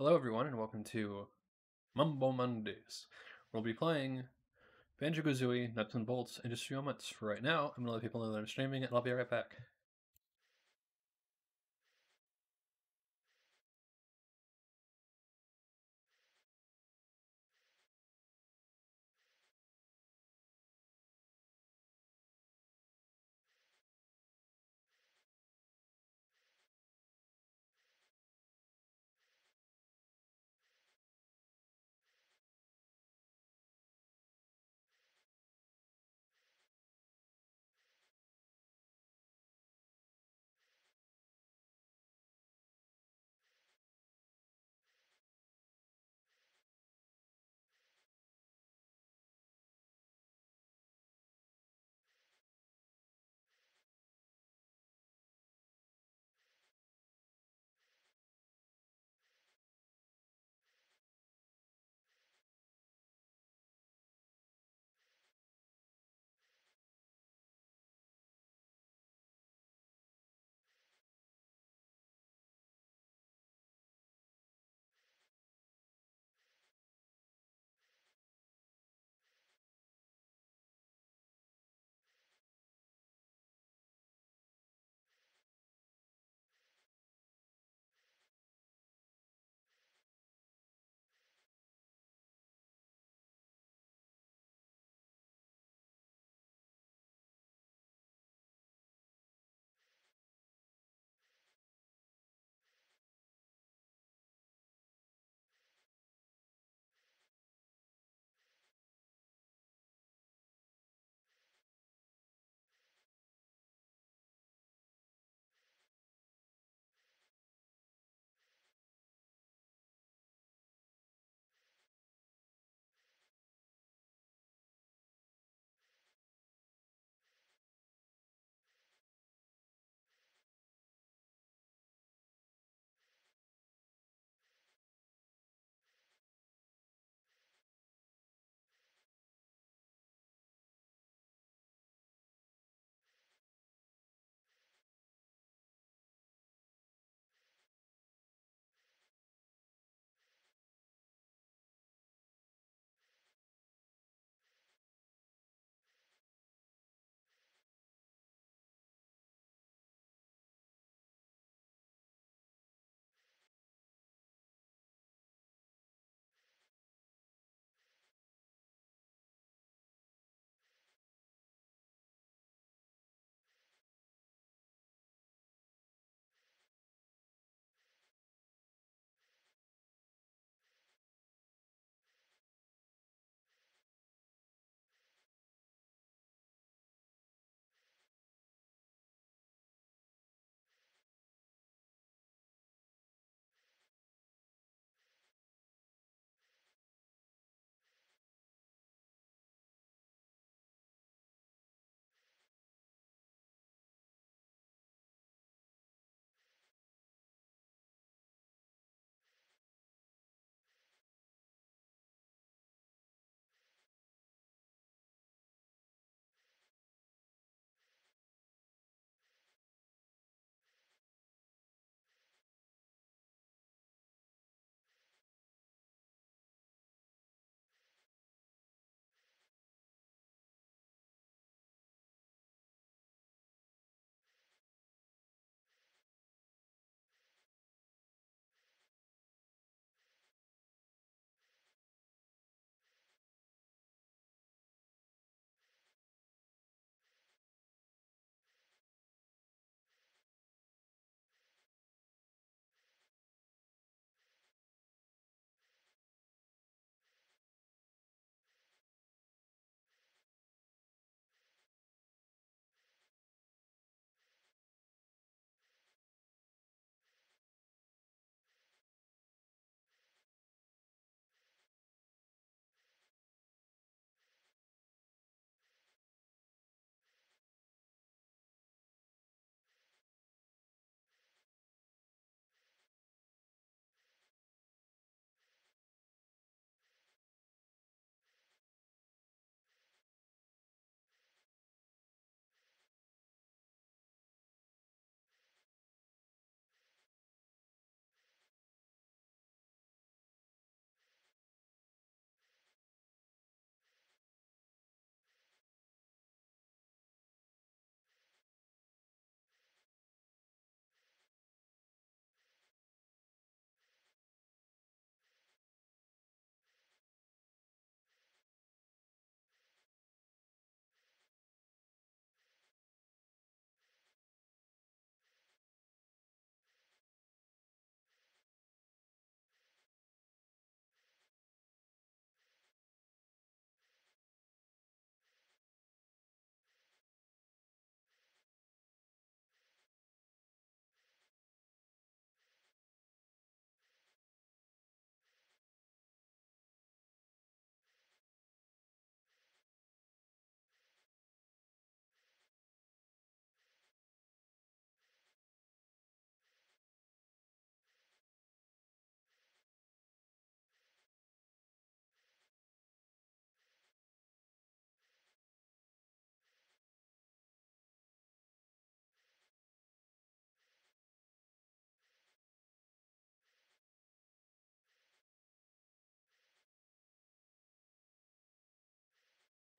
Hello, everyone, and welcome to Mumbo Mondays. We'll be playing Banjo Kazooie Nuts and Bolts in just a few moments. For right now, I'm to let people know that I'm streaming and I'll be right back.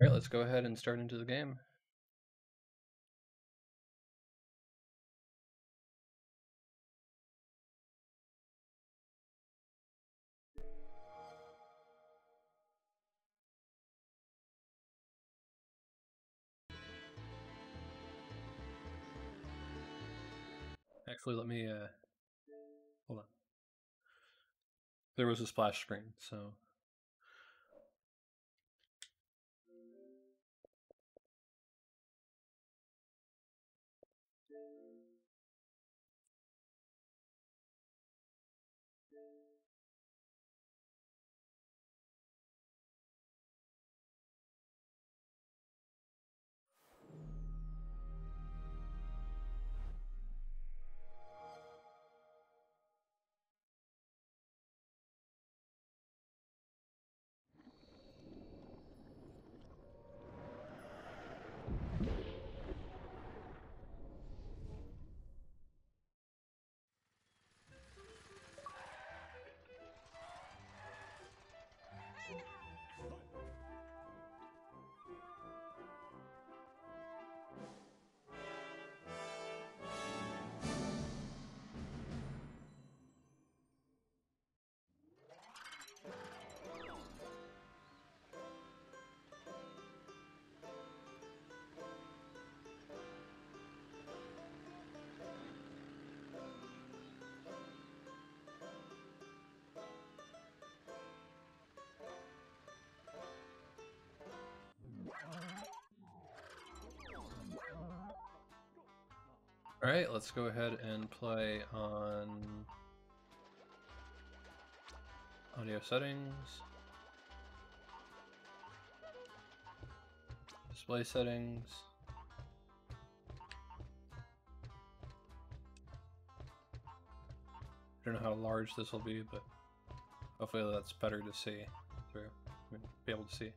Alright, let's go ahead and start into the game. Actually, let me, uh, hold on. There was a splash screen, so Alright, let's go ahead and play on audio settings, display settings, I don't know how large this will be, but hopefully that's better to see through, be able to see.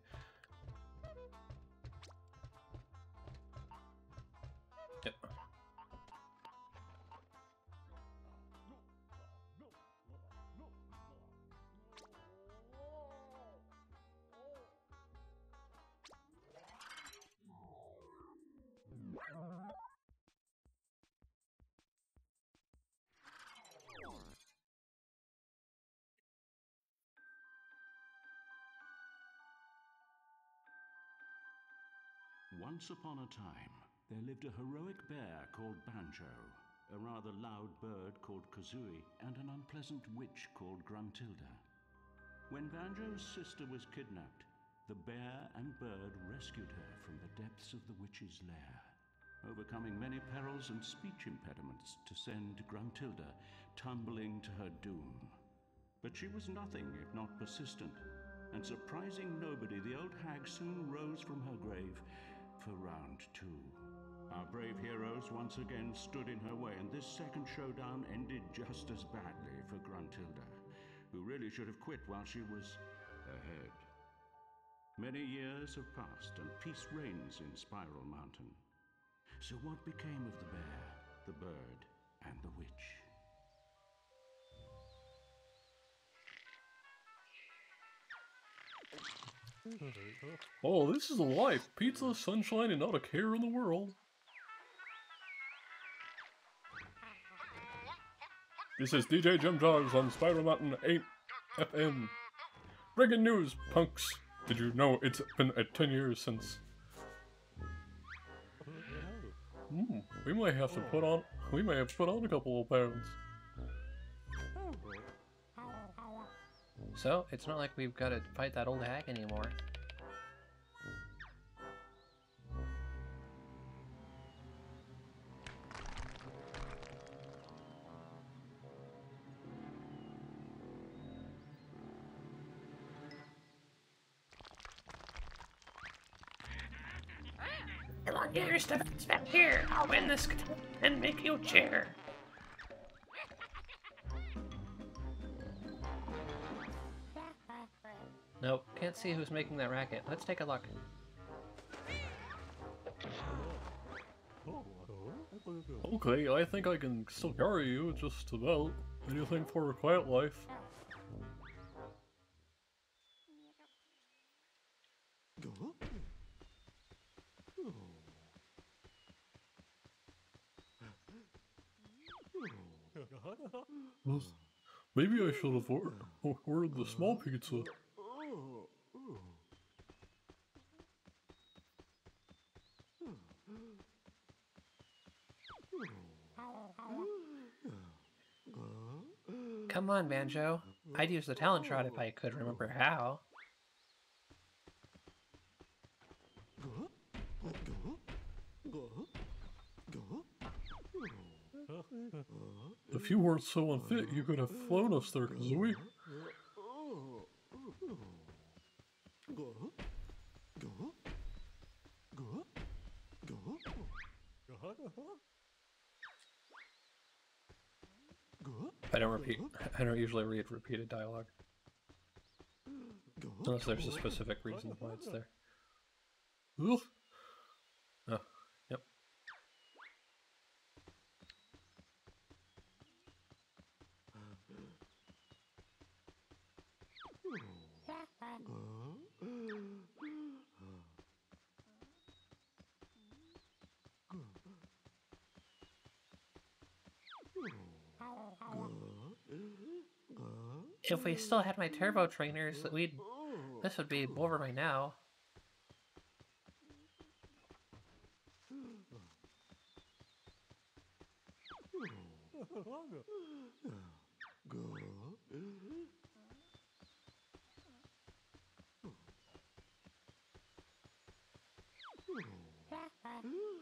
Once upon a time, there lived a heroic bear called Banjo, a rather loud bird called Kazooie, and an unpleasant witch called Gruntilda. When Banjo's sister was kidnapped, the bear and bird rescued her from the depths of the witch's lair, overcoming many perils and speech impediments to send Gruntilda tumbling to her doom. But she was nothing if not persistent, and surprising nobody, the old hag soon rose from her grave for round two. Our brave heroes once again stood in her way, and this second showdown ended just as badly for Gruntilda, who really should have quit while she was ahead. Many years have passed, and peace reigns in Spiral Mountain. So what became of the bear, the bird, and the witch? Oh, this is life. Pizza, sunshine, and not a care in the world. This is DJ Jim Jogs on Spiral Mountain 8 FM. Breaking news, punks. Did you know it's been uh, 10 years since... Hmm, we might have to put on... We may have put on a couple of pounds. So, it's not like we've got to fight that old hag anymore. Come on, get your stuff back here. I'll win this and make you a chair. Nope, can't see who's making that racket. Let's take a look. Okay, I think I can still carry you, just about. Anything for a quiet life. Maybe I should have ordered the small pizza. Come on, Banjo. I'd use the talent shot if I could remember how. If you weren't so unfit, you could have flown us there, Kazooie. I don't repeat. I don't usually read repeated dialogue. Unless there's a specific reason why it's there. Oh, yep. If we still had my turbo trainers, we'd this would be over by now.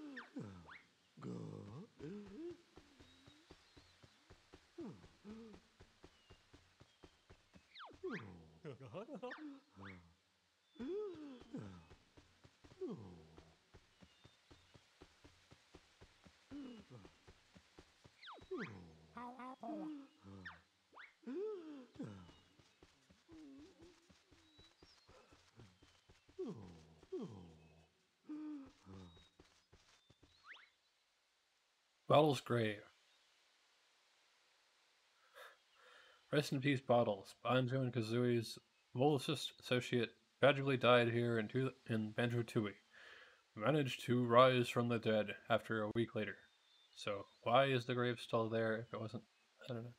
Bottles Grave. Rest in peace, Bottles. Banjo and Kazooie's Molasses associate tragically died here in, in Banjo Tooie. Managed to rise from the dead after a week later. So, why is the grave still there if it wasn't? I don't know.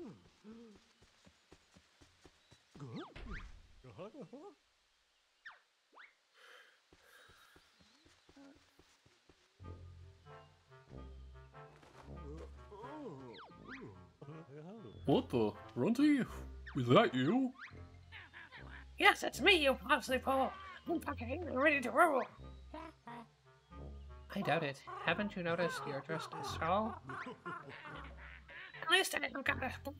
Hmm. Uh-huh, uh-huh. What the? Grunty? Is that you? Yes, it's me, you Bosley Pole. I'm fucking and ready to rule. I doubt it. Haven't you noticed you're dressed as Skull? At least I haven't got a split.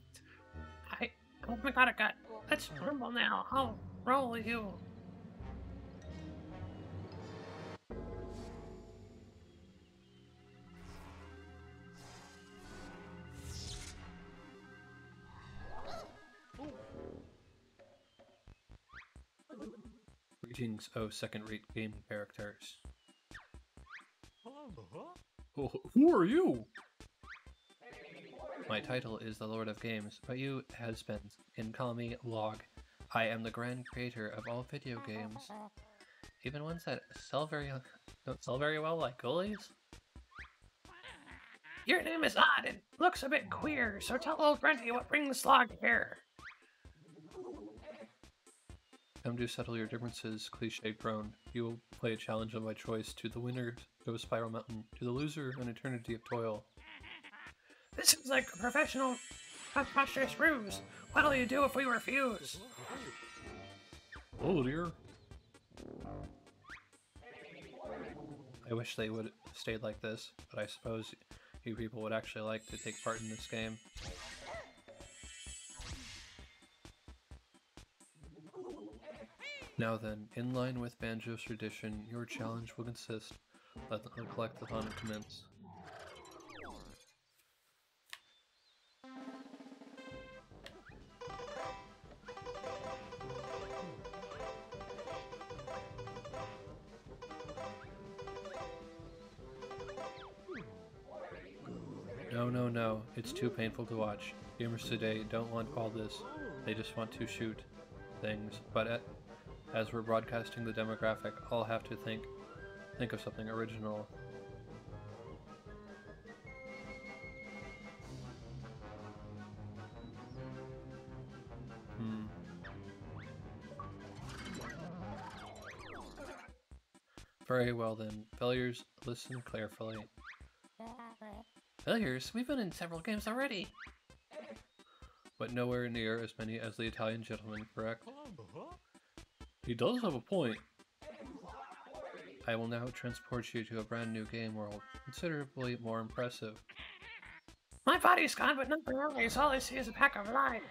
I oh my god, I got. Let's rumble now. I'll roll you. Greetings, oh second-rate game characters. Who are you? My title is the Lord of Games, but you, has-beens, can call me Log. I am the grand creator of all video games. Even ones that sell very don't sell very well, like Ghoulies? Your name is odd and looks a bit queer, so tell old Grunty what brings Slog here. Come to settle your differences, cliche prone. You will play a challenge of my choice. To the winner, go Spiral Mountain. To the loser, an eternity of toil. This is like a professional, preposterous ruse. What'll you do if we refuse? Oh dear. I wish they would have stayed like this, but I suppose you people would actually like to take part in this game. Now then, in line with Banjo's tradition, your challenge will consist let the collectathon commence. No, no, no. It's too painful to watch. Gamers today don't want all this. They just want to shoot things. But at, as we're broadcasting the demographic, I'll have to think think of something original. Hmm. Very well then. Failures, listen carefully. Failures? We've been in several games already. But nowhere near as many as the Italian gentleman, correct? He does have a point. I will now transport you to a brand new game world, considerably more impressive. My body's gone, but not really, so all I see is a pack of lies.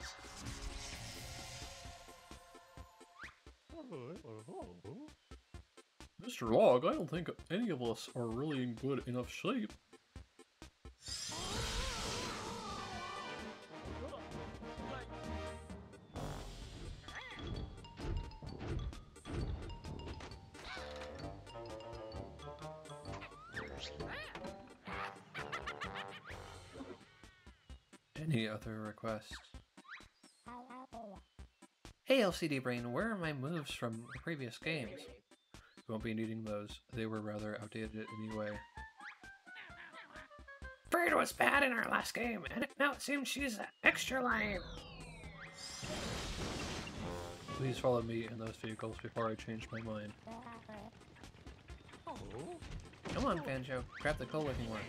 Mr. Log, I don't think any of us are really in good enough shape. LCD Brain, where are my moves from the previous games? You won't be needing those. They were rather outdated anyway. Bird was bad in our last game, and now it seems she's extra lame. Please follow me in those vehicles before I change my mind. Come on, Banjo, grab the cool-looking one.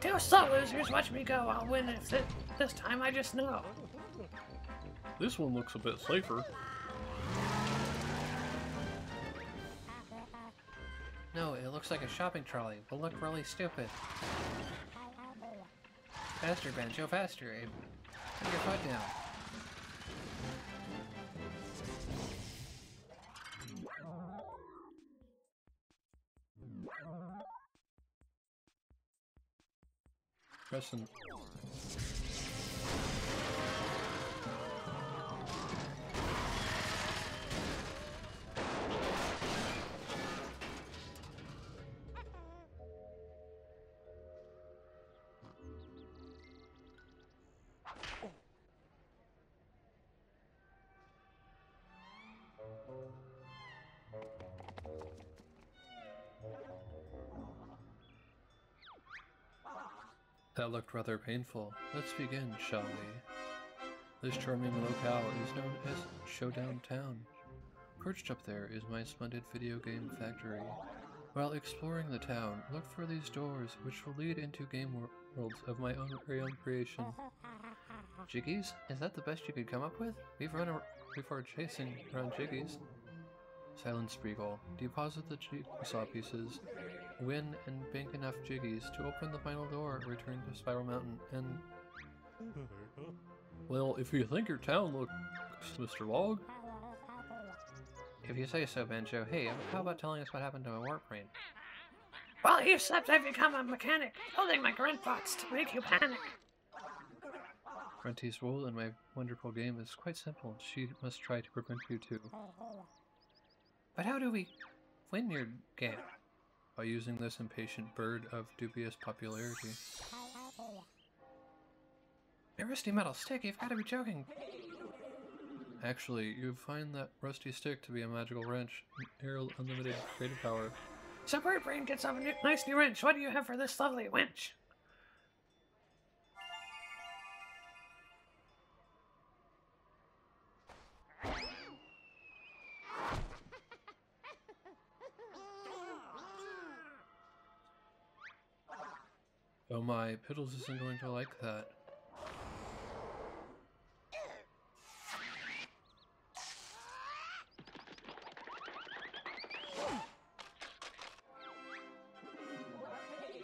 Two slow losers, watch me go. I'll win if thi- this time I just know. This one looks a bit safer. No, it looks like a shopping trolley. Will look really stupid. Faster, Banjo, faster, Abe. Put your foot down. Preston. That looked rather painful. Let's begin, shall we? This charming locale is known as Showdown Town. Perched up there is my splendid video game factory. While exploring the town, look for these doors, which will lead into game wor- worlds of my own very own creation. Jiggies? Is that the best you could come up with? We've run a before chasing around Jiggies. Silent Spriegel. Deposit the jigsaw pieces. Win and bank enough jiggies to open the final door, return to Spiral Mountain, and... Well, if you think your town looks, Mr. Log, If you say so, Banjo. Hey, how about telling us what happened to my warp brain? While you slept, I've become a mechanic, building my grunt bots to make you panic. Grunty's role in my wonderful game is quite simple. She must try to prevent you to, But how do we win your game? By using this impatient bird of dubious popularity. A rusty metal stick? You've got to be joking. Actually, you find that rusty stick to be a magical wrench, near unlimited creative power. So Bird Brain gets a new, nice new wrench. What do you have for this lovely wench? My, Piddles isn't going to like that.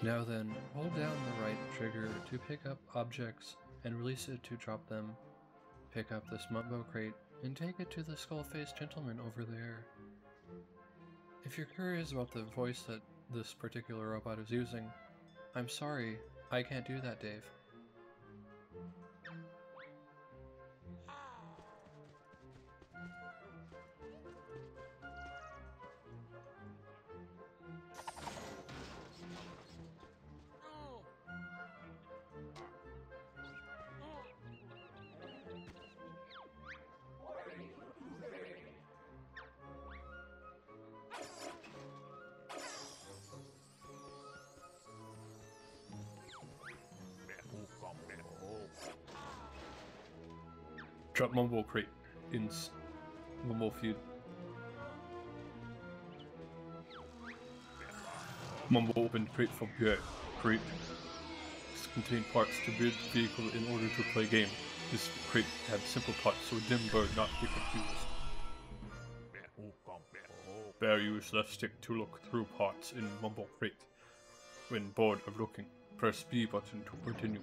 Now then, hold down the right trigger to pick up objects and release it to drop them. Pick up this Mumbo crate and take it to the skull-faced gentleman over there. If you're curious about the voice that this particular robot is using, I'm sorry, I can't do that, Dave. Drop Mumbo crate in Mumbo feud. Mumbo opened crate for Pierre. Crate contained parts to build vehicle in order to play game. This crate had simple parts so dim bird not be confused. Bear used left stick to look through parts in Mumbo crate. When bored of looking, press B button to continue.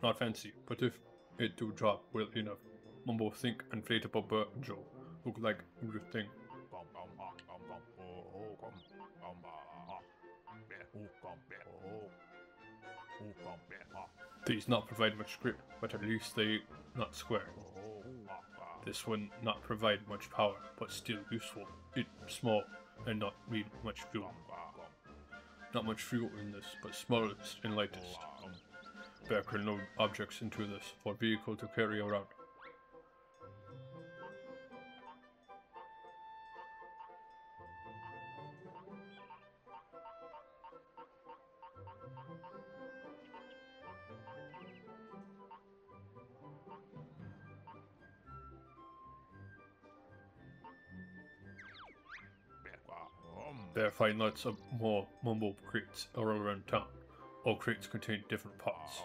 Not fancy, but if it do drop well enough, Mumbo think inflatable bird Joe look like a good thing. These not provide much grip, but at least they not square. This one not provide much power, but still useful. It small and not need much fuel. Not much fuel in this, but smallest and lightest. Bear can load objects into this for vehicle to carry around. There are find lots of more Mumbo crates all around town. All crates contain different parts.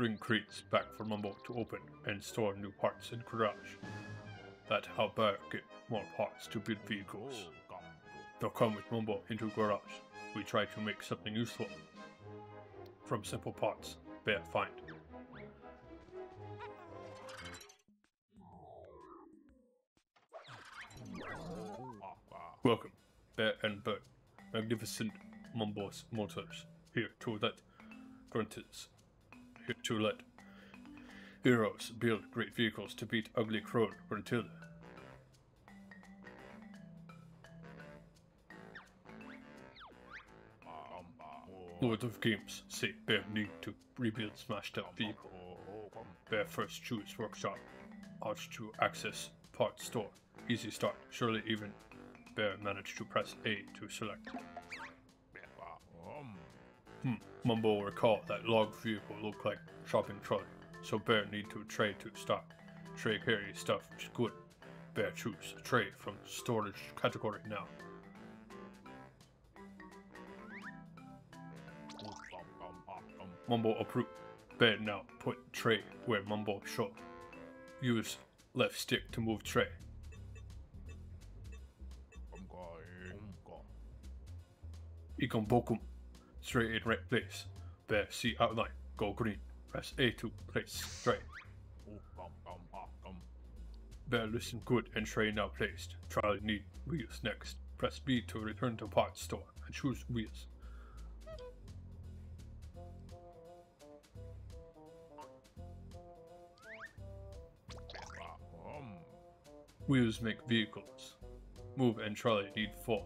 Bring crates back for Mumbo to open and store new parts in garage. That help Bear get more parts to build vehicles. They'll come with Mumbo into garage. We try to make something useful. From simple parts, Bear find. Welcome, Bear and Bird. Magnificent Mumbos Motors. Here to let Grunters. To let heroes build great vehicles to beat ugly crone Gruntilda. Lord of Games say Bear need to rebuild smashed up vehicle. Bear first choose workshop. Arch to access part store. Easy start. Surely even Bear managed to press A to select. Hmm. Mumbo recall that log vehicle looked like shopping trolley, so Bear need to tray to start. Tray carry stuff is good. Bear choose tray from storage category now. Mumbo approve. Bear now put tray where Mumbo show. Use left stick to move tray. Eekum Bokum. Tray in right place. Bear see outline. Go green. Press A to place tray. Bear listen good and tray now placed. Try need wheels next. Press B to return to parts store and choose wheels. Wheels make vehicles. Move and trolley need four.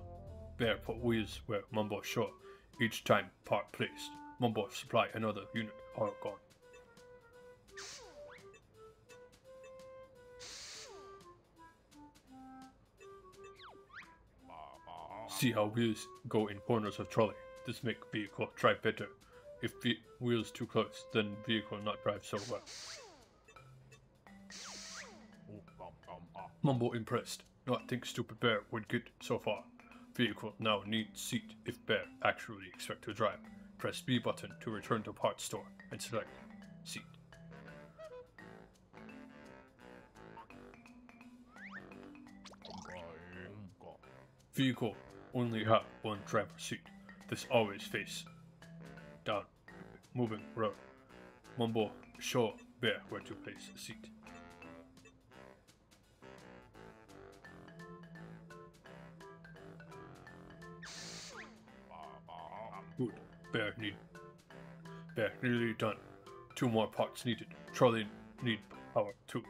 Bear put wheels where Mumbo show. Each time part placed. Mumbo supply another unit all gone. See how wheels go in corners of trolley. This make vehicle drive better. If ve- wheels too close, then vehicle not drive so well. Mumbo impressed. Not think stupid bear would get so far. Vehicle now needs seat if bear actually expect to drive. Press B button to return to parts store and select seat. Vehicle only have one driver seat. This always face down. Moving road. Mumbo show bear where to place seat. Bear need. Bear nearly done. Two more parts needed. Trolley need power too.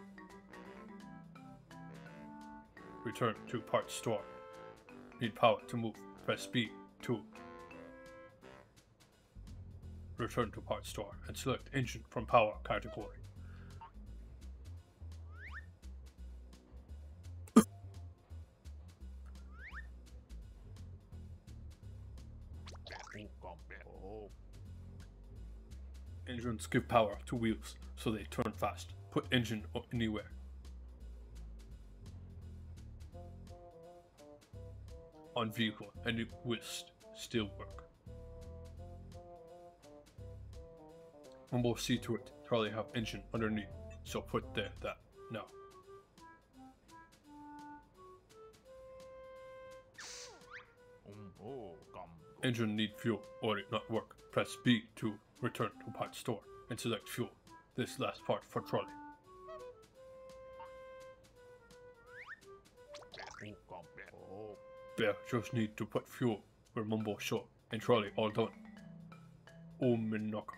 Return to parts store. Need power to move. Press B two. Return to parts store and select engine from power category. Give power to wheels, so they turn fast. Put engine anywhere. On vehicle, and it will still work. Mumbo see to it. Probably have engine underneath, so put there that now. Oh, oh, engine need fuel or it not work. Press B to return to part store and select fuel. This last part for trolley. Bear just need to put fuel where Mumbo show and trolley all done. Oomenacka.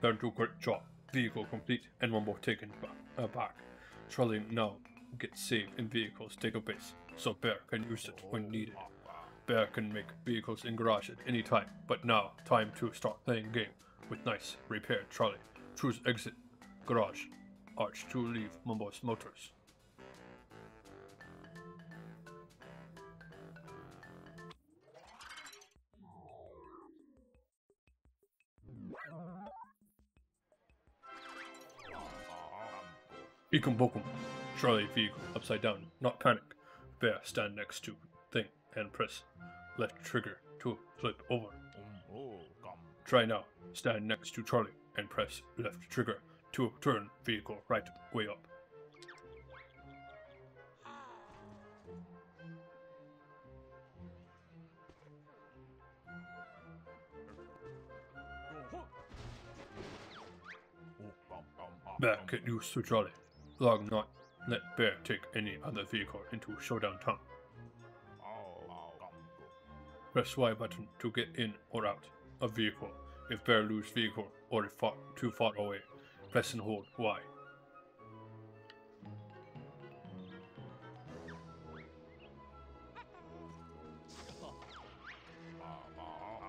Bear do great job. Vehicle complete and Mumbo taken ba- uh, back. Trolley now get saved in vehicles take a base, so Bear can use it when needed. Bear can make vehicles in garage at any time, but now time to start playing game with nice repaired trolley. Choose exit, garage, arch to leave Mumbo's motors. Eekum Bokum. Trolley vehicle upside down, not panic. Bear stand next to thing and press left trigger to flip over. Try now. Stand next to Charlie and press left trigger to turn vehicle right way up. Bear get used to trolley. Log not let Bear take any other vehicle into Showdown Town. Press Y button to get in or out of vehicle. If Bear lose vehicle or if far, too far away, press and hold Y.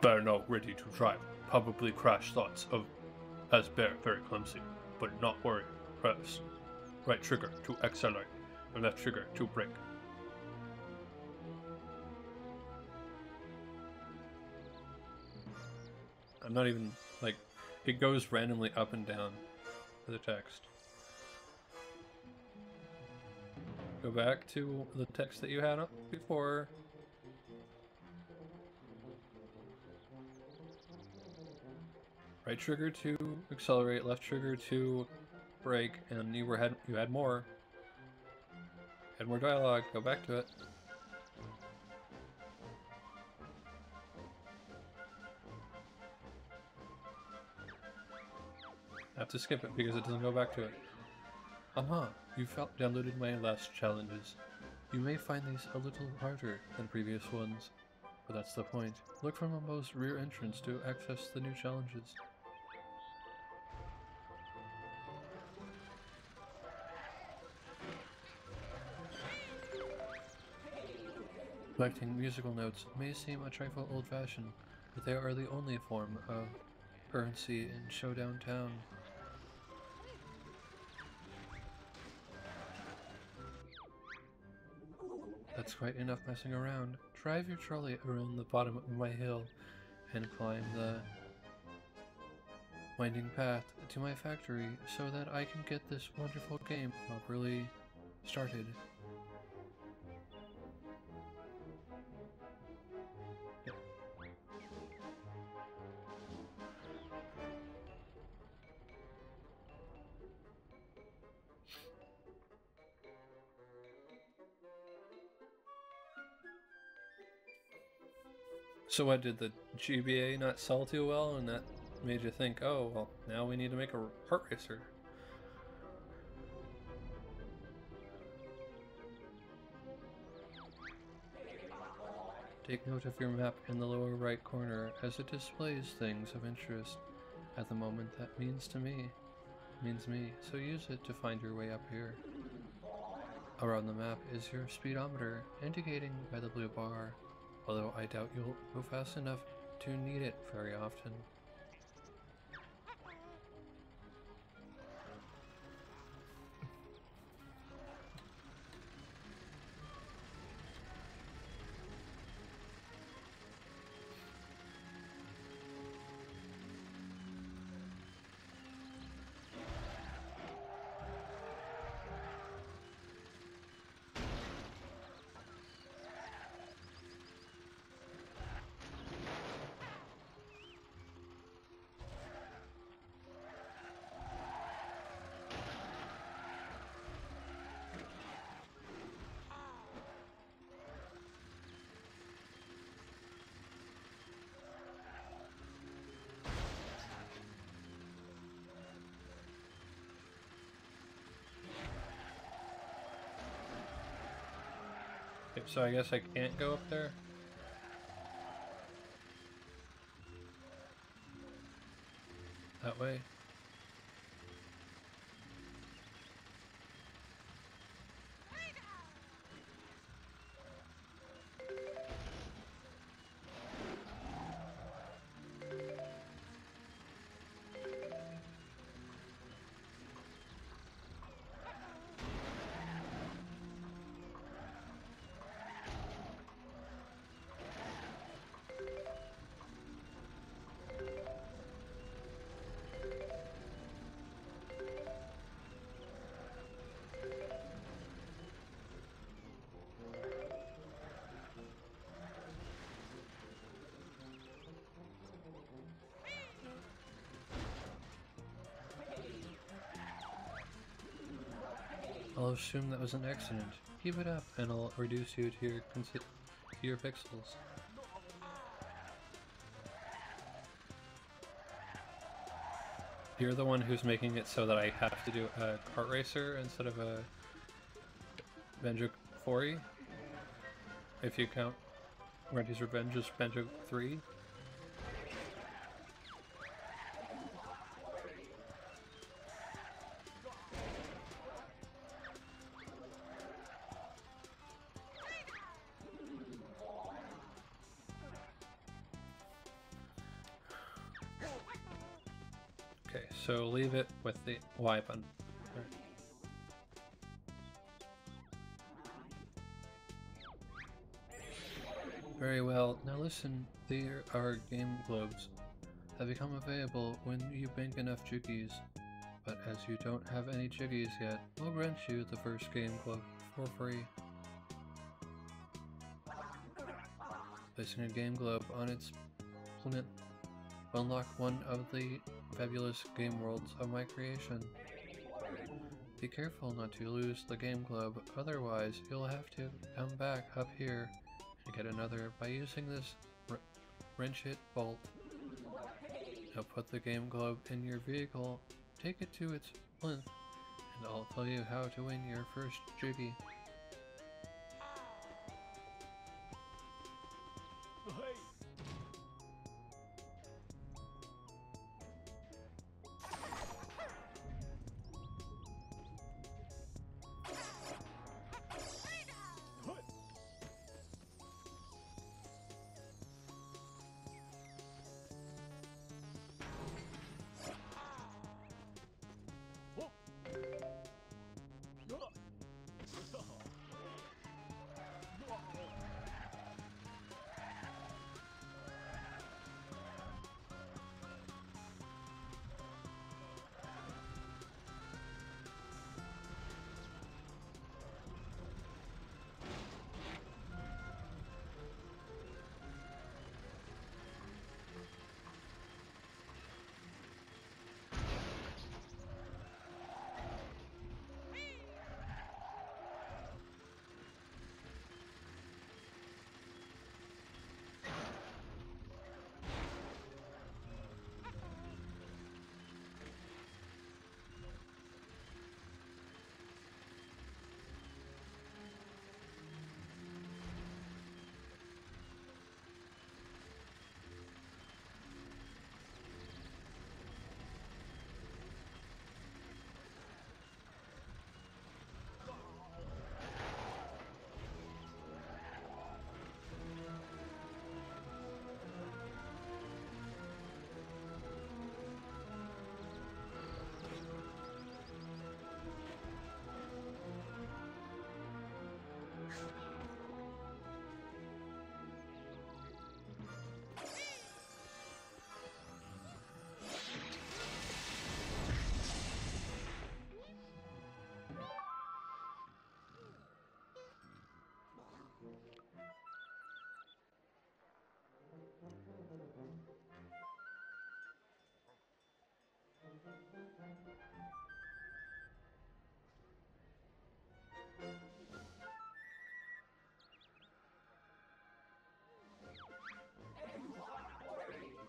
Bear now ready to drive. Probably crash thoughts of as Bear very clumsy, but not worry. Press right trigger to accelerate and left trigger to brake. I'm not even like it goes randomly up and down for the text. Go back to the text that you had up before. Right trigger to accelerate, left trigger to brake, and you were had you had more. Had more dialogue. Go back to it. I have to skip it because it doesn't go back to it. Aha, you felt downloaded my last challenges. You may find these a little harder than previous ones, but that's the point. Look for Mumbo's rear entrance to access the new challenges. Collecting musical notes may seem a trifle old-fashioned, but they are the only form of currency in Showdown Town. That's quite enough messing around. Drive your trolley around the bottom of my hill and climb the winding path to my factory so that I can get this wonderful game properly started. So what did the GBA not sell too well, and that made you think, oh well, now we need to make a kart racer? Take note of your map in the lower right corner as it displays things of interest. At the moment, that means to me, means me, so use it to find your way up here. Around the map is your speedometer, indicating by the blue bar, although I doubt you'll go fast enough to need it very often. So I guess I can't go up there? I'll assume that was an accident. Keep it up, and I'll reduce you to your to your pixels. You're the one who's making it so that I have to do a kart racer instead of a Banjo 4 If you count Grunty's Revenge as Banjo 3. Very well. Now listen, there are game globes that become available when you bank enough jiggies. But as you don't have any jiggies yet, we'll grant you the first game globe for free. Placing a game globe on its planet unlock one of the fabulous game worlds of my creation. Be careful not to lose the game globe, otherwise you'll have to come back up here and get another by using this wrench it bolt. Now put the game globe in your vehicle, take it to its plinth, and I'll tell you how to win your first jiggy.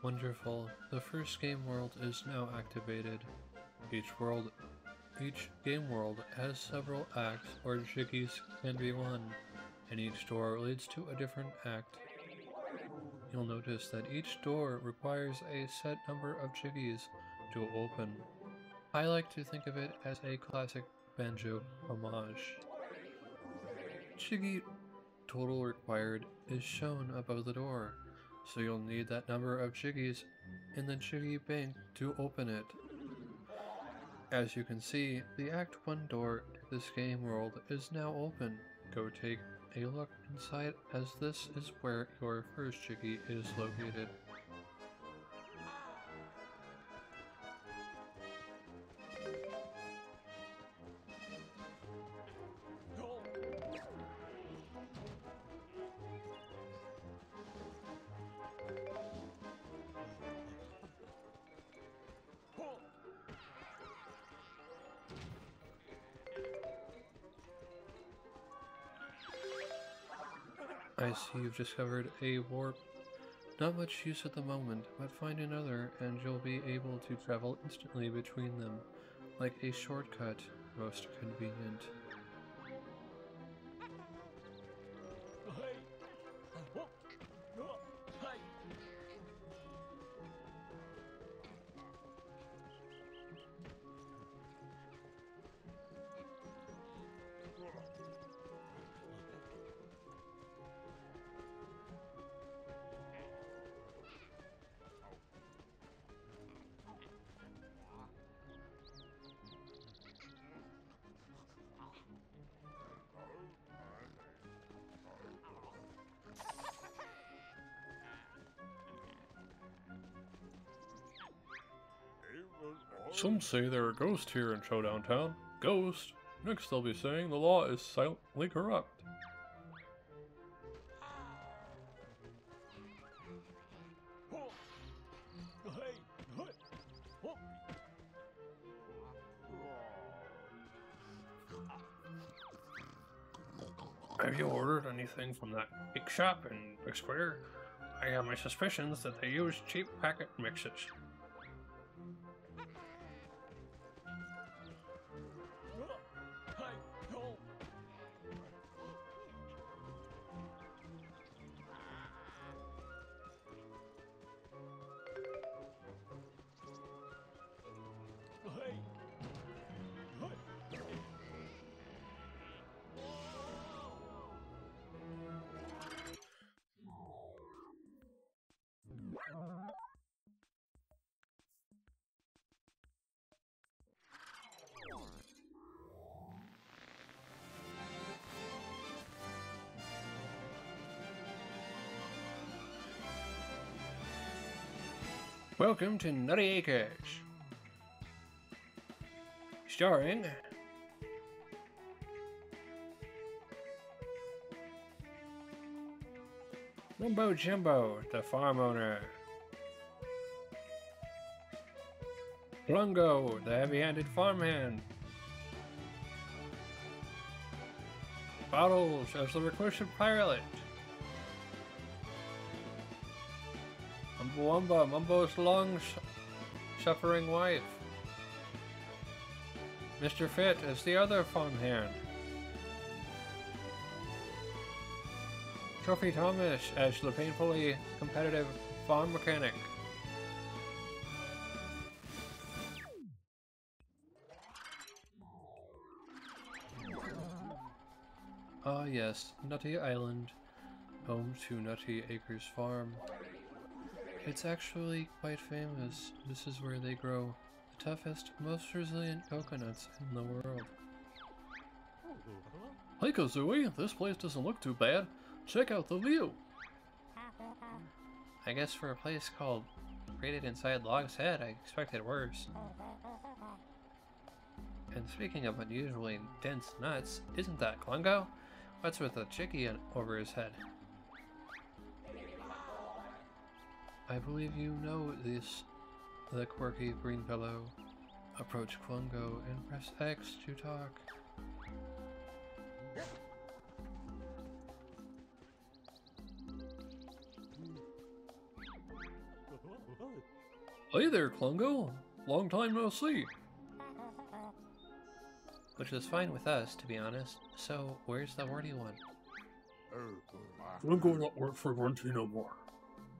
Wonderful. The first game world is now activated. Each world each game world has several acts or jiggies can be won. and each door leads to a different act. You'll notice that each door requires a set number of jiggies to open. I like to think of it as a classic banjo homage. Jiggy total required is shown above the door, so you'll need that number of jiggies in the jiggy bank to open it. As you can see, the Act 1 door to this game world is now open. Go take a look inside as this is where your first jiggy is located. You've discovered a warp. Not much use at the moment, but find another and you'll be able to travel instantly between them, like a shortcut, most convenient. Some say there are ghosts here in Showdown Town. Ghost? Next they'll be saying the law is silently corrupt. Have you ordered anything from that big shop in Big Square? I have my suspicions that they use cheap packet mixes. Welcome to Nutty Acres. Starring Mumbo Jumbo, the farm owner. Klungo, the heavy-handed farmhand. Bottles as the reclusive pilot. Mumbo Mumbo's long suffering wife. Mr. Fit as the other farmhand. Trophy Thomas as the painfully competitive farm mechanic. Ah yes, Nutty Island, home to Nutty Acres Farm. It's actually quite famous. This is where they grow the toughest, most resilient coconuts in the world. Hey Kazooie, this place doesn't look too bad. Check out the view. I guess for a place called Created Inside Log's Head, I expected worse. And speaking of unusually dense nuts, isn't that Klungo? What's with the jiggy over his head? I believe you know this, the quirky green pillow. Approach Klungo and press X to talk. Hey there, Klungo. Long time no see. Which is fine with us, to be honest. So, where's the wordy one? Oh, Klungo not work for Grunty no more.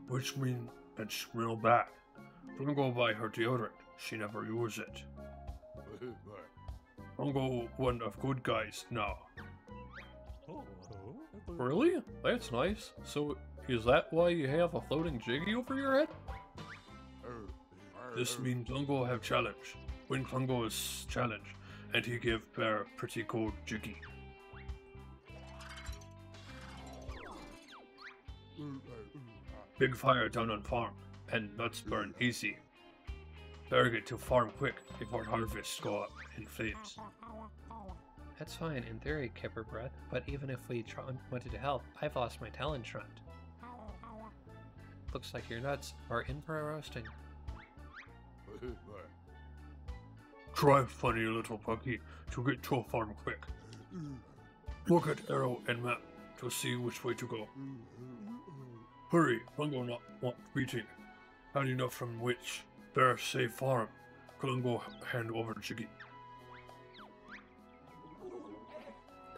Which mean it smell bad. Klungo buy her deodorant. She never use it. Klungo one of good guys now. Oh. Really? That's nice. So, is that why you have a floating jiggy over your head? This means Klungo have challenge. When Klungo is challenged, and he give Bear pretty cool jiggy. Mm. Big fire down on farm, and nuts burn easy. Better get to farm quick before harvests go up in flames. That's fine in theory, Kipper Breath, but even if we wanted to help, I've lost my talent shunt. Looks like your nuts are in for a roasting. Try, funny little buggy, to get to a farm quick. Look at arrow and map to see which way to go. Hurry, Klungo not want beating. Had enough from witch. Bear safe farm. Columbo hand over Jiggy.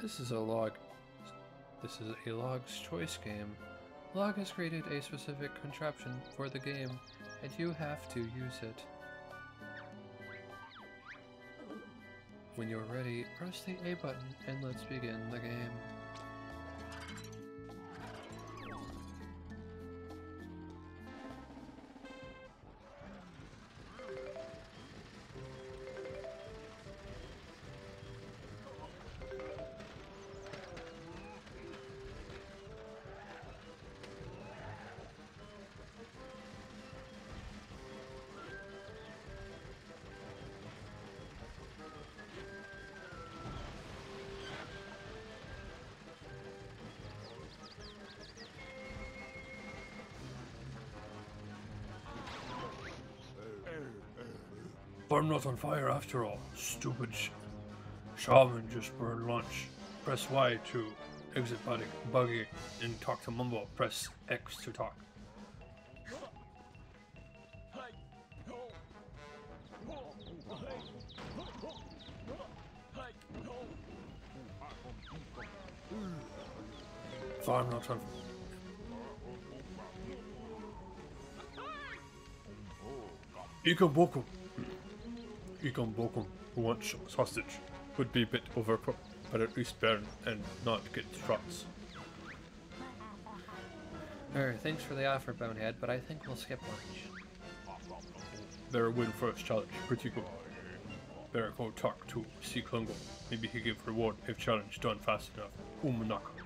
This is a log. This is a log's choice game. Log has created a specific contraption for the game, and you have to use it. When you're ready, press the A button and let's begin the game. Farm not on fire after all. Stupid sh- shaman just burned lunch. Press Y to exit buggy, buggy and talk to Mumbo. Press X to talk. Farm not on Eekum Eekum Bokum, who wants sausage, would be a bit overcooked, but at least burn and not get struts. Er, thanks for the offer, Bonehead, but I think we'll skip lunch. Better win first challenge, pretty good. Better go talk to C. Klungo. Maybe he give reward if challenge done fast enough. Oomenacka.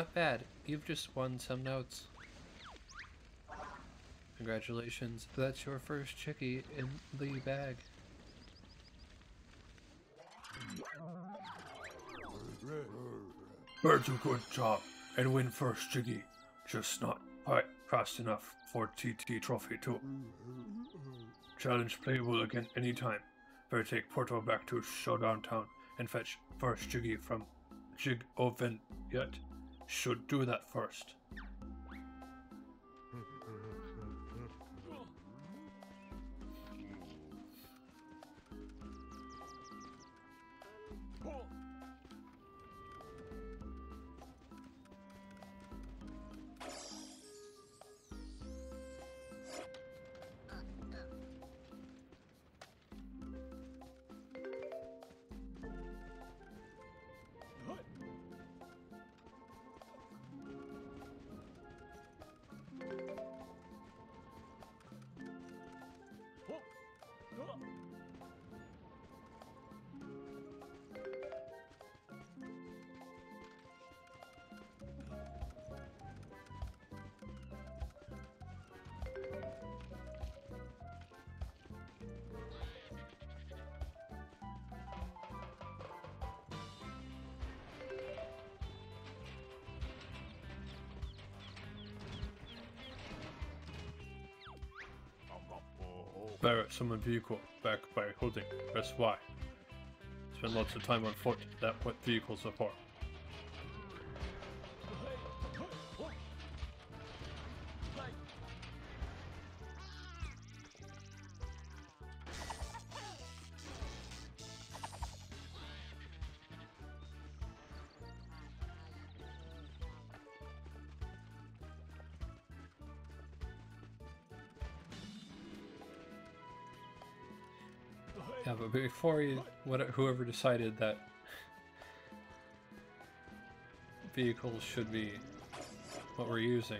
Not bad. You've just won some notes. Congratulations. That's your first chickie in the bag. Better do good job and win first Jiggy. Just not quite fast enough for TT trophy too. Challenge playable again anytime. Better take Porto back to Showdown Town and fetch first Jiggy from Jig Oven yet. Should do that first. Barrett summon vehicle back by holding press Y. Spend lots of time on foot, that what vehicles are before you, what, whoever decided that vehicles should be what we're using.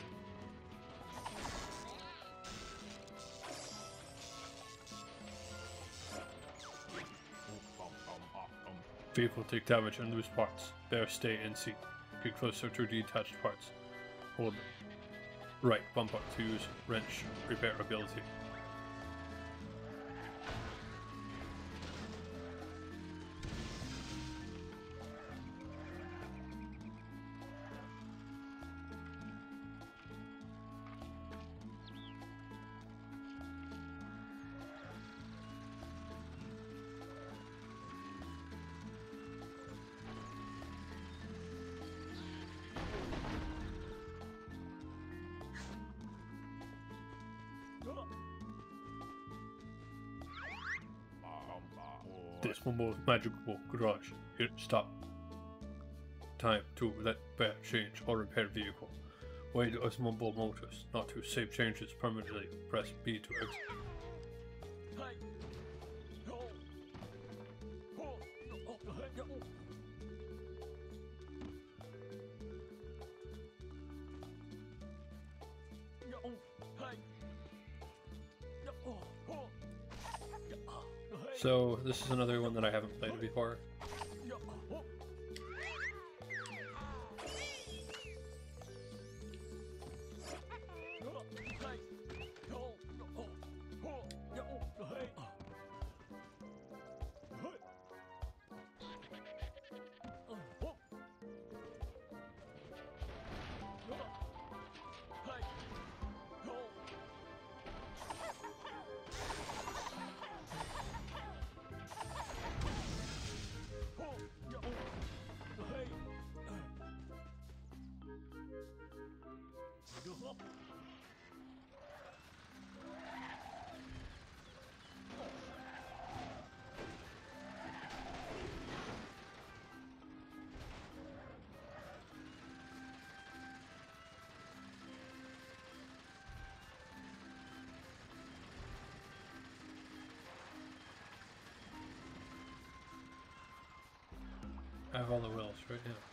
Vehicle take damage and lose parts. Bear stay in seat. Get closer to detached parts. Hold right bumper to use wrench repair ability. This magical garage. Hit stop. Time to let bear change or repair vehicle. Wait as mobile motors. Not to save changes permanently. Press B to exit. This is another one that I haven't played before. All the wheels right now.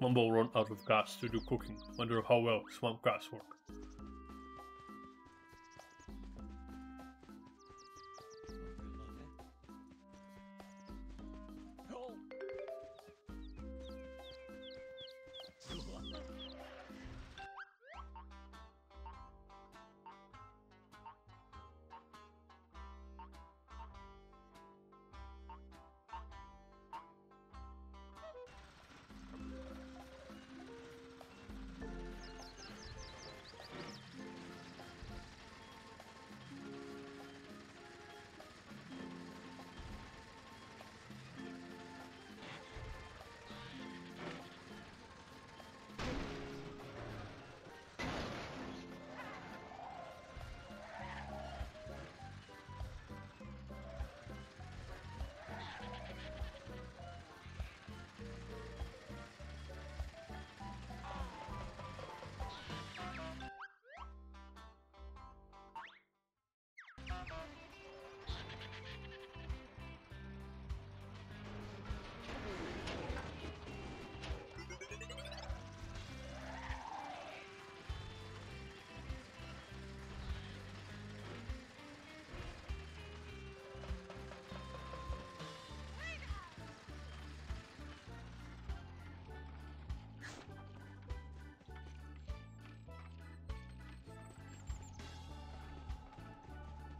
Mumbo run out of gas to do cooking. Wonder how well swamp gas work.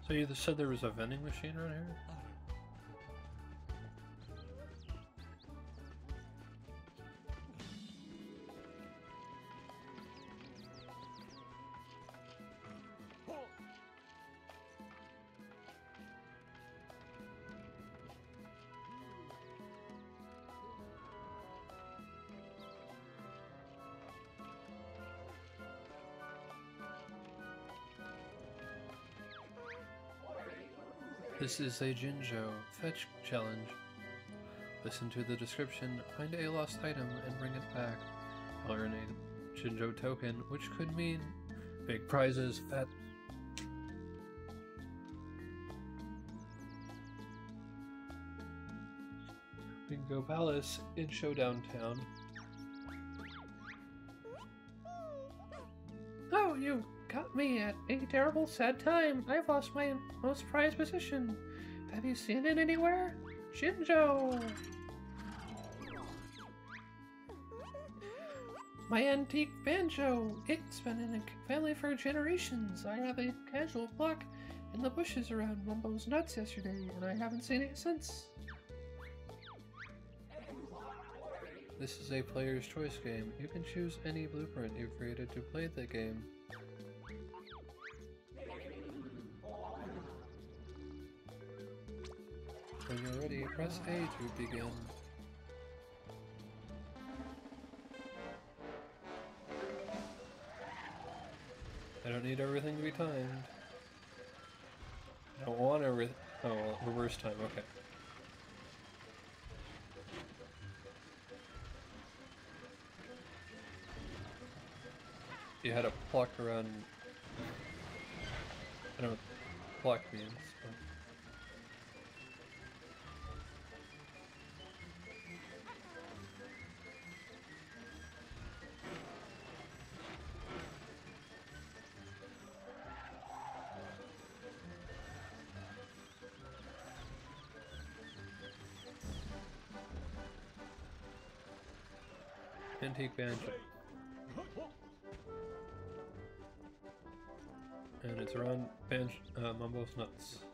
So you said there was a vending machine around here? This is a Jinjo fetch challenge. Listen to the description, find a lost item, and bring it back. I'll earn a Jinjo token, which could mean big prizes at Bingo Palace in Showdown Town. Me at a terrible, sad time. I've lost my most prized possession. Have you seen it anywhere? Shinjo! My antique banjo. It's been in a family for generations. I have a casual block in the bushes around Mumbo's nuts yesterday, and I haven't seen it since. This is a player's choice game. You can choose any blueprint you created to play the game. Ready, press A to begin. I don't need everything to be timed. I don't want everything. Oh, well, reverse time, okay. You had to pluck around. I don't know what pluck means. but- Antique banjo. And it's around Banj uh, Mumbo's nuts.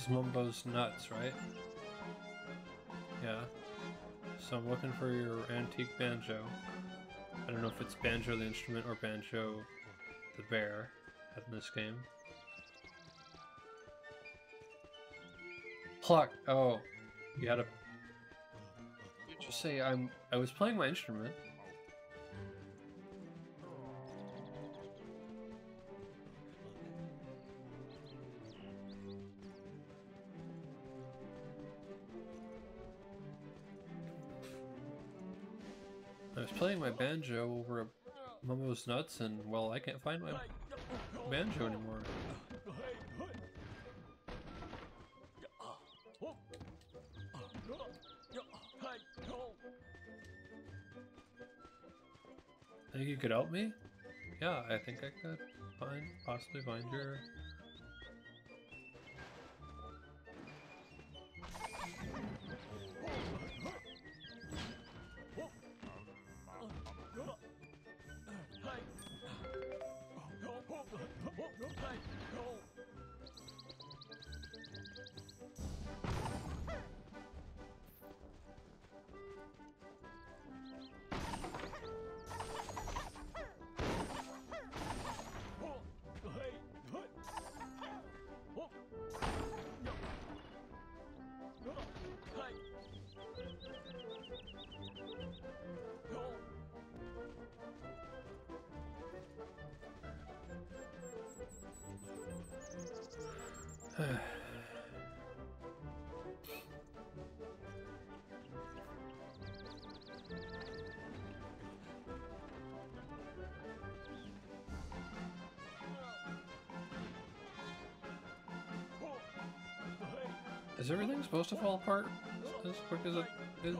Is Mumbo's nuts, right? Yeah. So I'm looking for your antique banjo. I don't know if it's banjo the instrument or banjo the bear in this game. Pluck. Oh, you had to just say I'm I was playing my instrument. Playing my banjo over Mumbo's nuts and well I can't find my banjo anymore. Think you could help me? Yeah, I think I could find possibly find your Is everything supposed to fall apart as quick as it is?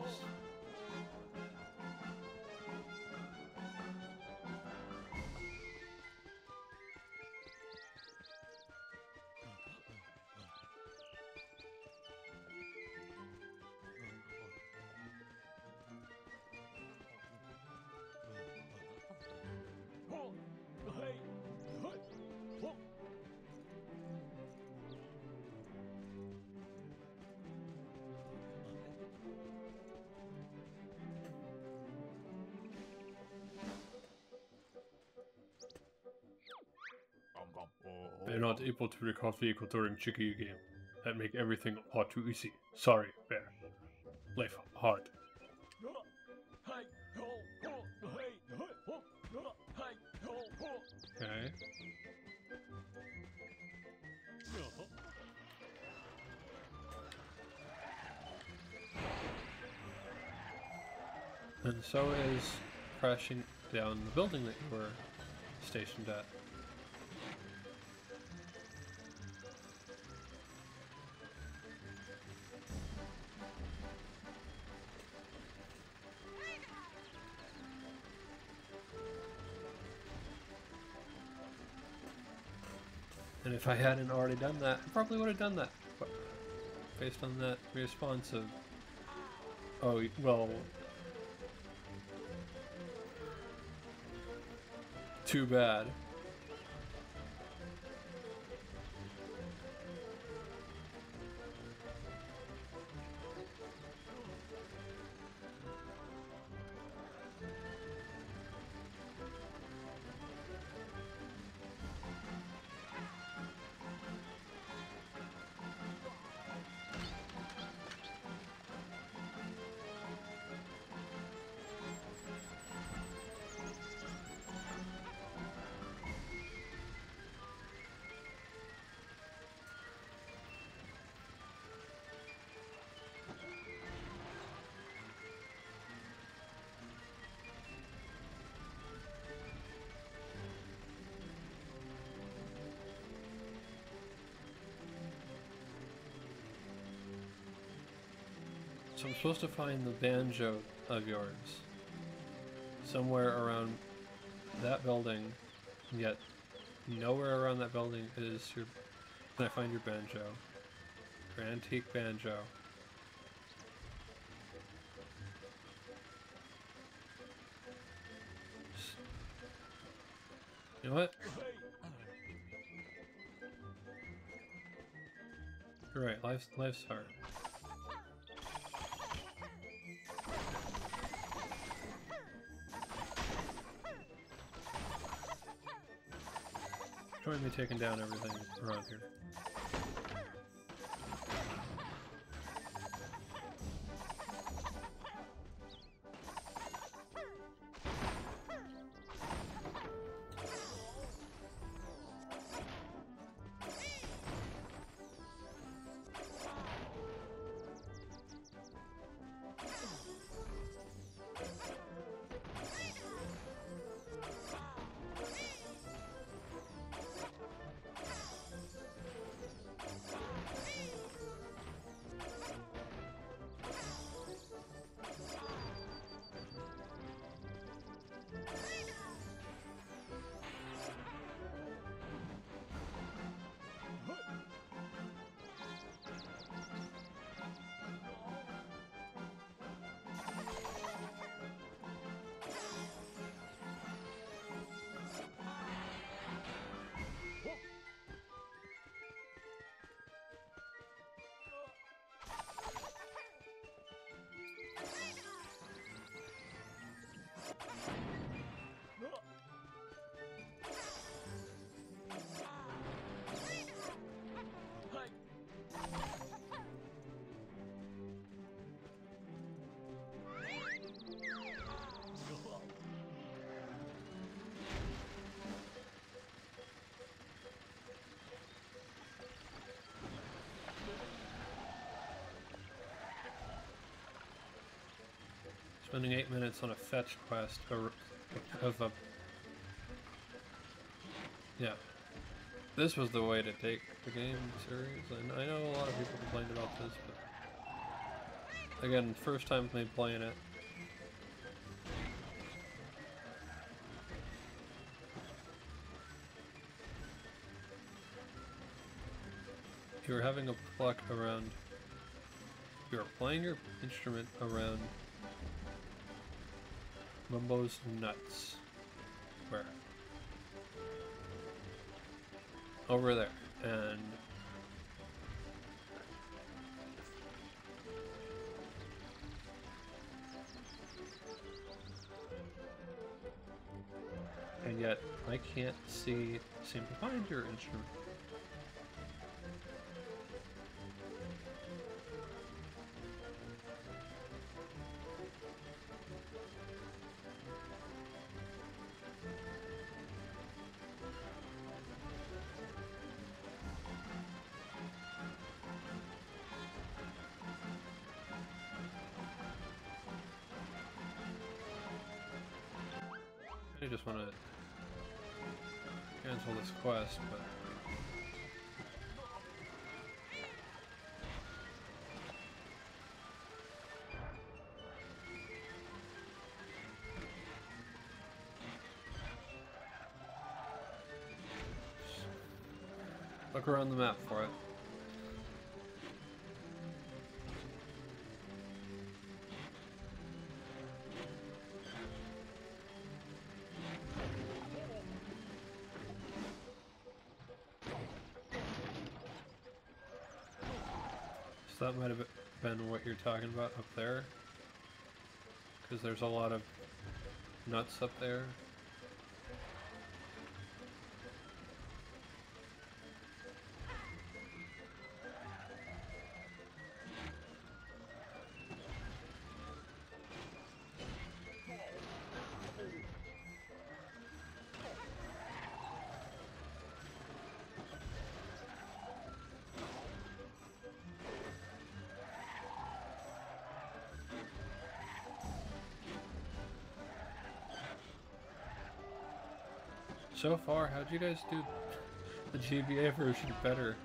Able to record vehicle during Chicky game. That make everything all too easy. Sorry, Bear. Life hard. Okay. And so is crashing down the building that you were stationed at. If I hadn't already done that, I probably would have done that. But based on that response of, oh, well, too bad. Supposed to find the banjo of yours somewhere around that building, yet nowhere around that building is your. Can I find your banjo? Your antique banjo. You know what? You're right. Life's life's hard. Taking down everything around here. Spending eight minutes on a fetch quest of a yeah. This was the way to take the game serious, and I know a lot of people complained about this, but again, first time me playing it. You were having a pluck around. You were playing your instrument around Mumbo's nuts. Where? Over there. And and yet I can't see seem to find your instrument. I just want to cancel this quest, but look around the map for it. Might have been what you're talking about up there. Because there's a lot of nuts up there. So far, how'd you guys do the GBA version better?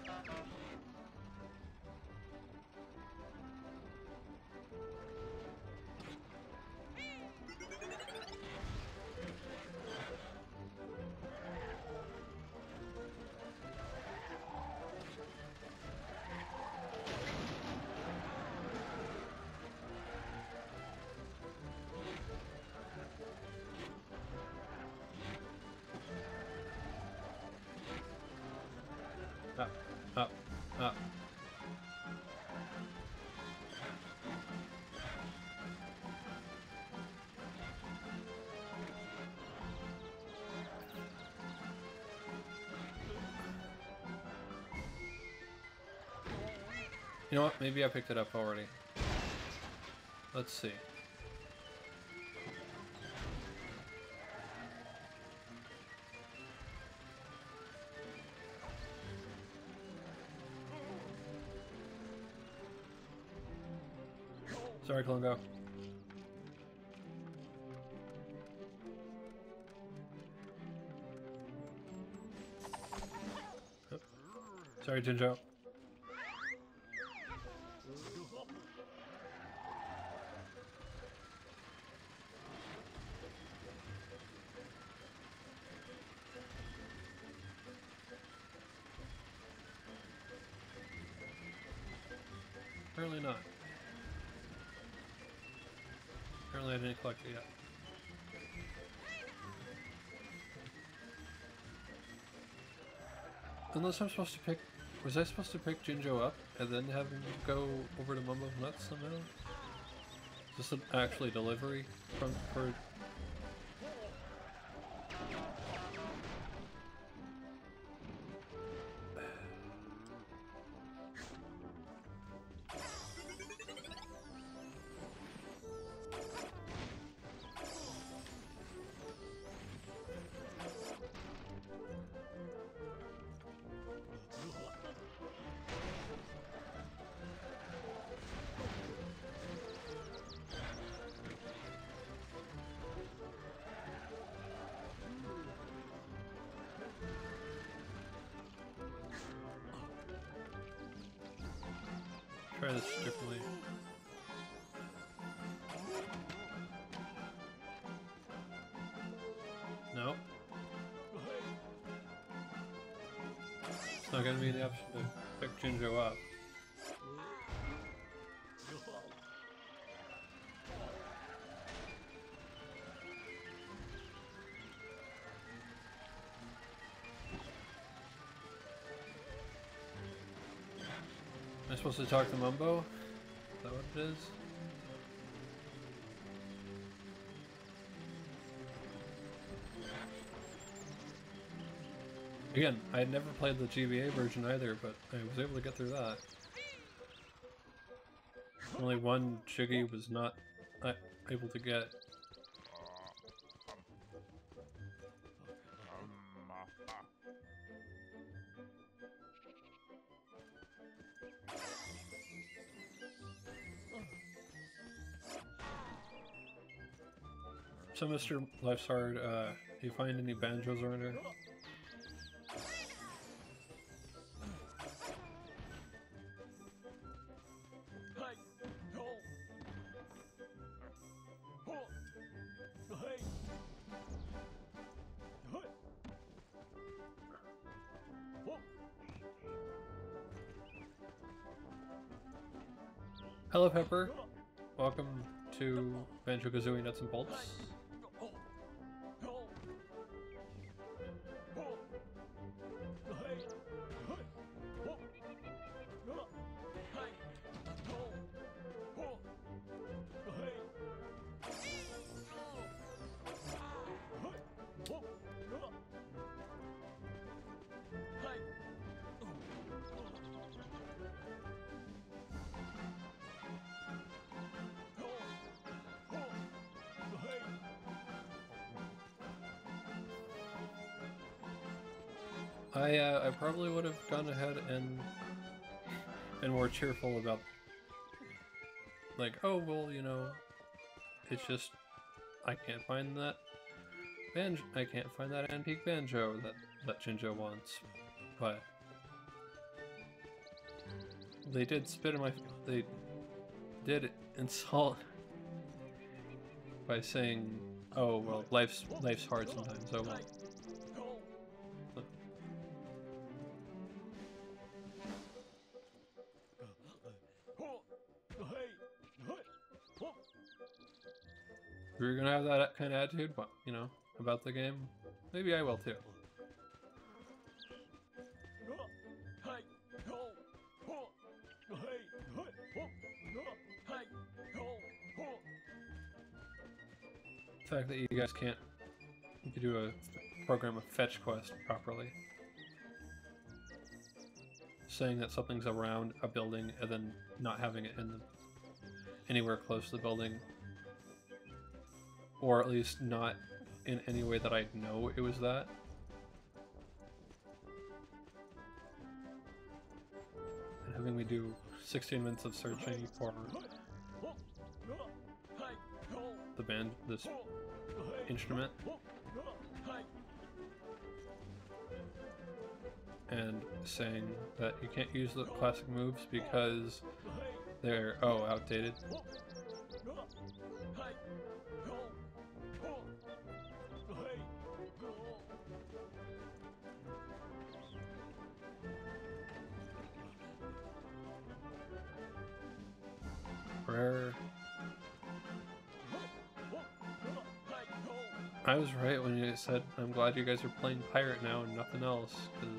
You know what? Maybe I picked it up already. Let's see. Sorry, Klungo. Oh. Sorry, Jinjo. Didn't collect. Unless I'm supposed to pick... Was I supposed to pick Jinjo up and then have him go over to Mumbo's Nuts somehow? Is this an actually delivery from for... gonna be the option to pick Jinjo up. Am I supposed to talk to Mumbo? Is that what it is? Again, I had never played the GBA version either, but I was able to get through that. Only one Jiggy was not uh, able to get. So, Mr. Life's Hard, uh, do you find any banjos around here? And Bolts. I uh, I probably would have gone ahead and been more cheerful about like oh well you know it's just I can't find that banjo I can't find that antique banjo that that Jinjo wants but they did spit in my they did insult by saying oh well life's life's hard sometimes oh well gonna have that kind of attitude, but you know, about the game, maybe I will too. The fact that you guys can't do a program of fetch quest properly. Saying that something's around a building and then not having it in the, anywhere close to the building or at least not in any way that I know it was that. And having me do 16 minutes of searching for the band, this instrument, and saying that you can't use the classic moves because they're, oh, outdated. I was right when you said I'm glad you guys are playing pirate now and nothing else, because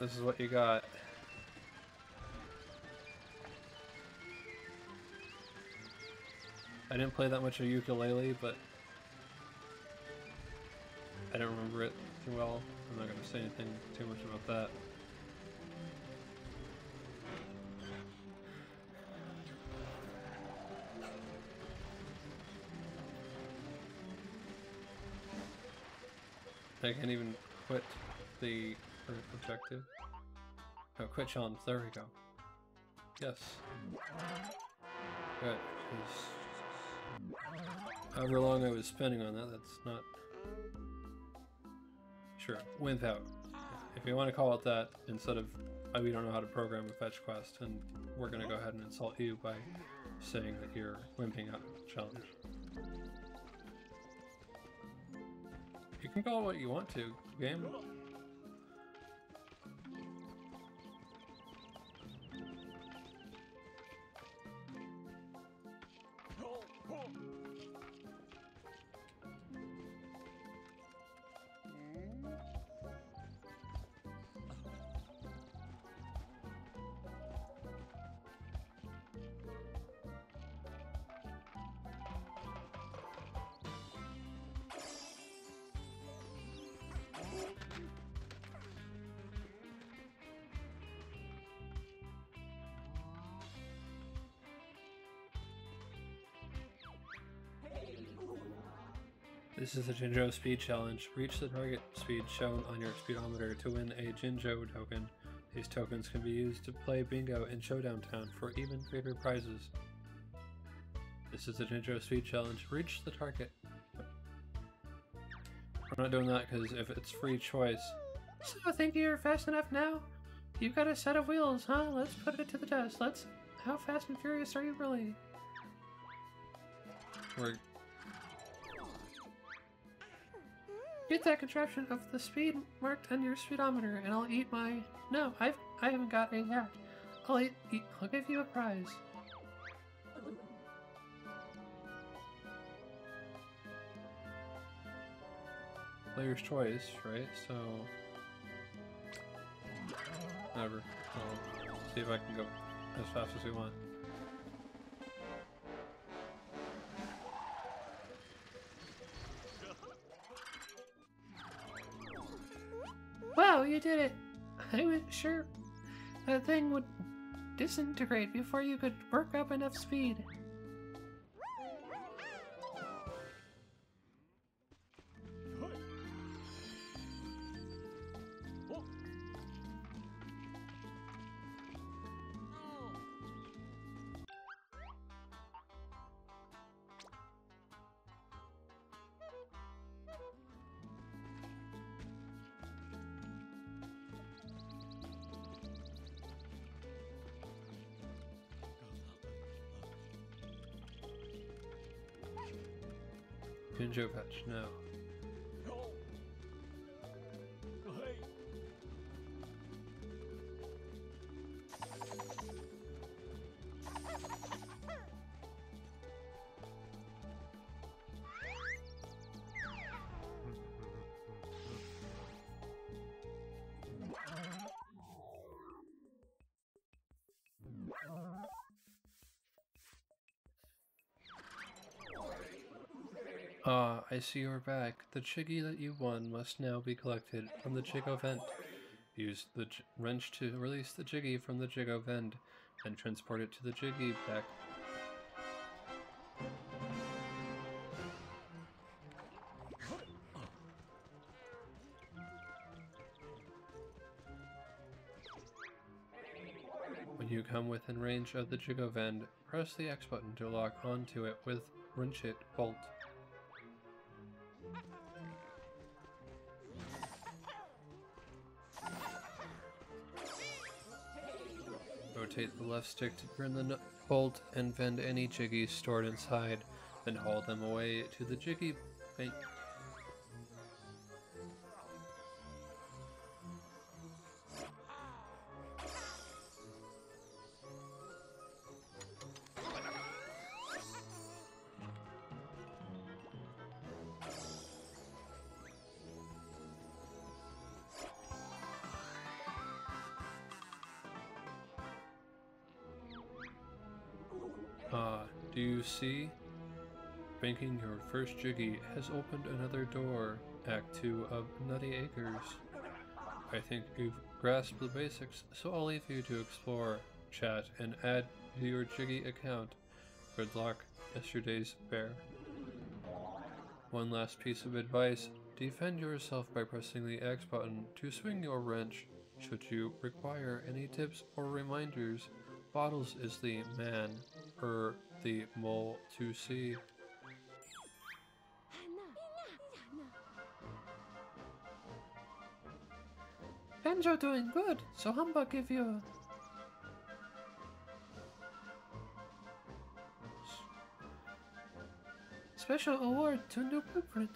this is what you got. I didn't play that much of ukulele, but I don't remember it too well. I'm not going to say anything too much about that. I can't even quit the objective. Oh, quit challenge. There we go. Yes. Good. However long I was spending on that, that's not Sure, without. If you want to call it that, instead of oh, we don't know how to program a fetch quest, and we're gonna go ahead and insult you by saying that you're wimping out challenge. Can call it what you want to, game. This is the Jinjo Speed Challenge. Reach the target speed shown on your speedometer to win a Jinjo token. These tokens can be used to play bingo in Showdown Town for even greater prizes. This is the Jinjo Speed Challenge. Reach the target. We're not doing that because if it's free choice, So I think you're fast enough now? You've got a set of wheels, huh? Let's put it to the test. Let's. How fast and furious are you really? we're Get that contraption of the speed marked on your speedometer, and I'll eat my. No, I've I haven't got a hat. I'll eat. eat I'll give you a prize. player's choice, right? So. I'll see if I can go as fast as we want. Did it! I was sure that thing would disintegrate before you could work up enough speed. I see you're back. The Jiggy that you won must now be collected from the Jiggy Vend. Use the wrench to release the Jiggy from the Jiggy Vend, and transport it to the Jiggy bank. When you come within range of the Jiggy Vend, press the X button to lock onto it with Wrench It Bolt. The left stick to turn the bolt and vend any jiggies stored inside, then haul them away to the jiggy bank. First jiggy has opened another door, Act 2 of Nutty Acres. I think you've grasped the basics, so I'll leave you to explore, chat, and add to your jiggy account. Good luck, yesterday's bear. One last piece of advice defend yourself by pressing the X button to swing your wrench. Should you require any tips or reminders, Bottles is the man, or the mole to see. Banjo doing good, so Humba give you a special award to new blueprint.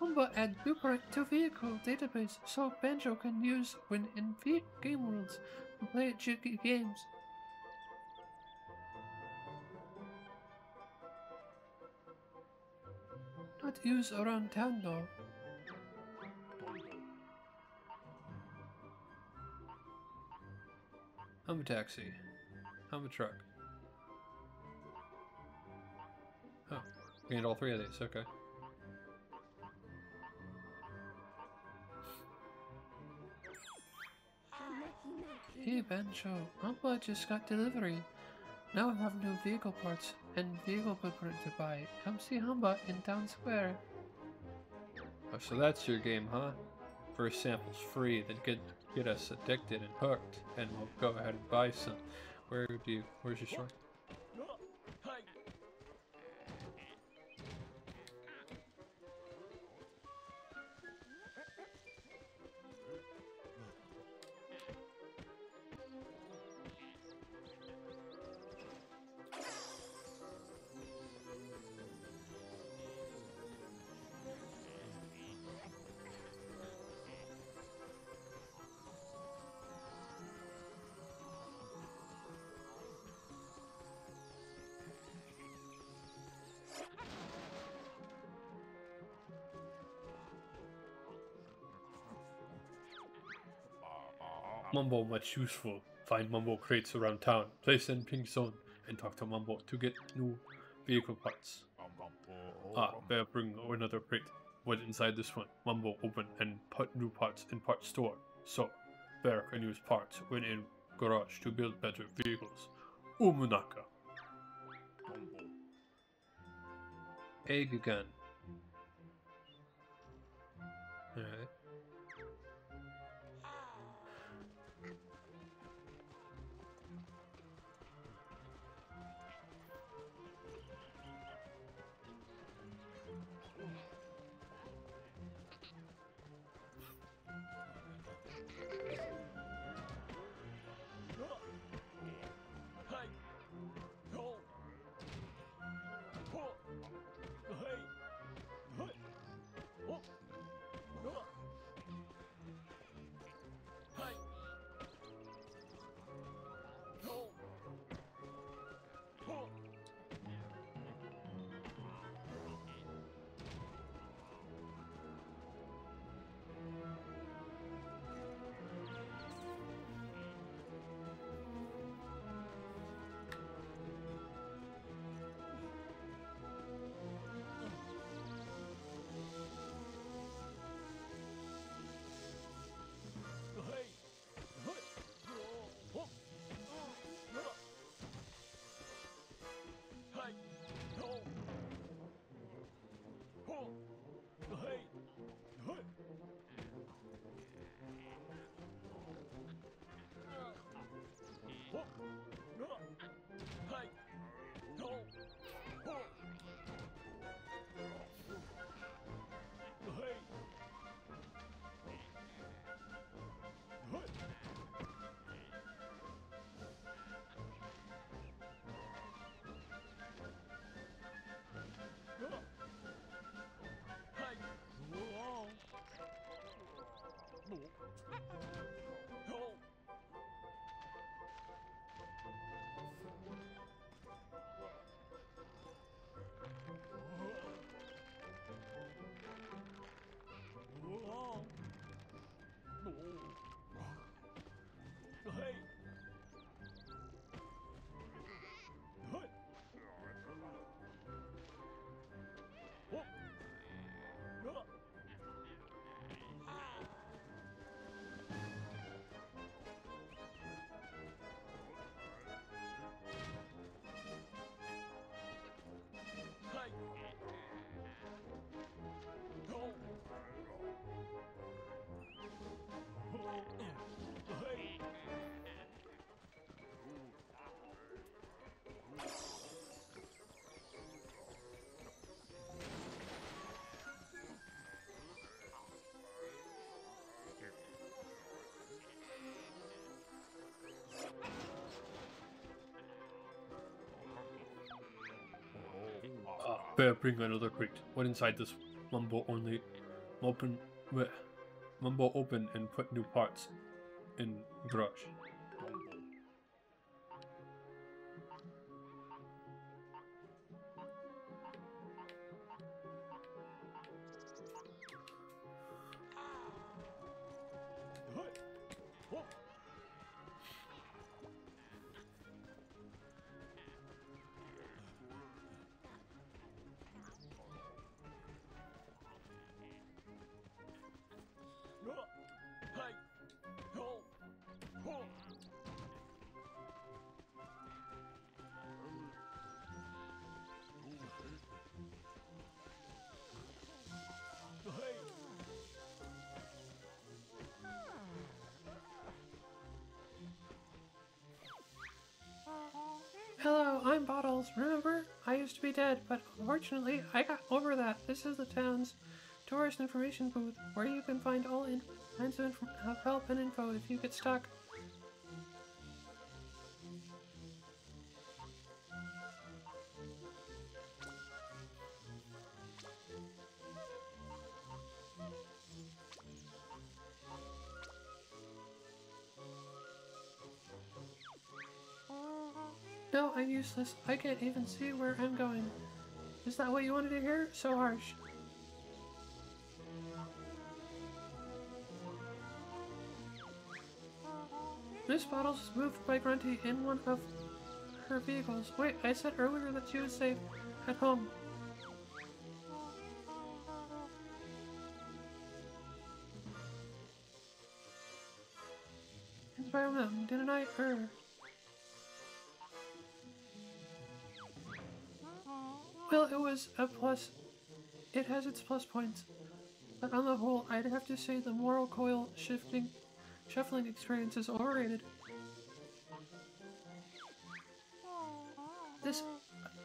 Humba add blueprint to vehicle database so Banjo can use when in game worlds and play games. Not use around town though. I'm a taxi. I'm a truck. Oh, we need all three of these, okay. Hey Banjo, Humba just got delivery. Now I have new vehicle parts and vehicle blueprint to buy. Come see Humba in town square. Oh, so that's your game, huh? First sample's free, then get get us addicted and hooked, and we'll go ahead and buy some. Where do you? Where's your store? Mumbo much useful. Find Mumbo crates around town, place in pink zone, and talk to Mumbo to get new vehicle parts. Ah, better bring another crate. What's inside this one? Mumbo open and put new parts in parts store. So, bear can use parts when in garage to build better vehicles. Oomenacka. Egg gun. Bear, bring another crate. What inside this mumbo only open bleh, mumbo open and put new parts in garage. Used to be dead, but unfortunately, I got over that. This is the town's tourist information booth, where you can find all in kinds of, help and info if you get stuck. I can't even see where I'm going. Is that what you wanted to hear? So harsh. Miss Bottles was moved by Grunty in one of her vehicles. Wait, I said earlier that she was safe at home. Environment, didn't I? Er. Well, it was a plus. It has its plus points. But on the whole, I'd have to say the moral coil shifting, shuffling experience is overrated. This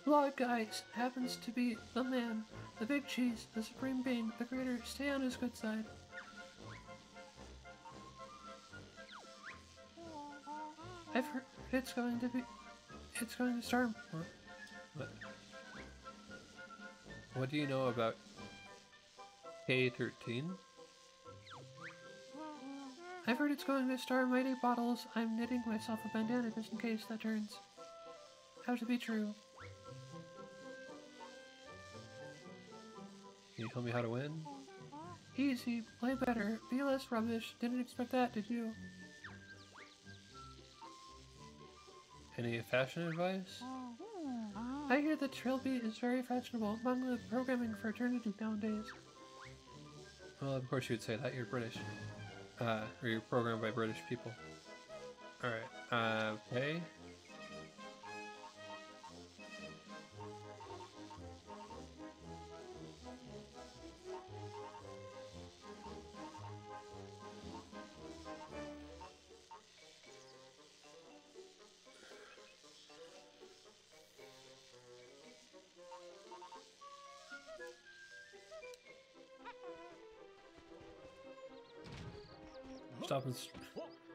log guy happens to be the man, the big cheese, the supreme being, the creator. Stay on his good side. I've heard it's going to be. It's going to storm. What? What do you know about K13? I've heard it's going to star mighty bottles. I'm knitting myself a bandana just in case that turns out to be true. Can you tell me how to win? Easy, play better, be less rubbish. Didn't expect that, did you? Any fashion advice? I hear that Trilby is very fashionable among the programming fraternity nowadays. Well, of course you'd say that. You're British. Uh, or you're programmed by British people. Alright, uh, okay.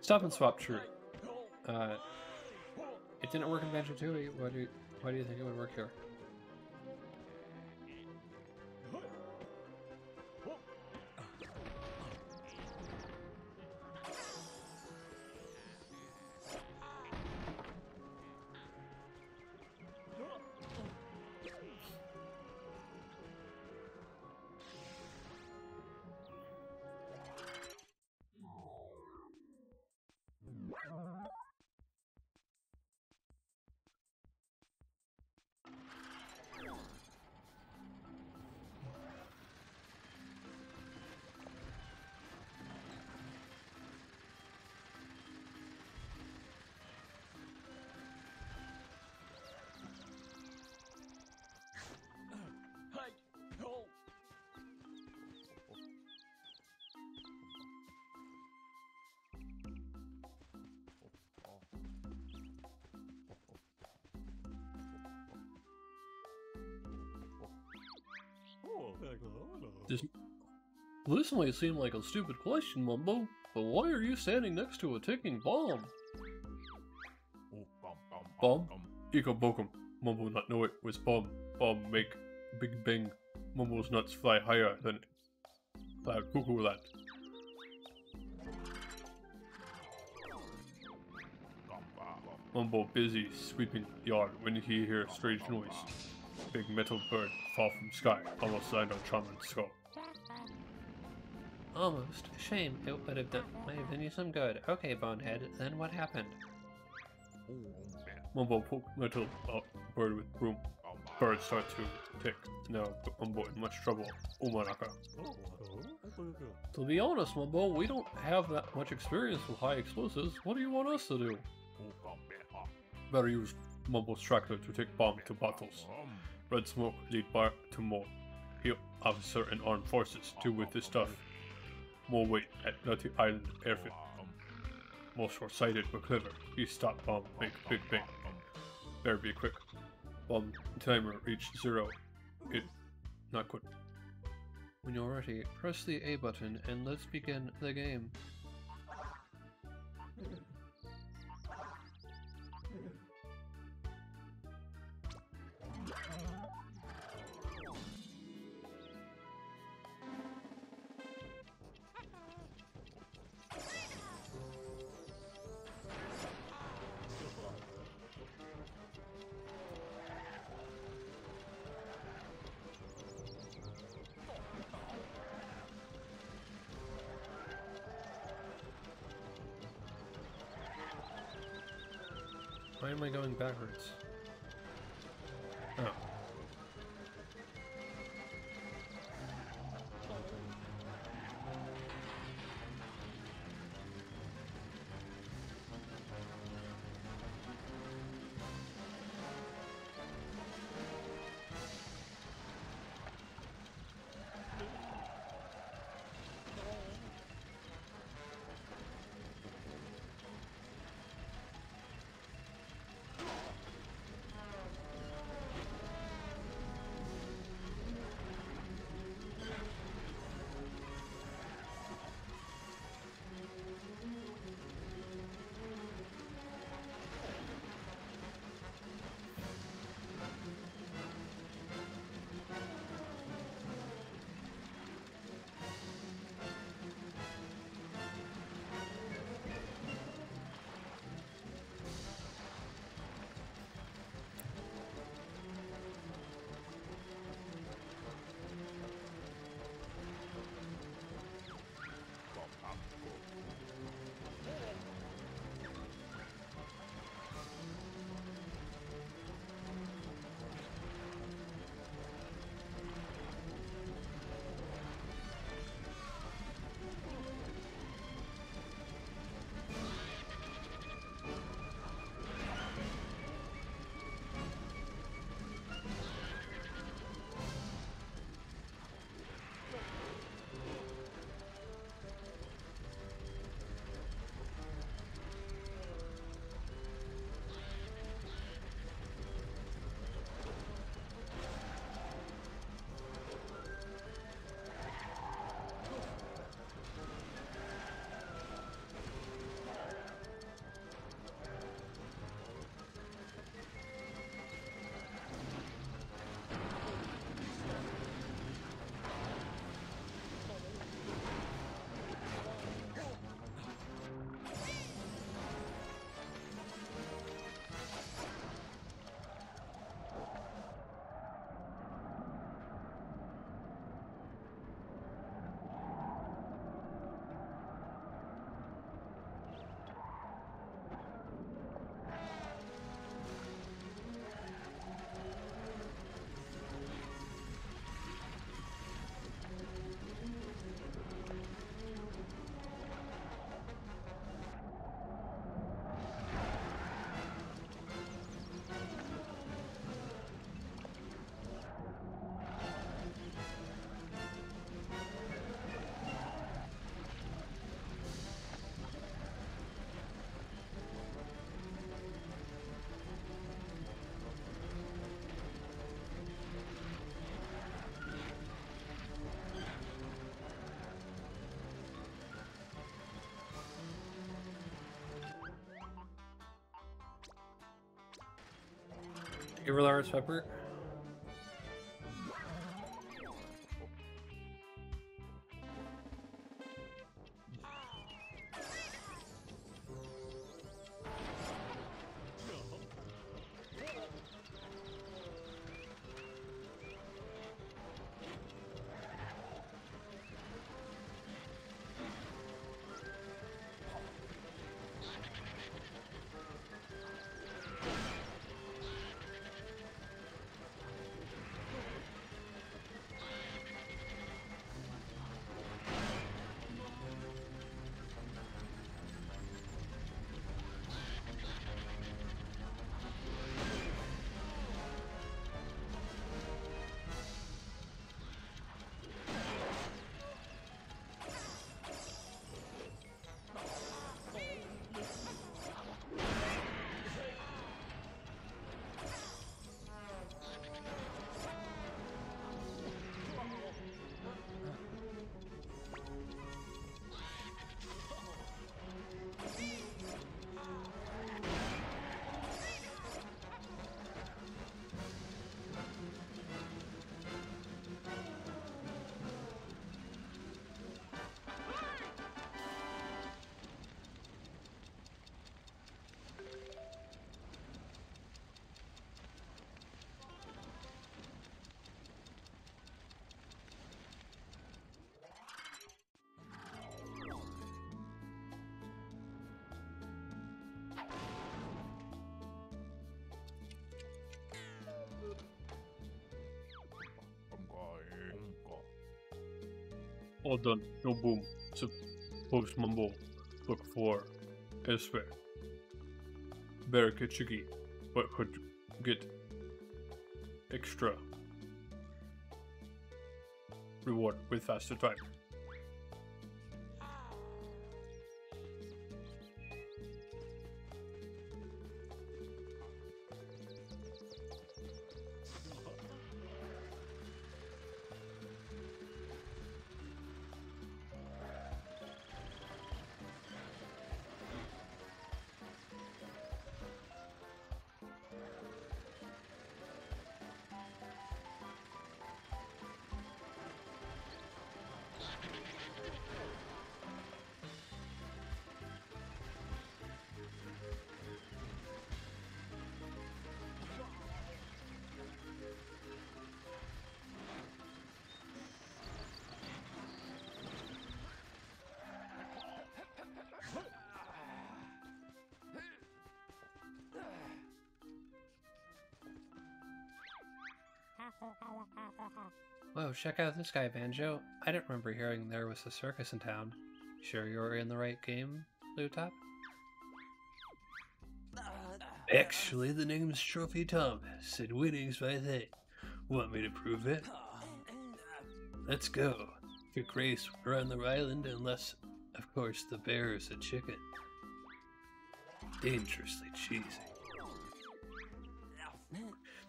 Stop and swap true. Uh, it didn't work in Banjo Tooie. Why do why do you think it would work here? This may seem like a stupid question, Mumbo, but why are you standing next to a ticking bomb? Bomb? Eekum Bokum. Mumbo not know it was bomb. Bomb make Big Bang. Mumbo's nuts fly higher than Cloud Cuckoo Land. Mumbo busy sweeping yard when he hear strange noise. Big metal bird fall from sky, almost land on Charman's skull. Almost. Shame. It would have done, might have done you some good. Okay, Bonehead. Then what happened? Mumbo poke metal uh, bird with broom. Bird start to tick. Now Mumbo in much trouble. Oomenacka. To be honest, Mumbo, we don't have that much experience with high explosives. What do you want us to do? Better use Mumbo's tractor to take bomb to bottles. Red smoke lead bar to more. He officer and armed forces do with this stuff. More weight at Nutty Island airfield. Um, more short-sighted but clever. He stop bomb, make big bang. Better be quick. Bomb timer reach zero. It not good. When you're ready, press the A button and let's begin the game. Backwards? You ever Lars Pepper? All done. No boom. Post mumble. Look for Espe. Barakachiki. But could get extra reward with faster time. Check out this guy, Banjo. I didn't remember hearing there was a circus in town. Sure you're in the right game, Blue Top? Actually, the name's Trophy Tom. and winning's my thing. Want me to prove it? Let's go. Your Grace, we're on the island, unless, of course, the bear is a chicken. Dangerously cheesy.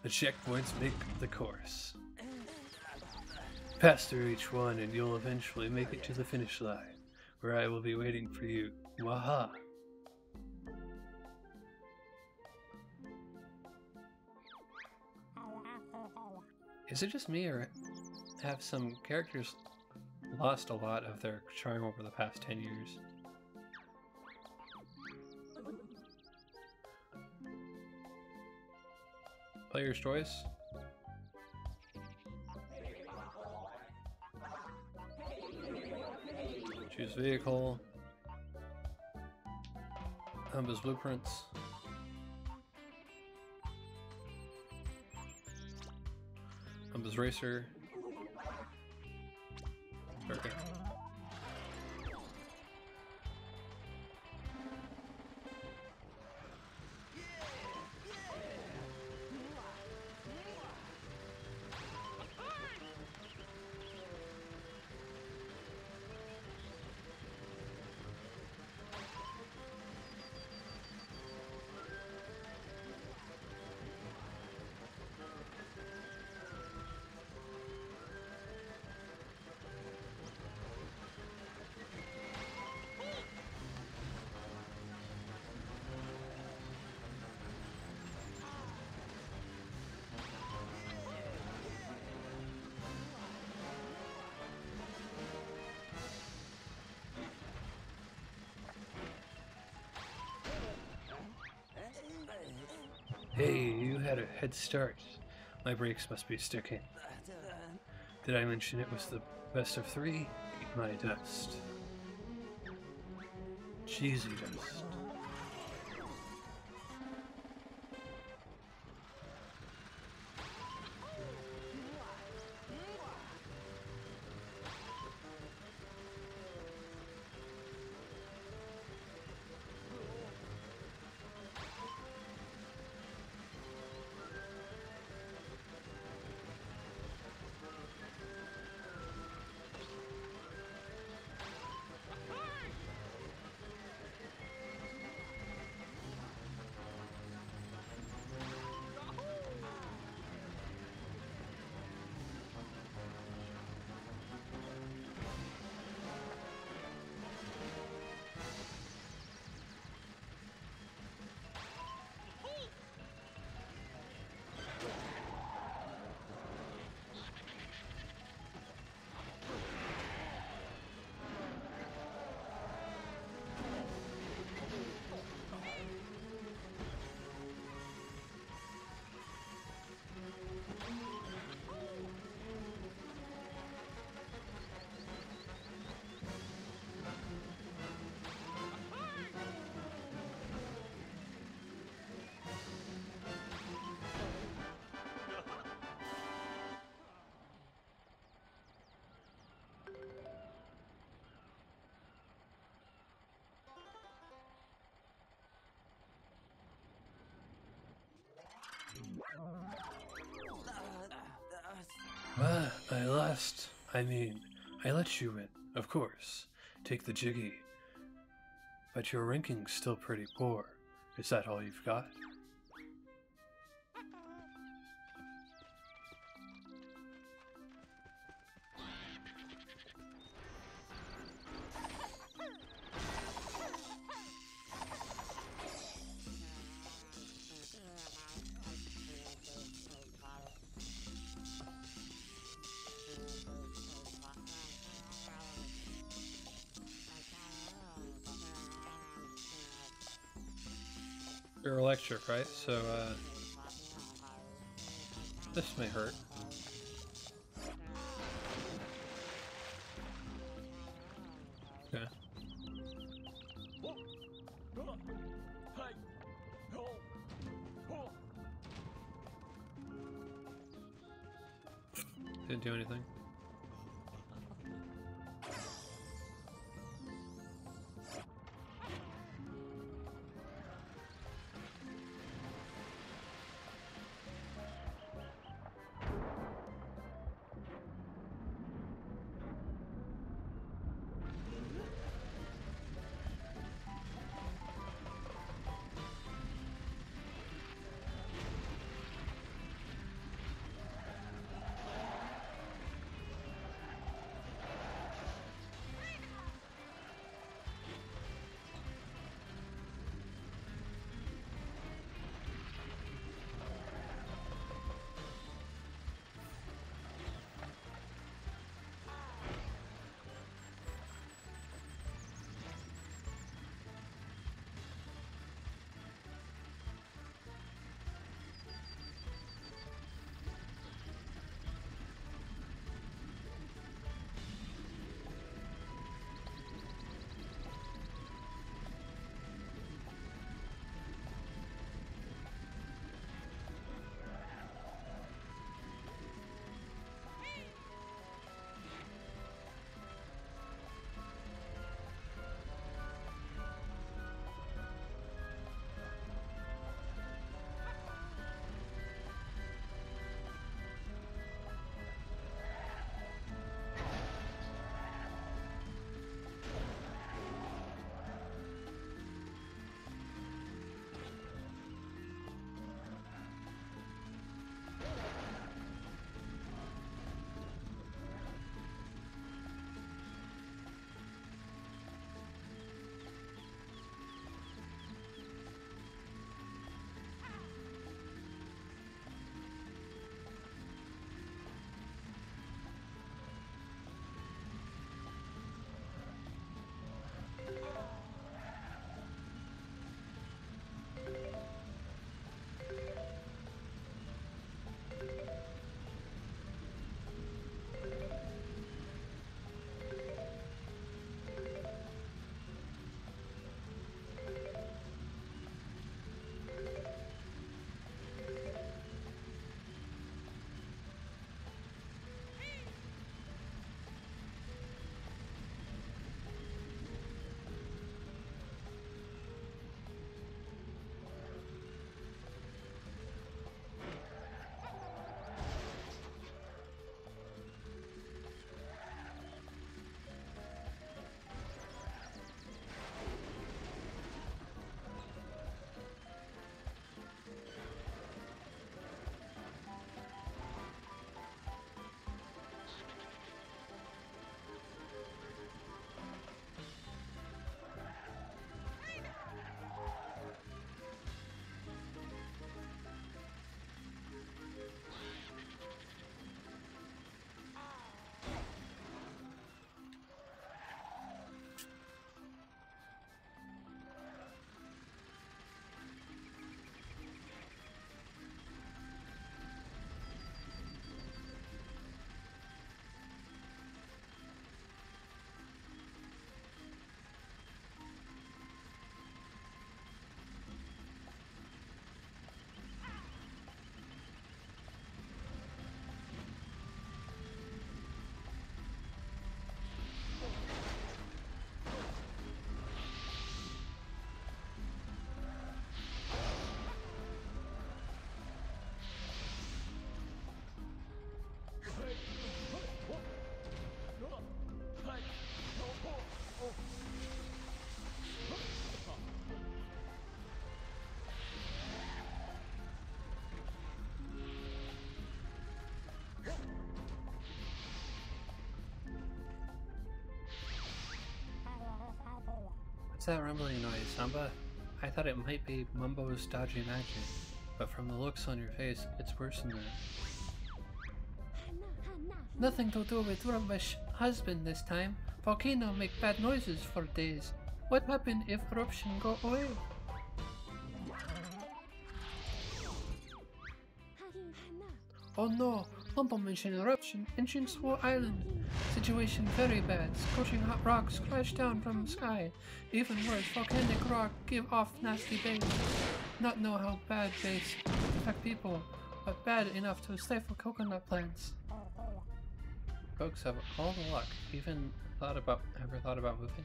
The checkpoints make the course. Pass through each one and you'll eventually make it to the finish line, where I will be waiting for you. Waha! Is it just me, or have some characters lost a lot of their charm over the past 10 years? Player's choice? Choose vehicle. Compass blueprints. Compass racer. Okay. Head start. My brakes must be sticking. Did I mention it was the best of three? Eat my dust. Cheesy dust. Asked. I mean, I let you in, of course. Take the jiggy. But your ranking's still pretty poor. Is that all you've got? Right? So, uh, that rumbling noise, Samba? I thought it might be Mumbo's dodgy magic, but from the looks on your face, it's worse than that. Nothing to do with rubbish husband this time. Volcano make bad noises for days. What happened if eruption go away? Oh no, Mentioned eruption, ancient Swore Island. Situation very bad. Scorching hot rocks crash down from sky. Even worse, volcanic rock give off nasty bass. Not know how bad bass affect people, but bad enough to stifle coconut plants. Folks have all the luck. Even thought about ever thought about moving?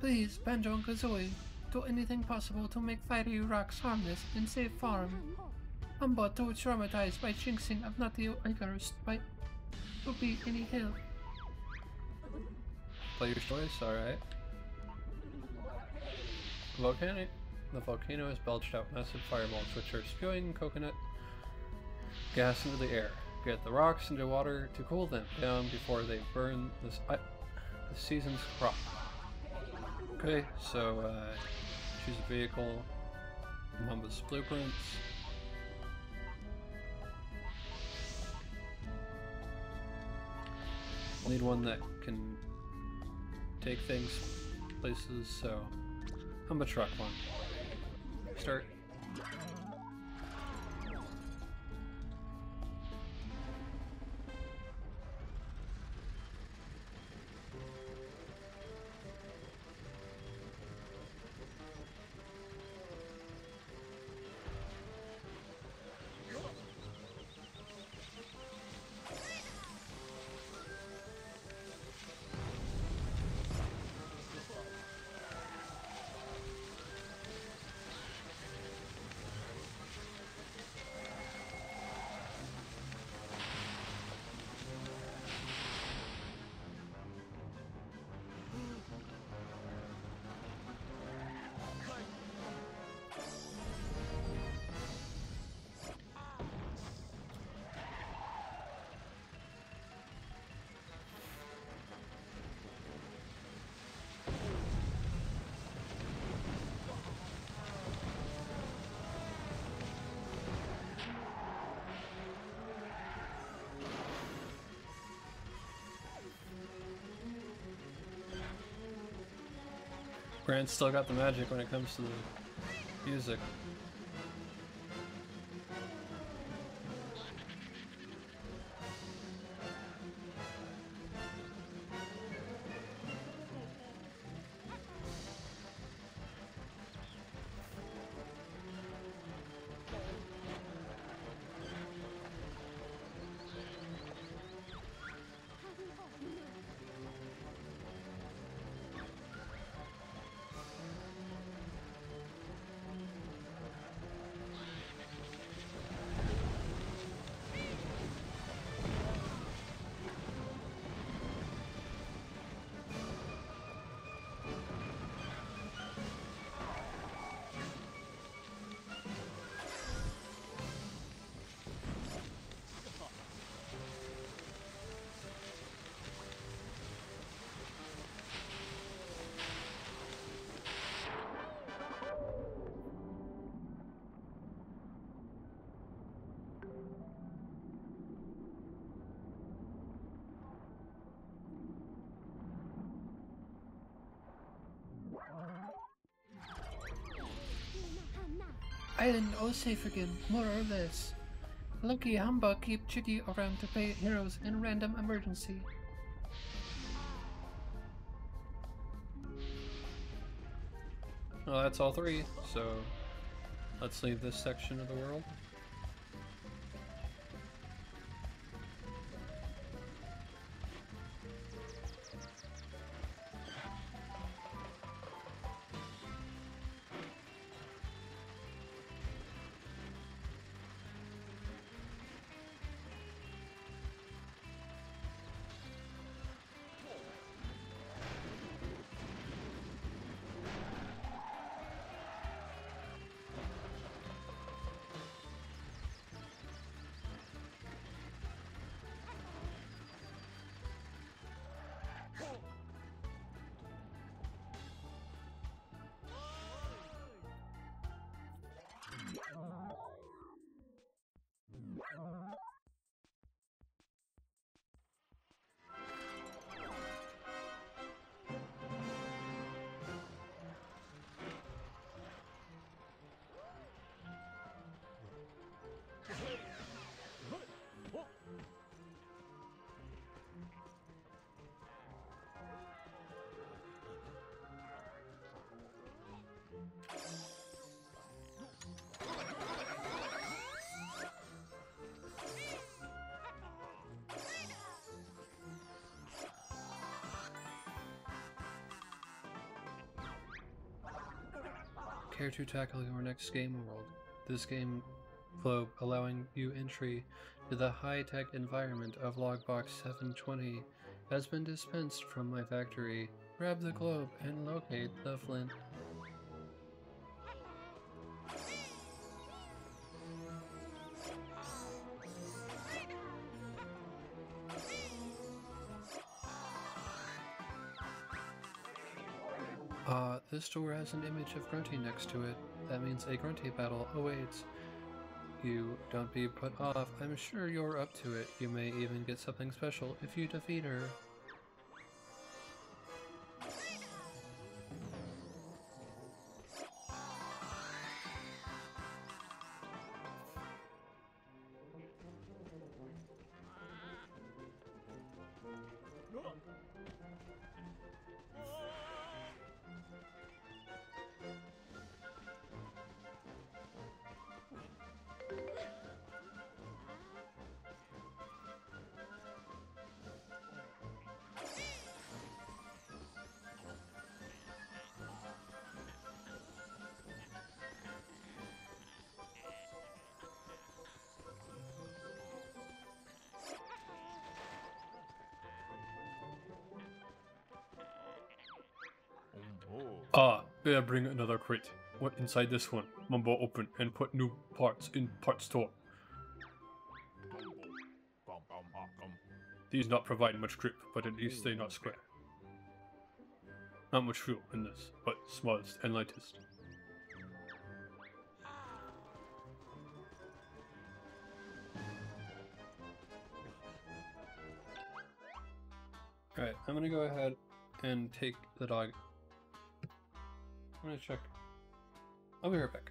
Please, Banjo and Kazooie, do anything possible to make fiery rocks harmless and save farm. I'm about too traumatized by jinxing of not Icarus by to be any help. Player's choice, alright. Volcanic. The volcano has belched out massive fireballs, which are spewing coconut gas into the air. Get the rocks into water to cool them down before they burn this season's crop. Okay, so uh, choose a vehicle. Mumba's blueprints. Need one that can take things places, so I'm a truck one. Start. Grant's still got the magic when it comes to the music. Island all safe again, more or less. Lucky Humba keep jiggy around to pay heroes in random emergency. Well, that's all three, so let's leave this section of the world. To tackle your next game world. This game globe allowing you entry to the high-tech environment of Logbox 720 has been dispensed from my factory. Grab the globe and locate the flint. This door has an image of Grunty next to it. That means a Grunty battle awaits. You don't be put off. I'm sure you're up to it. You may even get something special if you defeat her. Better bring another crate. What inside this one? Mumbo open and put new parts in part store. These not provide much grip, but at least they not square. Not much fuel in this, but smallest and lightest. Alright, I'm gonna go ahead and take the dog. I'm gonna check. I'll be right back.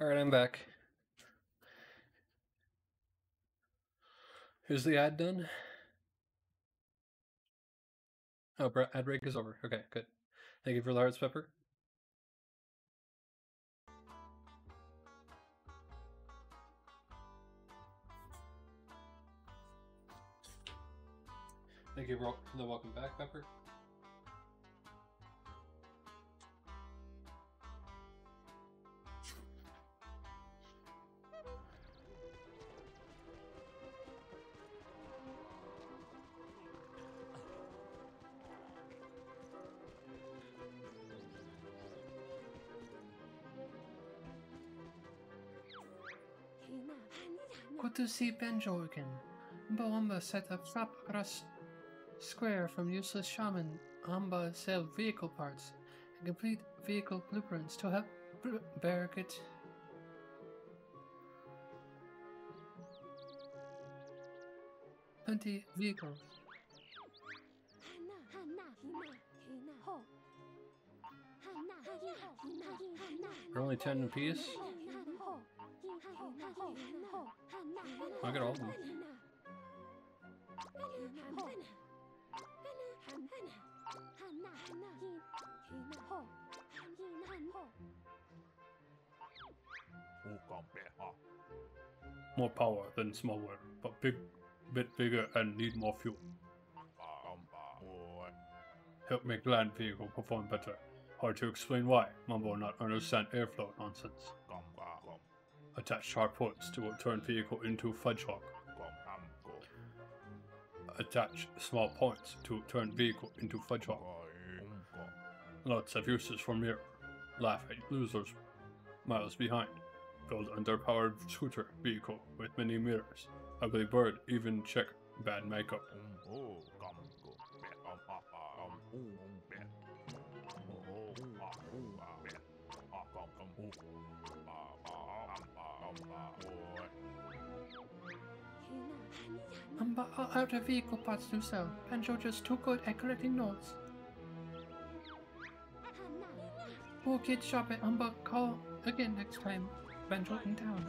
All right, I'm back. Is the ad done? Oh, ad break is over. Okay, good. Thank you for the hearts, Pepper. Thank you for the welcome back, Pepper. To see Banjo again. Humba set up shop across square from useless shaman. Humba sell vehicle parts and complete vehicle blueprints to help br- barricade. Twenty vehicles. They're only 10 apiece. I'll get all of them. More power than smaller, but big, bit bigger and need more fuel. Help make land vehicle perform better. Hard to explain why. Mumbo not understand airflow nonsense. Attach sharp points to turn vehicle into fudgehawk. Attach small points to turn vehicle into fudgehawk. Lots of uses for mirror. Laugh at losers miles behind. Build underpowered scooter vehicle with many mirrors. Ugly bird even check bad makeup. Humba are out of vehicle parts to sell. Banjo just too good at collecting notes. Poor kid shop at Humba. Call again next time. Banjo in town.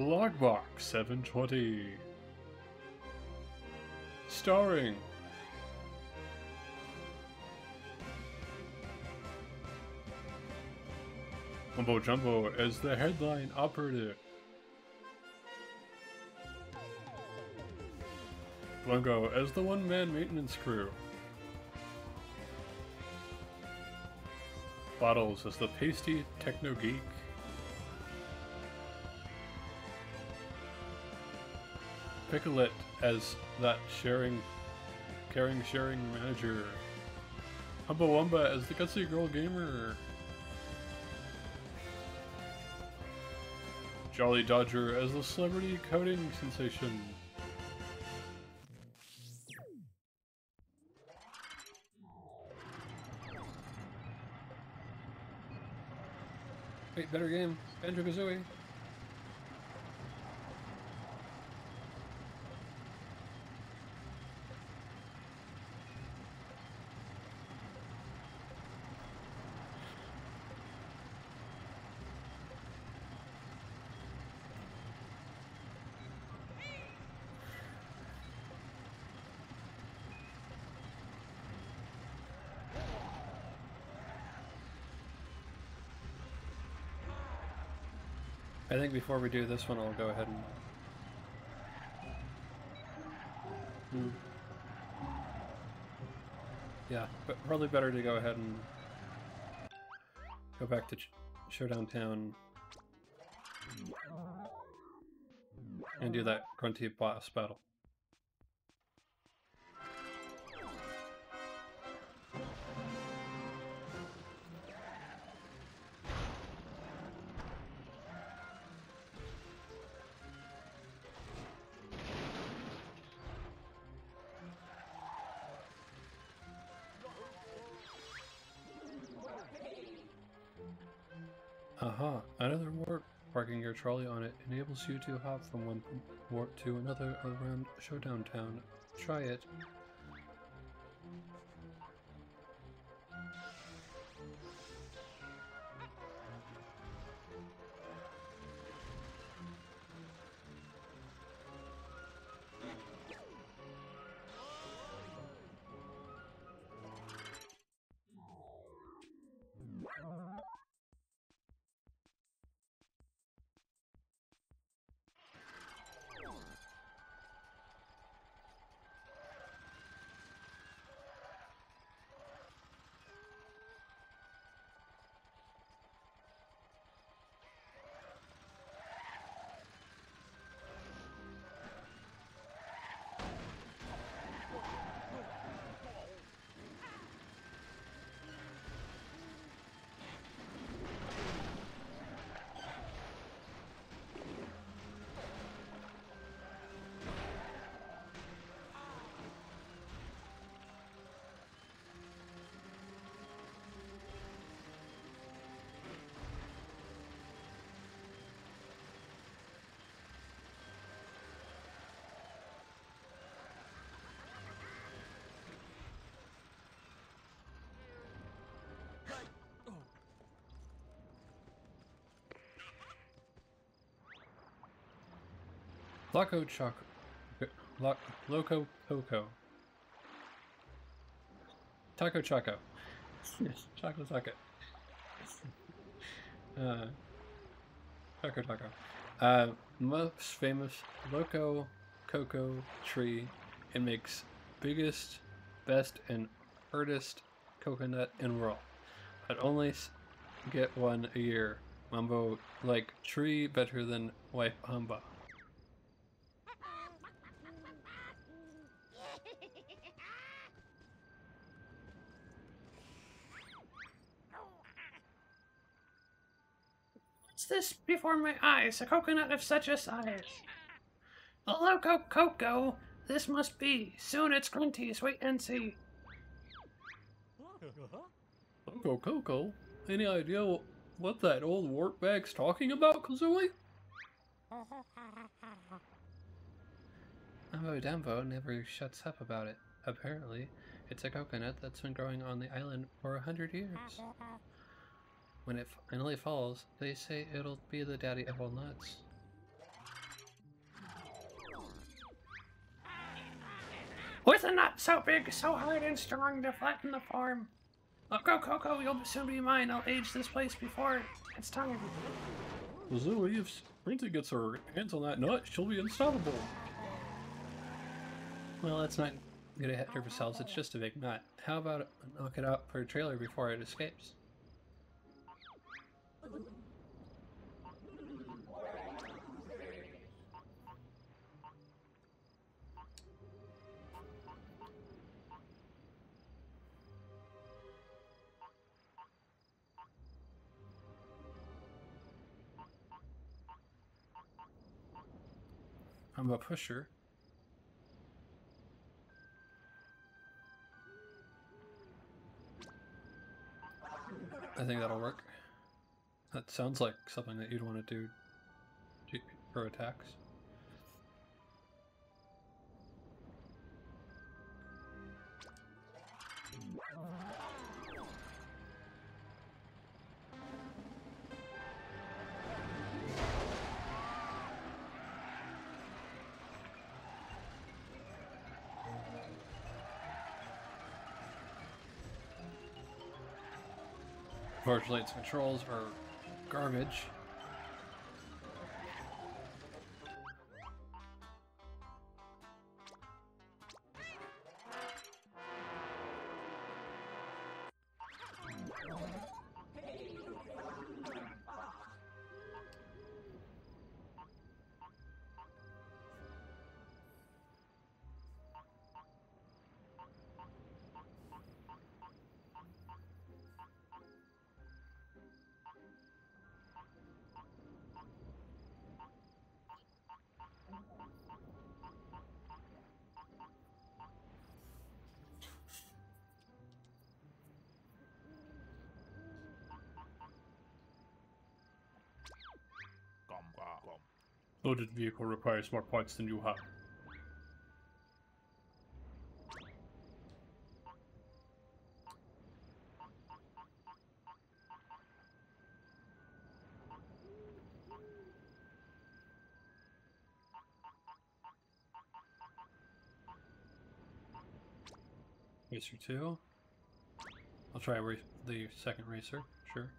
Logbox 720. Starring Mumbo Jumbo as the headline operative. Klungo as the one-man maintenance crew. Bottles as the pasty techno geek. Picolet as that sharing, caring sharing manager. Humba Wumba as the gutsy girl gamer. Jolly Dodger as the celebrity coding sensation. Wait, better game. Banjo Kazooie. Think before we do this one, I'll go ahead and. Hmm. Yeah, but probably better to go ahead and go back to Showdown Town and do that grunty boss battle. Aha, another warp. Parking your trolley on it enables you to hop from one warp to another around Showdown Town. Try it. Loco Choco. Lo Loco Poco. Taco Choco. Choco Taco. Uh, Taco Taco. Uh, most famous Loco Coco tree. It makes biggest, best, and hardest coconut in world. But only get one a year. Mumbo like tree better than wife Humba. What's this before my eyes? A coconut of such a size. A loco coco. This must be. Soon it's Grunty's. Wait and see. Coco Coco? Any idea what that old warp bag's talking about, Kazooie? Mumbo oh, Dumbo never shuts up about it. Apparently, it's a coconut that's been growing on the island for a hundred years. When it finally falls, they say it'll be the daddy of all nuts. With a nut so big, so hard and strong to flatten the farm. Look, go, Coco, you'll soon be mine. I'll age this place before it's time. Zooey, if Sprinty gets her hands on that nut, she'll be unstoppable. Well, that's not gonna hit ourselves, it's just a big nut. How about knock it out for a trailer before it escapes? I'm a pusher. I think that'll work. That sounds like something that you'd want to do for attacks. Unfortunately, its controls are garbage. Loaded vehicle requires more points than you have. Racer 2. I'll try the second racer, sure.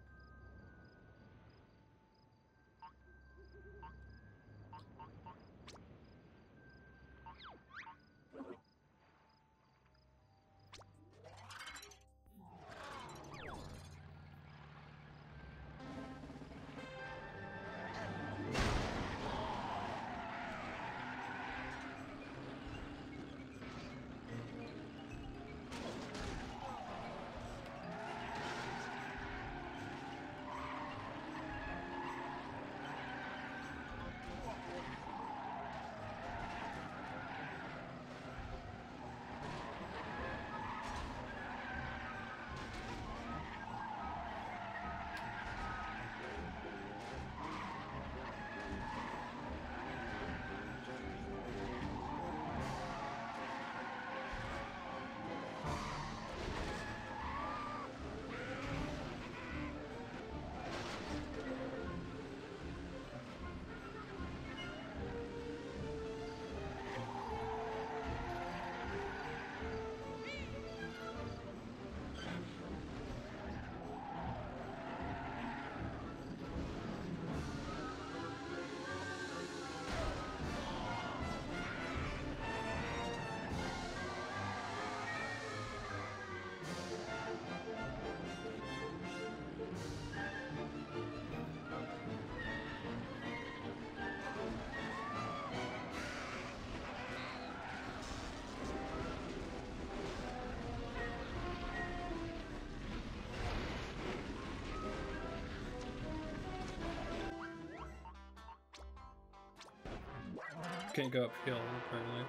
Can't go uphill, apparently.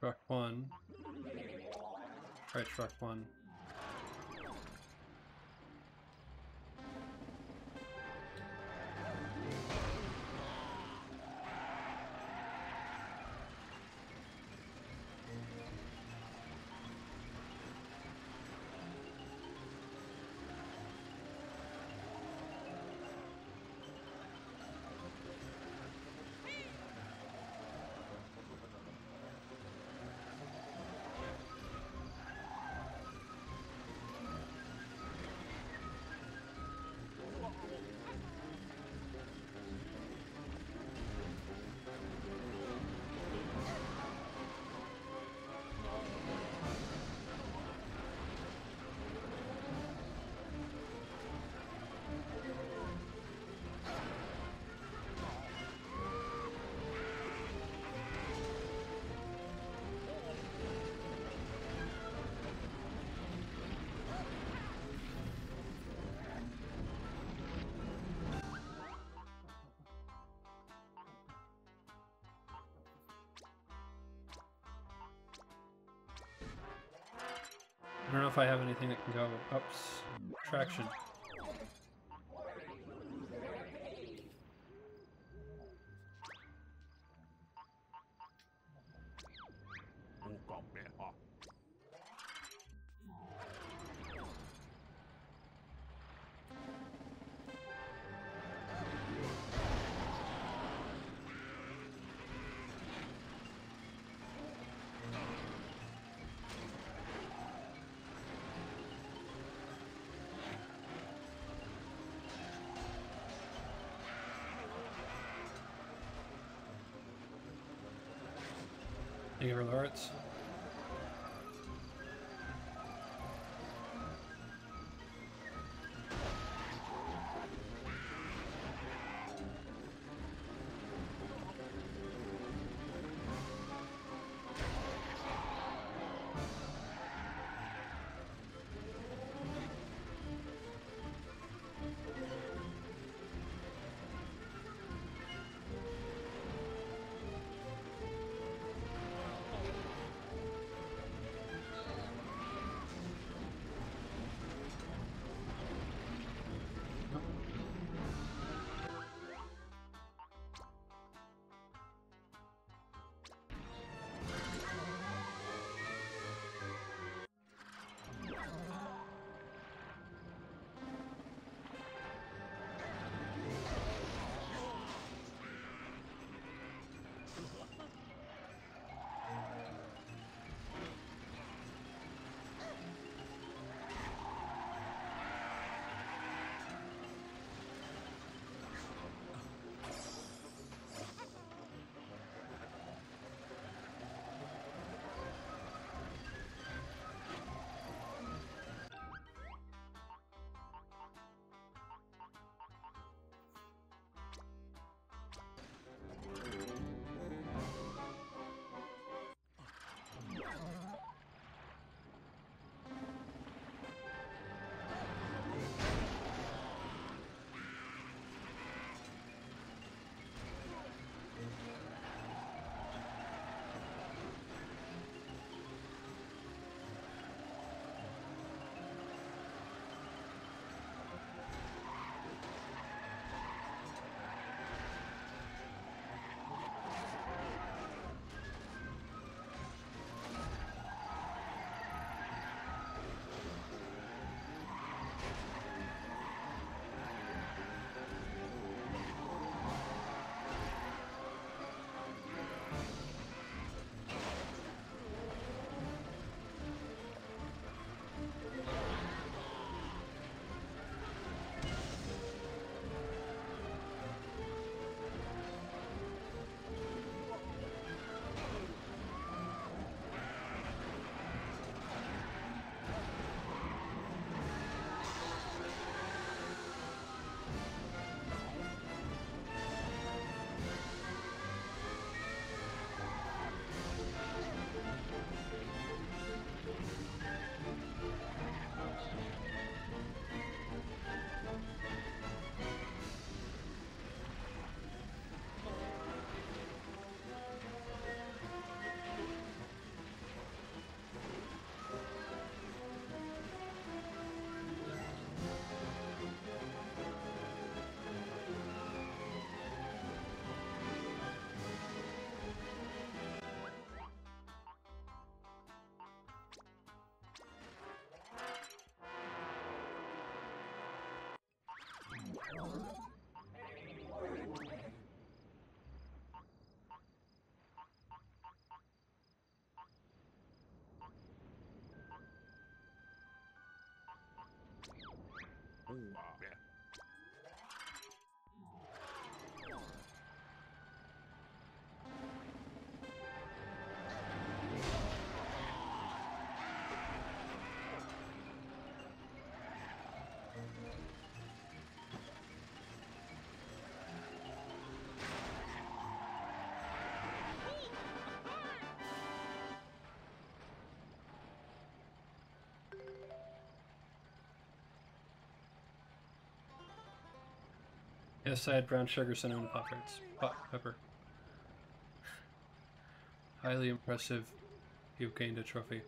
Truck one. Try truck one. Don't know if I have anything that can go Oops. traction. Thank you for Yes, I had brown sugar cinnamon pop tarts. Pop pepper. Highly impressive. You've gained a trophy.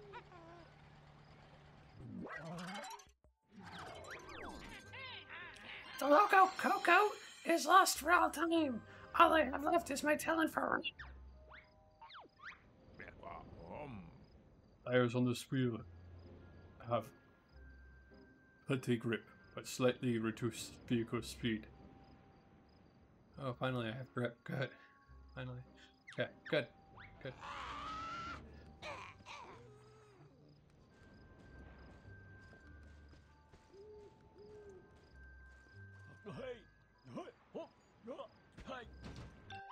The logo Coco is lost for all time. All I have left is my talent for. Tires on this wheel have plenty grip, but slightly reduced vehicle speed. Oh, finally I have grip. Good. Finally. Okay, good. Good.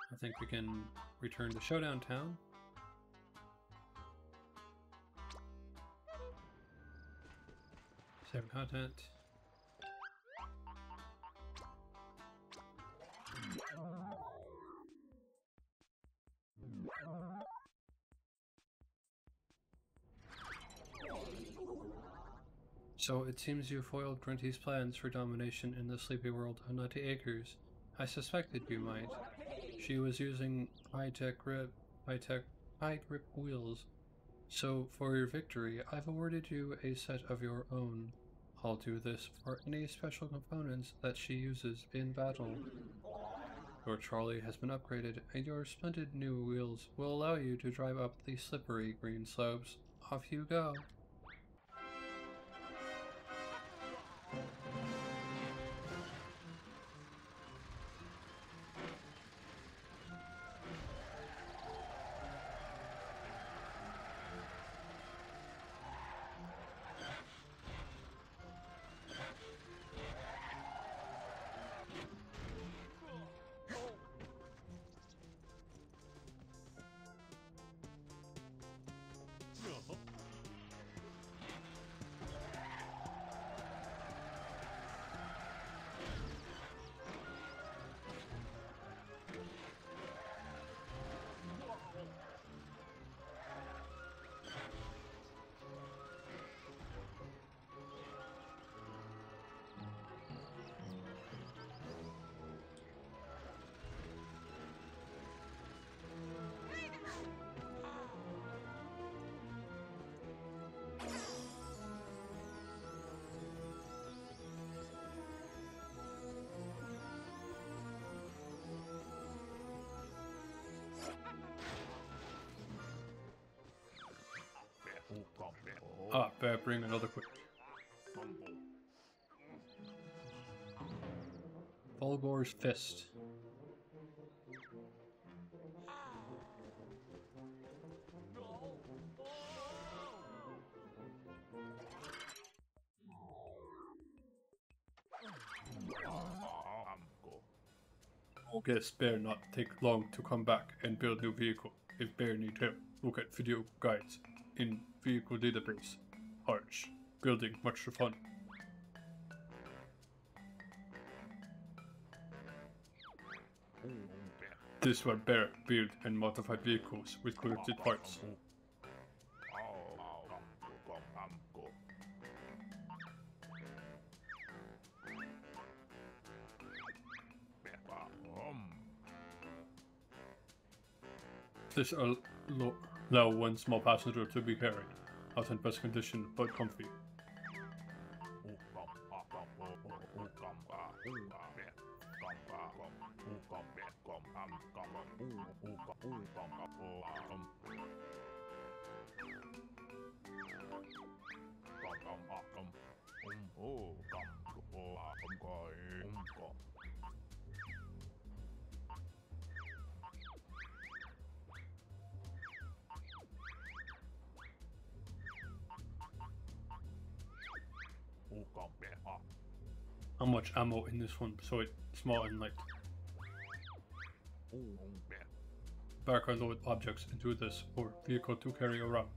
I think we can return to Showdown Town. Save content. So it seems you foiled Grunty's plans for domination in the sleepy world of Nutty Acres. I suspected you might. She was using high-tech grip, high-tech, high-grip wheels. So for your victory, I've awarded you a set of your own. I'll do this for any special components that she uses in battle. Your trolley has been upgraded, and your splendid new wheels will allow you to drive up the slippery green slopes. Off you go. Ah, better bring another quick. Volgor's Fist. Guess Bear not take long to come back and build new vehicle. If Bear need help, look at video guides in vehicle database. Arch. Building much fun. This were Bear build and modified vehicles with collected parts. This al- lo- allow one small passenger to be carried, not in best condition but comfy. How much ammo in this one so it's small and light. Back are load objects into this or vehicle to carry around.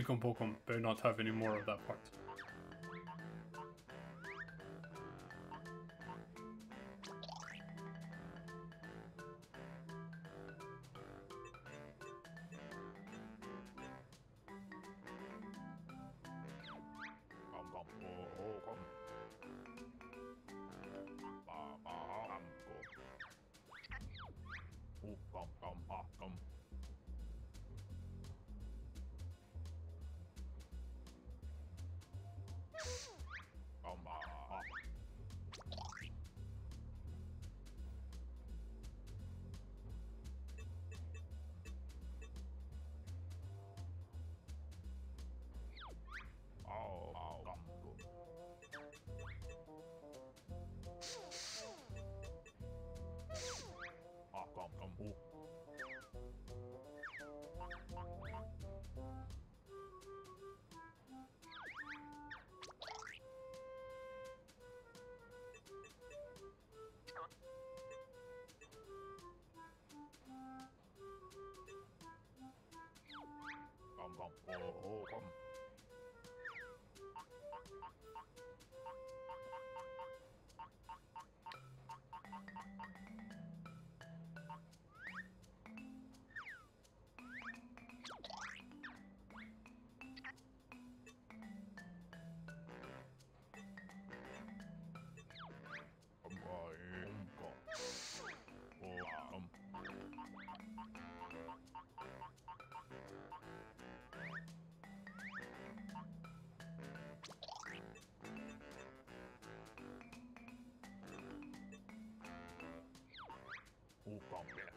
Econ better not have any more of that part. คูกล่อมเนี่ย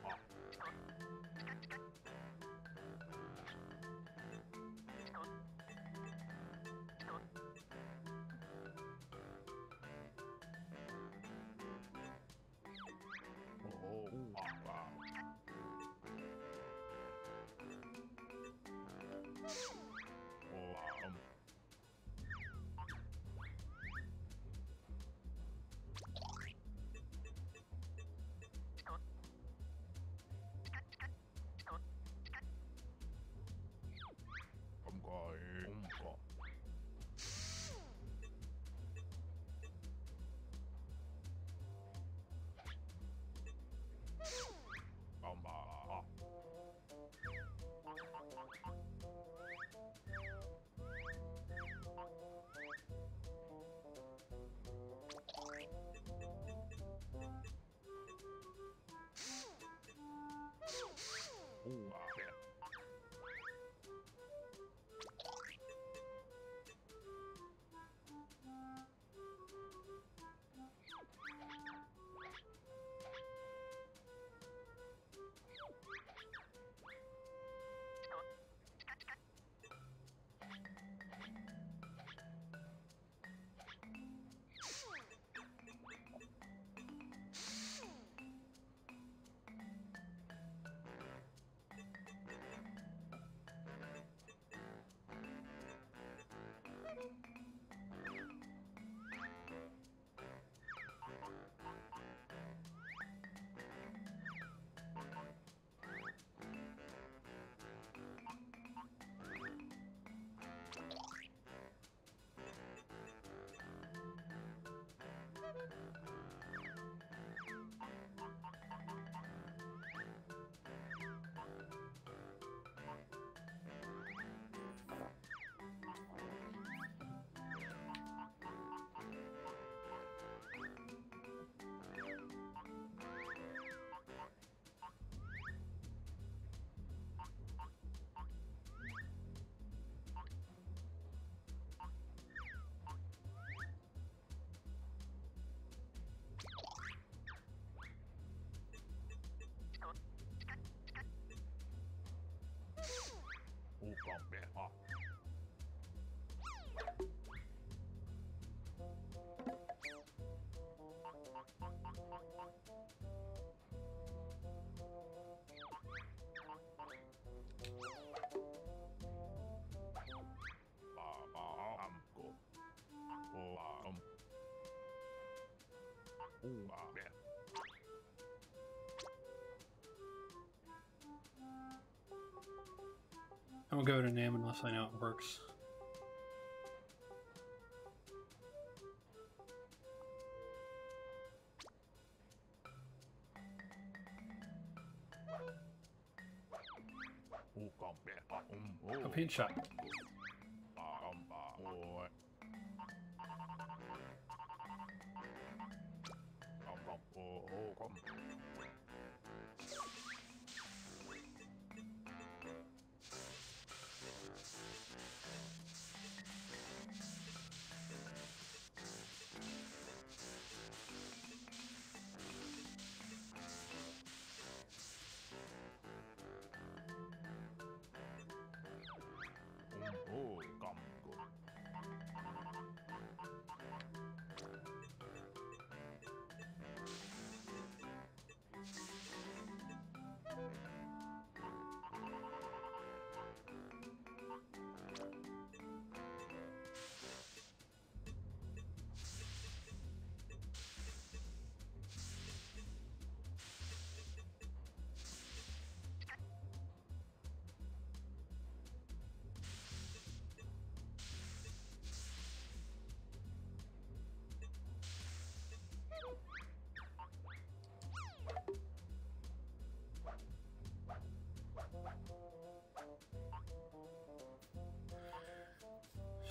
Ooh. còn bà bà ăn cô cô bà ông I won't it a name unless I know it works. A paint shop.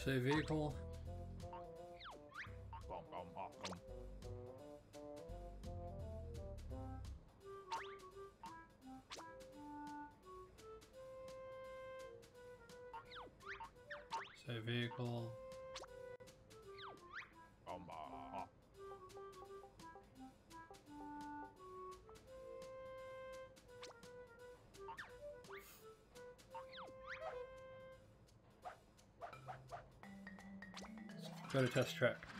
Say vehicle. To test track.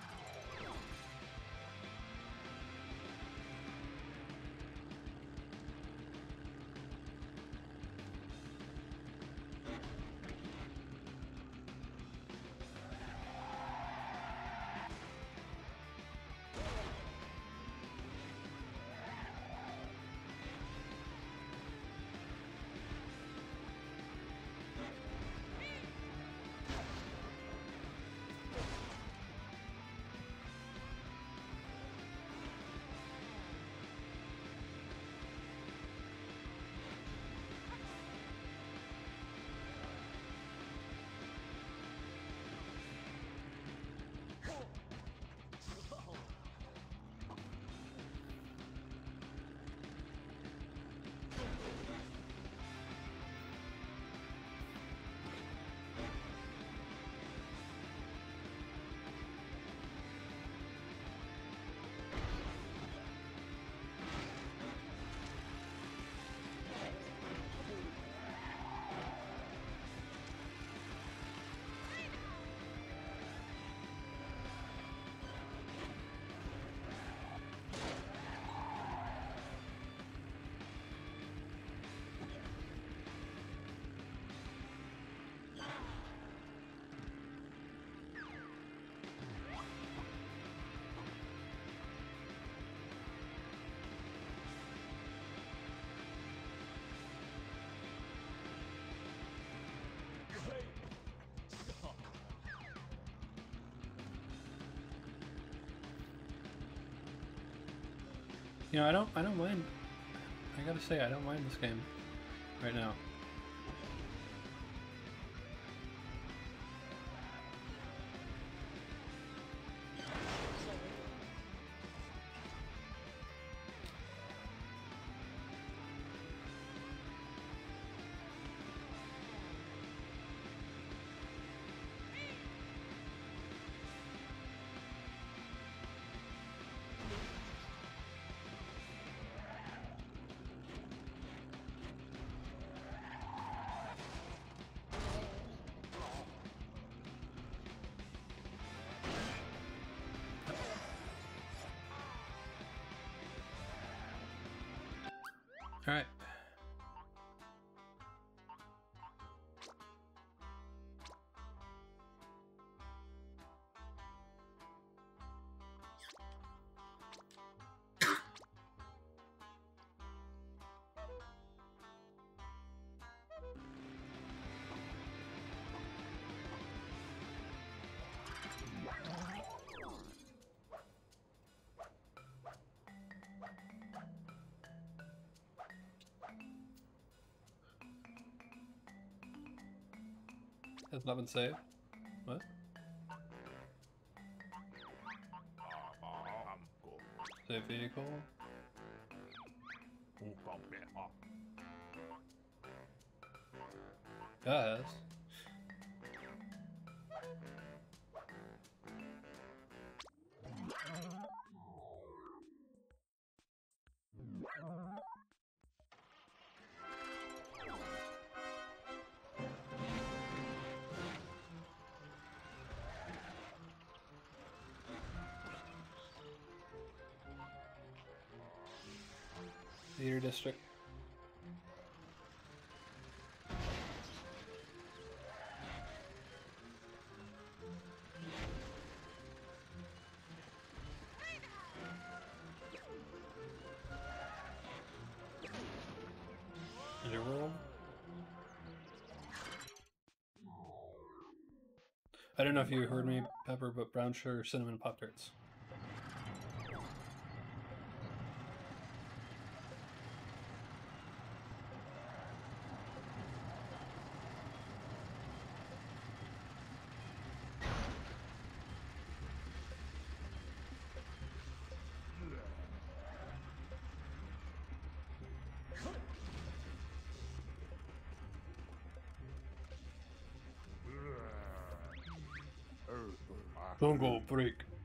You know, I don't, I don't mind. I gotta say, I don't mind this game right now. Alright. Has not been saved. What? Save vehicle. Yeah, it has. Theater district. I don't know if you heard me, Pepper, but brown sugar cinnamon pop tarts.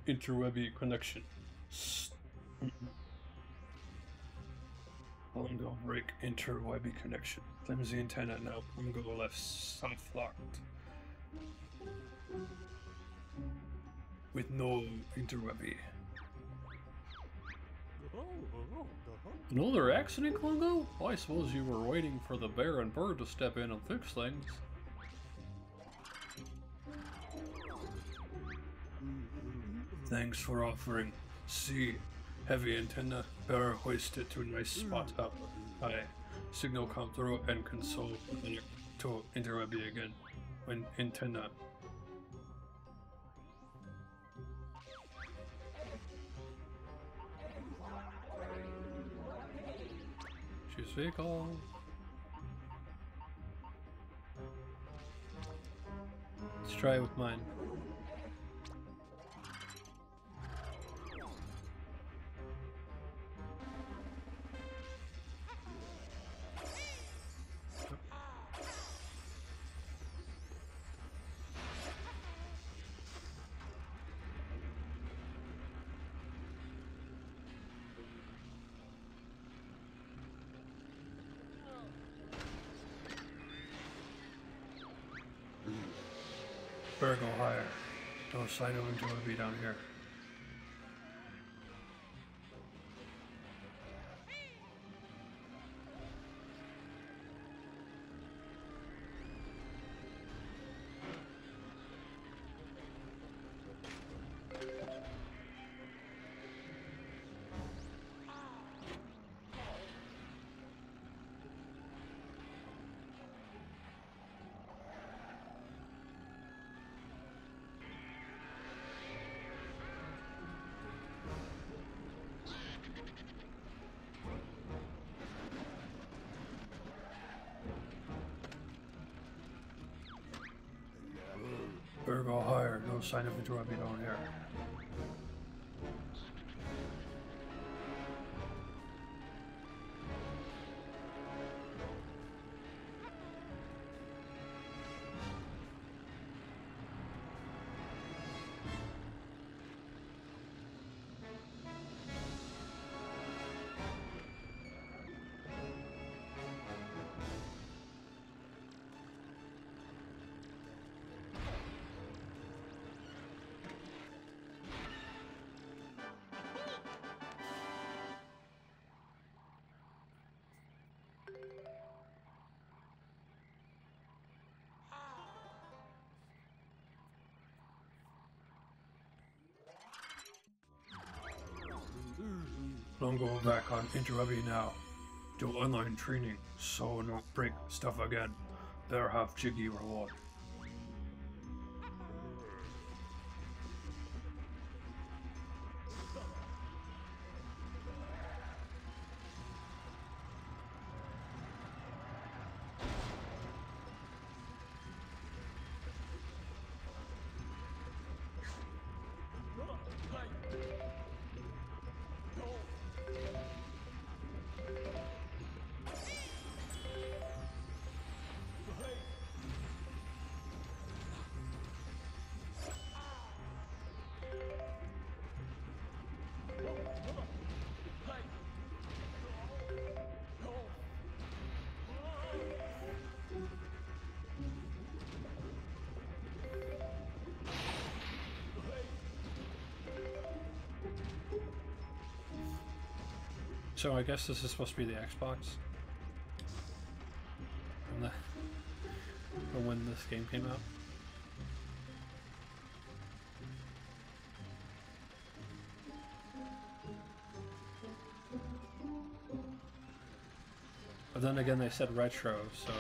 Interwebby connection. Mm-hmm. Don't go break interwebby connection. Flimsy antenna now. Pongo left soft locked. With no interwebby. Another accident, Klungo? I suppose you were waiting for the bear and bird to step in and fix things. Thanks for offering. See, heavy antenna, better hoist it to a nice hmm. spot up. I signal come through and console to interwebby again. When antenna. Choose vehicle. Let's try it with mine. No sign of enjoy be down here. Better go higher. No sign of enjoy be down I'm going back on Interwebby now. Do online training, so don't break stuff again. Better have Jiggy reward. So I guess this is supposed to be the Xbox. From the from when this game came out. But then again they said retro, so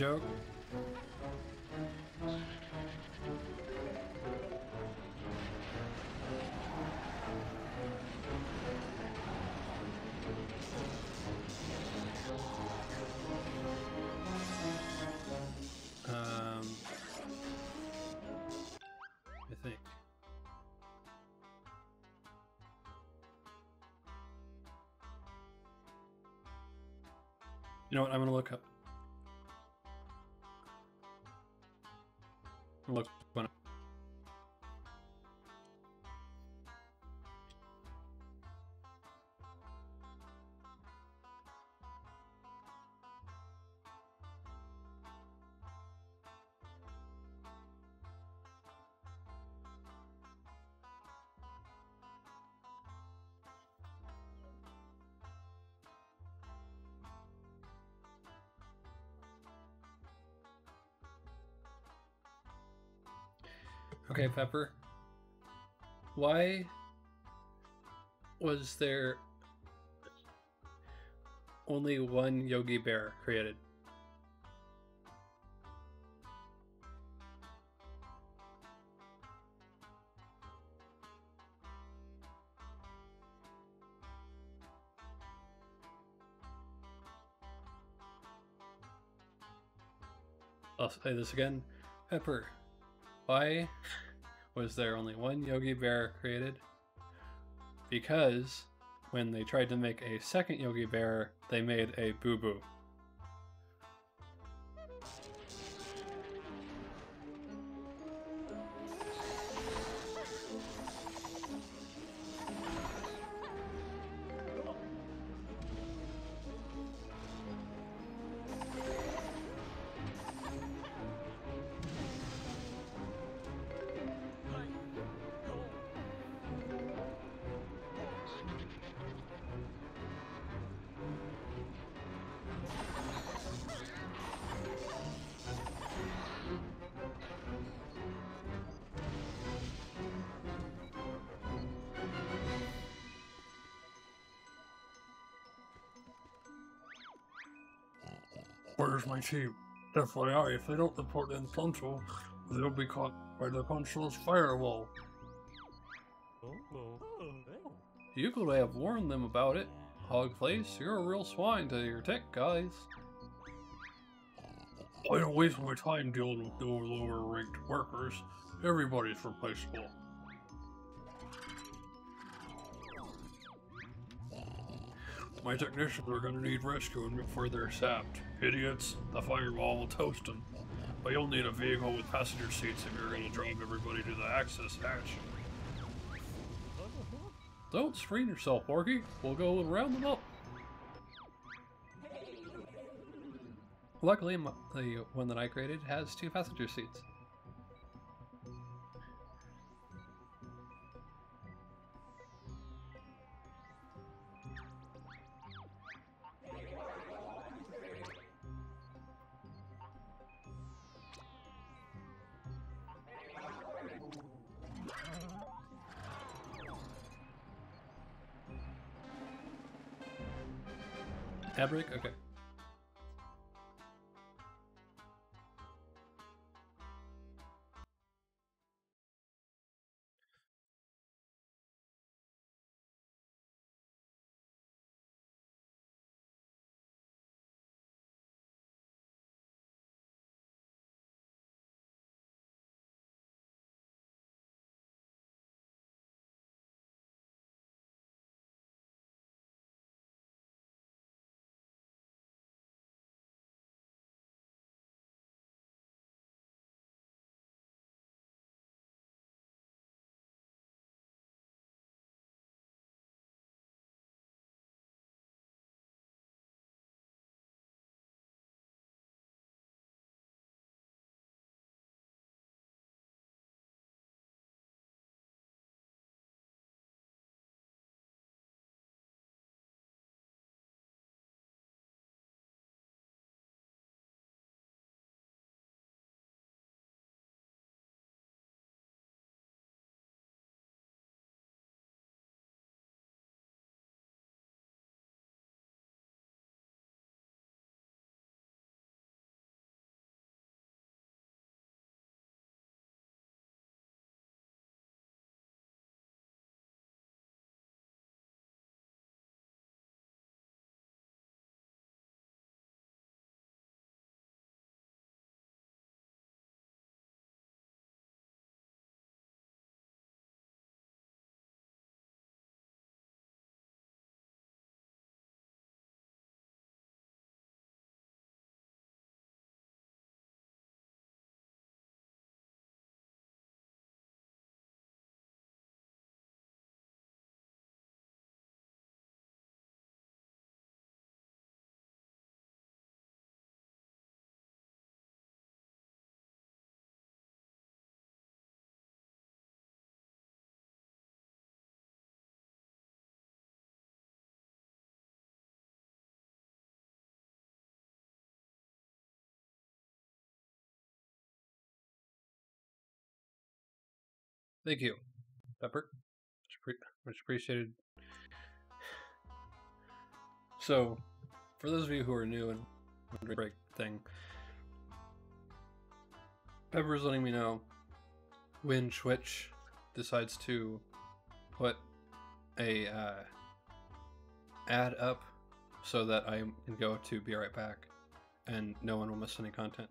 joke. Um, I think. You know what? I'm gonna look up. Look when Okay, Pepper. Why was there only one Yogi Bear created? I'll say this again. Pepper, why was there only one Yogi Bear created? Because when they tried to make a second Yogi Bear, they made a Boo Boo. My team? FYI, if they don't report in Punctual, they'll be caught by the Punctual's firewall. You could have warned them about it. Hogface. You're a real swine to your tech guys. I don't waste my time dealing with no lower ranked workers. Everybody's replaceable. My technicians are gonna need rescuing before they're sapped. Idiots, the fireball will toast them. But you'll need a vehicle with passenger seats if you're gonna drive everybody to the access hatch. Don't strain yourself, Porky. We'll go and round them up. Luckily, the one that I created has two passenger seats. Thank you, Pepper. Much, appre- much appreciated. So, for those of you who are new and break thing, Pepper's letting me know when Twitch decides to put a uh, ad up so that I can go to be right back and no one will miss any content.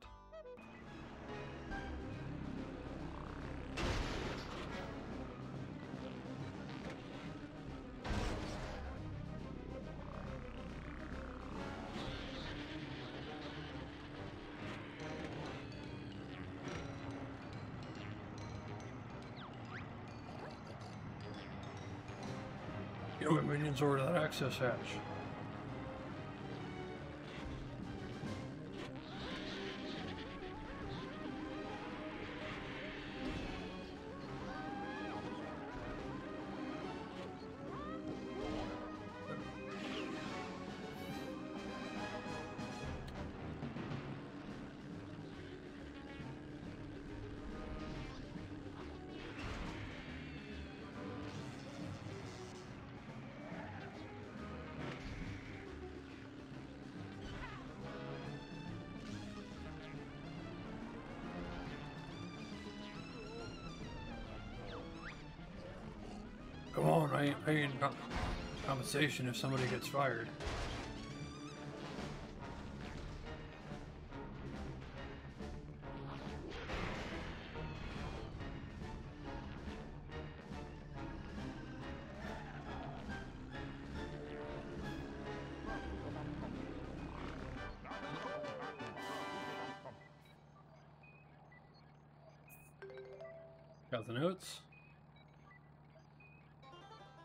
Get over to that access hatch. Compensation if somebody gets fired. Got the notes.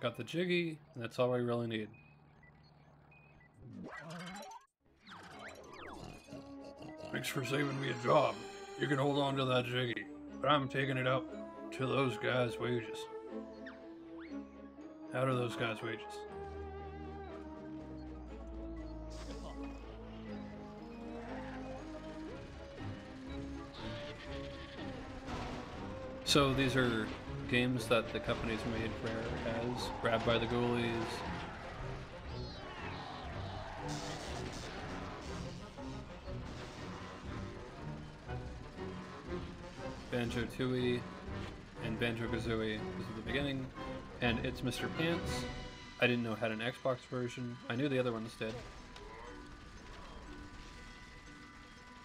Got the jiggy, and that's all I really need. Thanks for saving me a job. You can hold on to that jiggy, but I'm taking it up to those guys' wages. Out of those guys' wages. So these are games that the company's made Rare has, Grabbed by the Ghoulies. Banjo Tooie and Banjo Kazooie was at the beginning, and it's Mr. Pants. I didn't know it had an Xbox version. I knew the other ones did.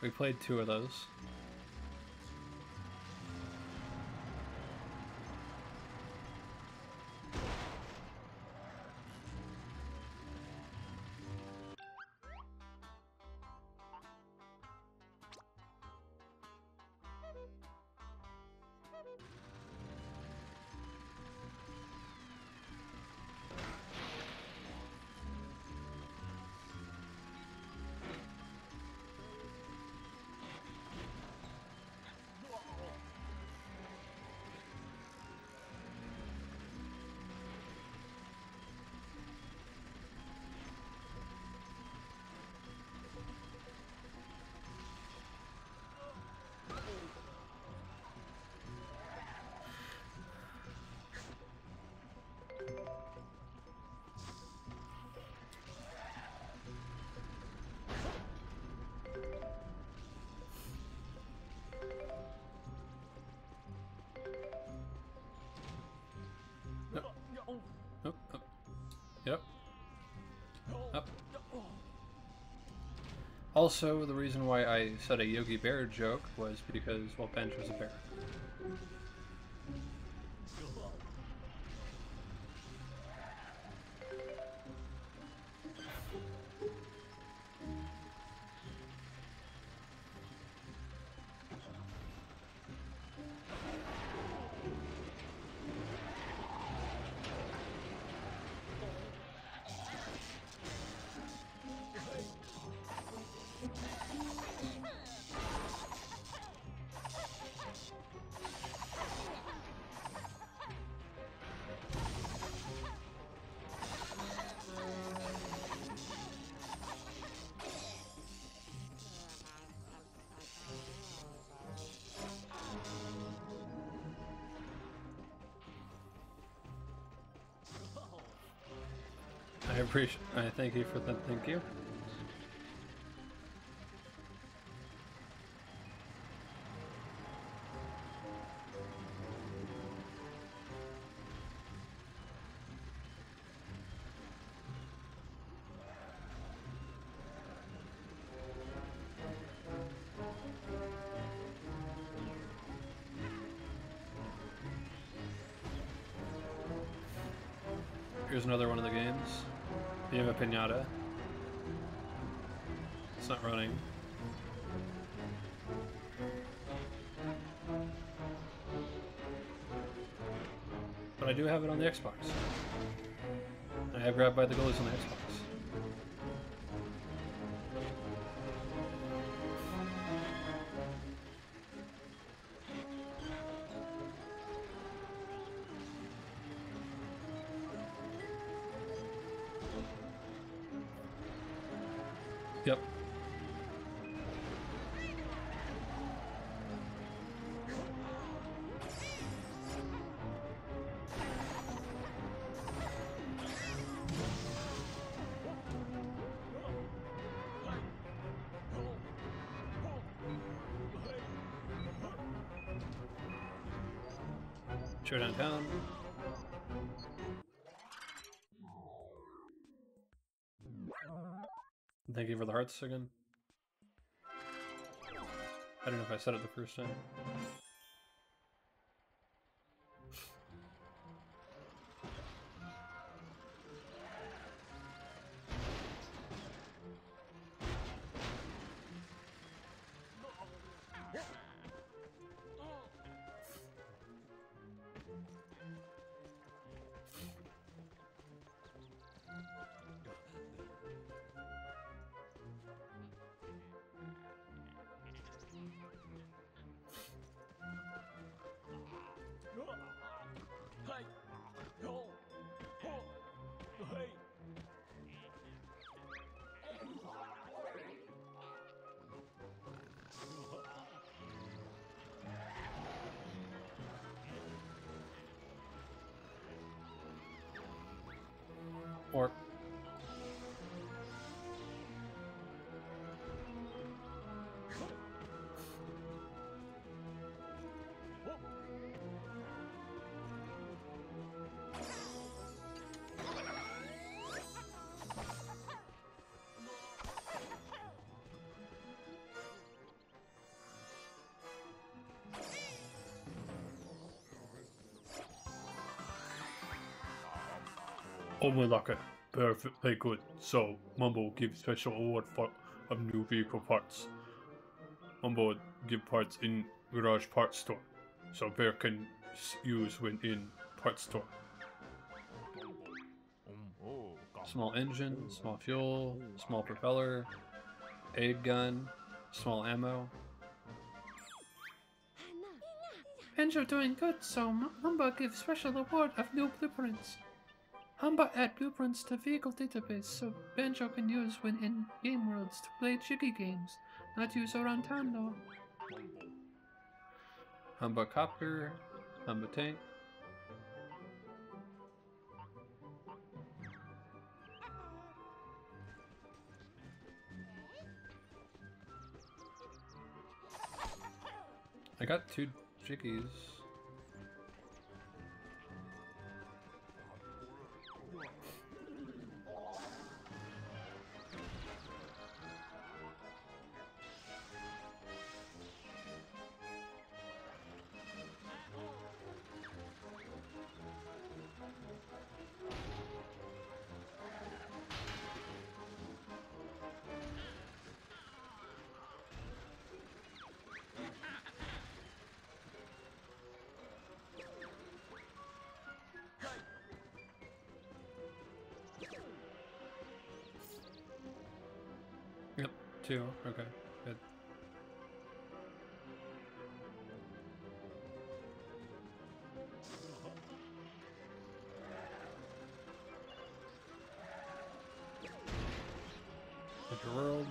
We played two of those. Also, the reason why I said a Yogi Bear joke was because, well, Bench was a bear. Appreciate. I thank you for that. Thank you. Have a pinata. It's not running. But I do have it on the Xbox. I have grabbed by the Ghoulies on the Xbox. You for the hearts again. I don't know if I said it the first time. Oh my lucky, perfectly good. So Mumbo give special award for of new vehicle parts. Mumbo give parts in garage parts store, so Bear can use when in parts store. Small engine, small fuel, small propeller, aid gun, small ammo. Banjo doing good, so Mumbo gives special award of new blueprints. Humba add blueprints to vehicle database so Banjo can use when in game worlds to play jiggy games, not use around town though. Humba copter, Humba tank. I got two jiggies. Two. Okay, good. Enter world.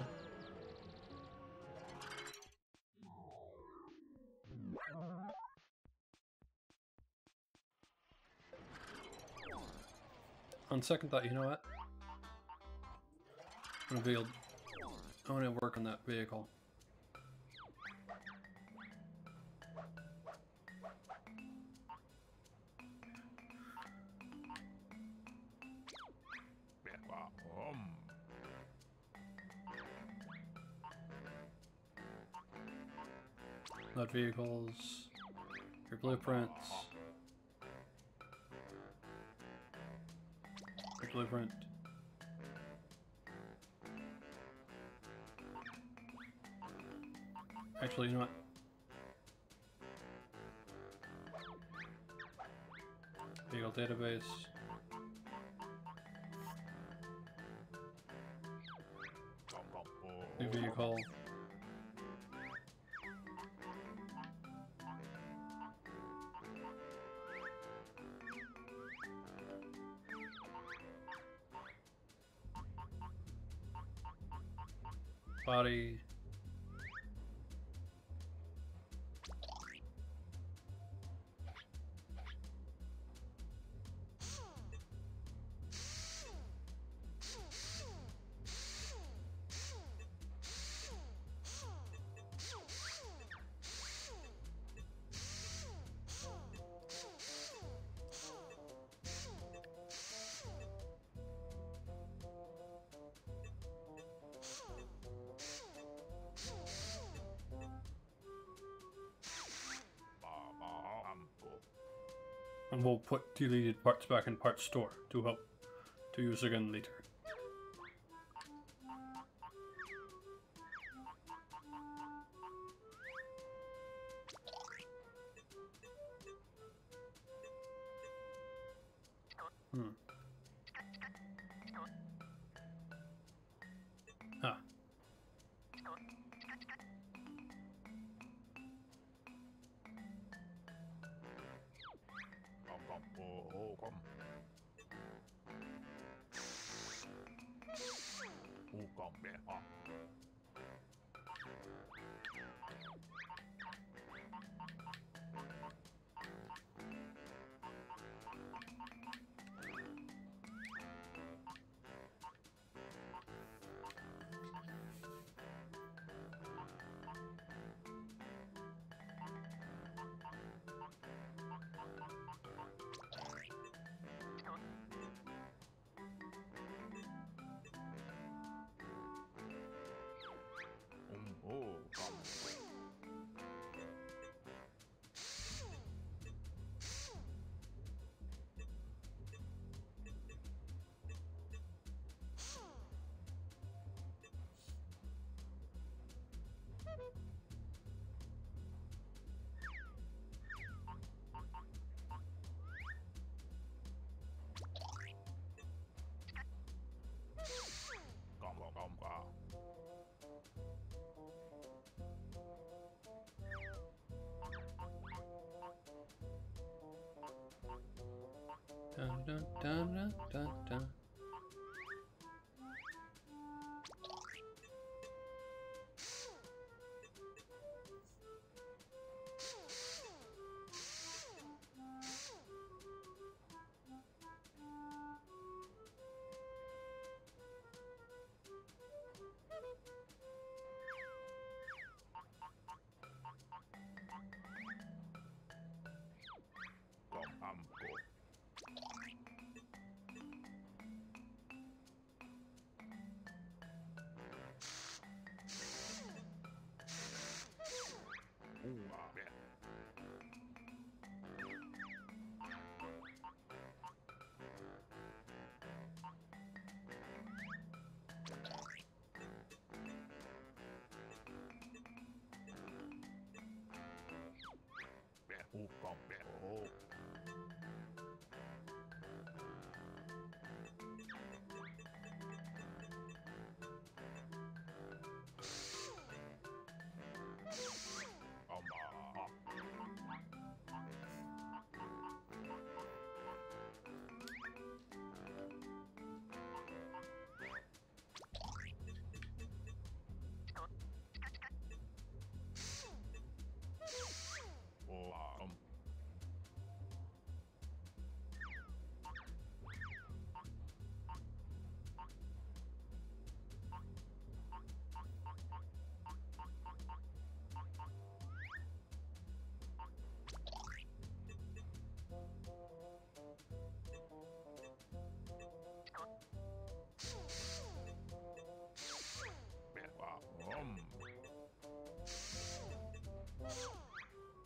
On second thought, you know what? Build I want to work on that vehicle. Not vehicles. Your blueprints. Your blueprint. Actually, you know what? Database. New vehicle. We'll put deleted parts back in parts store to help to use again later. Ooh,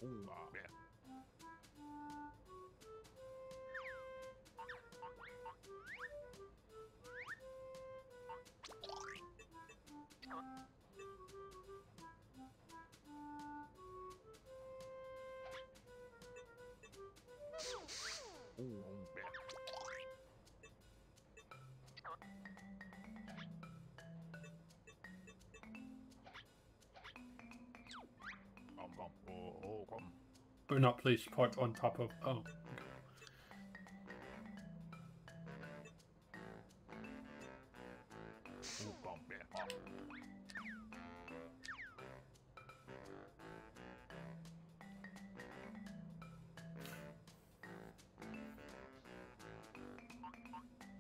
Ah, yeah. Ooh, But not place part on top of. Oh.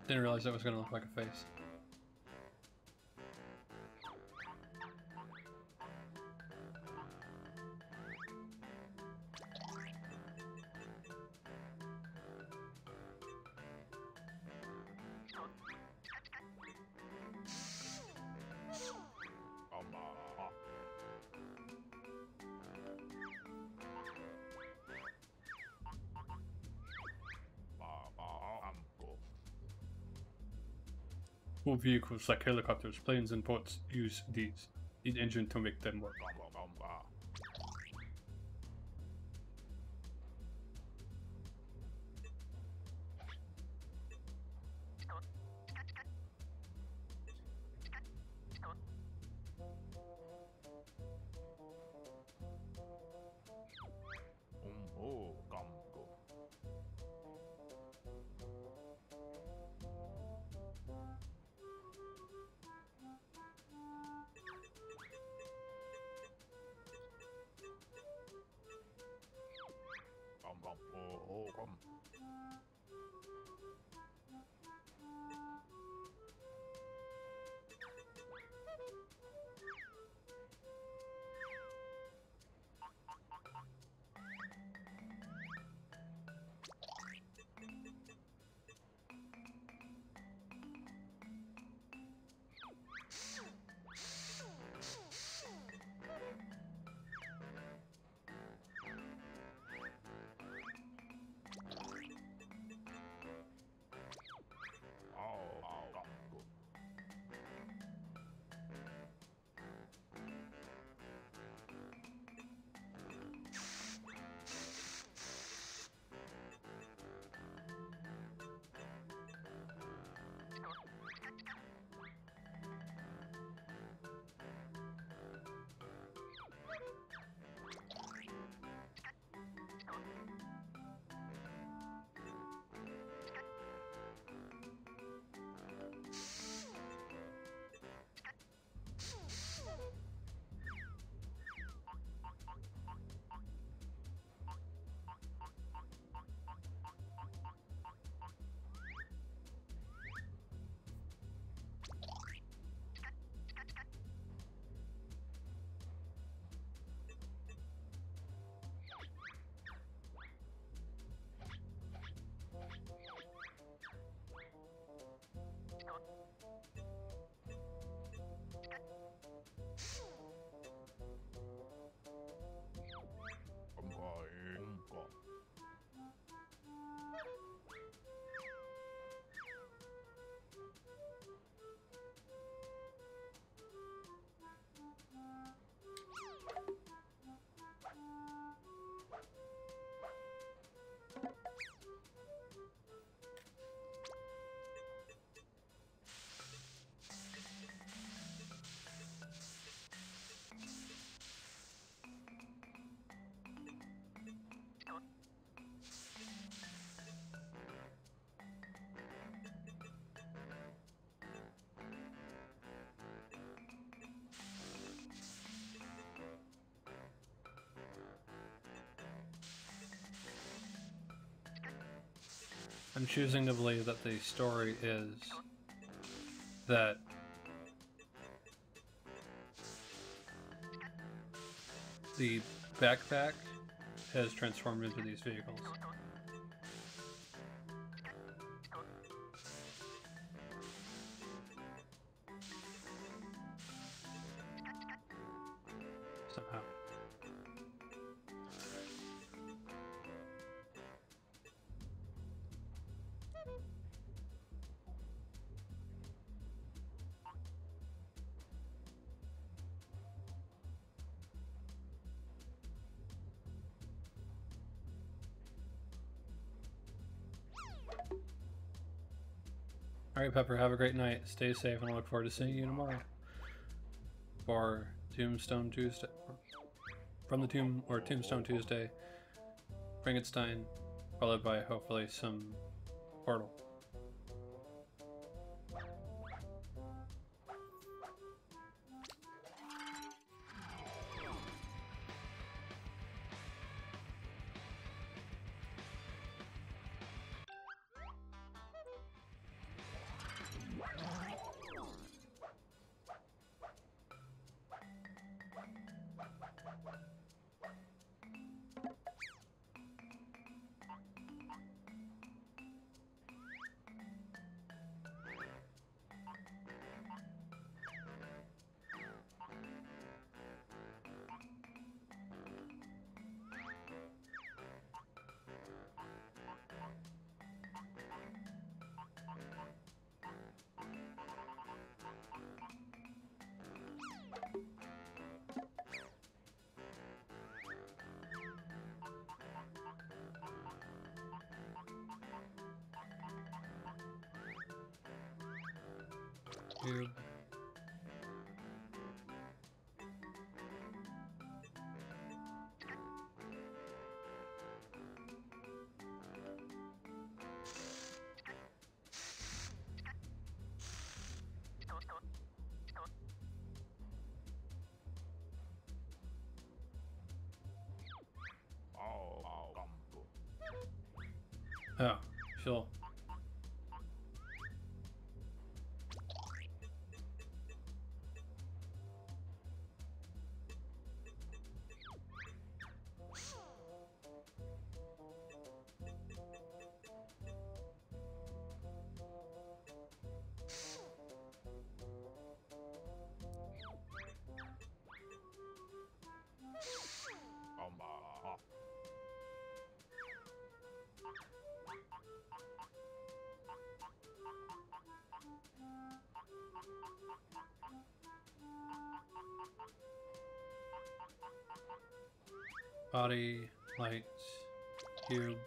Didn't realize that was gonna look like a face. Vehicles like helicopters, planes, and boats use these. These engine to make them work. I'm choosing to believe that the story is that the backpack has transformed into these vehicles. Right, Pepper. Have a great night. Stay safe, and I look forward to seeing you tomorrow for Tombstone Tuesday. From the Tomb or Tombstone Tuesday, Frankenstein, followed by hopefully some Portal. Body, light, cube.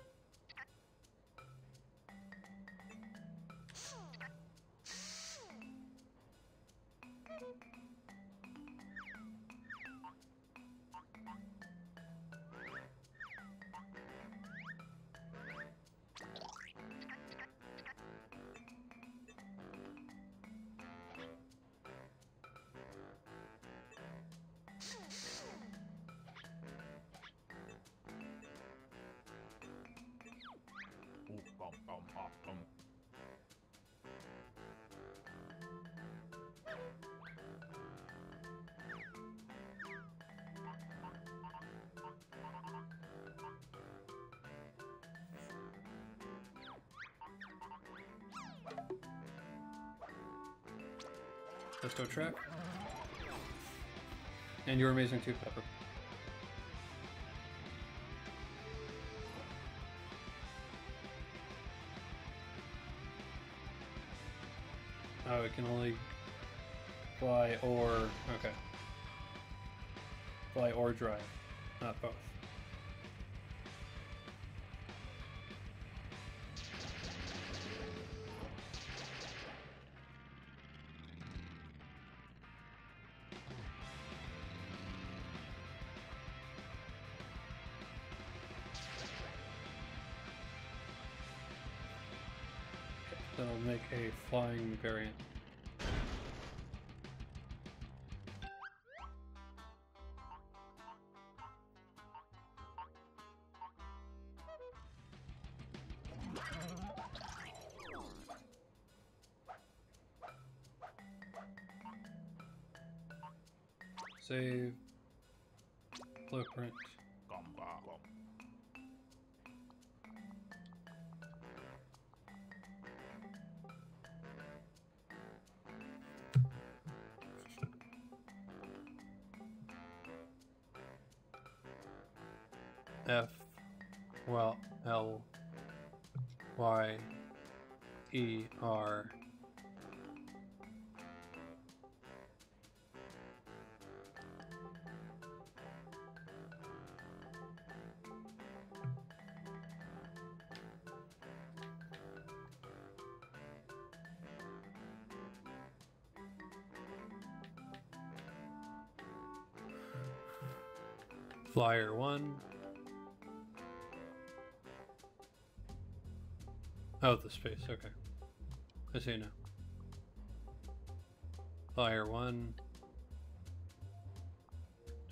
And you're amazing too, Pepper. Oh, it can only fly or okay. Fly or drive, That'll make a flying variant. Save. Blueprint. F, well, L, Y, E, R. Flyer one. Oh, the space. Okay. I see now. Fire one.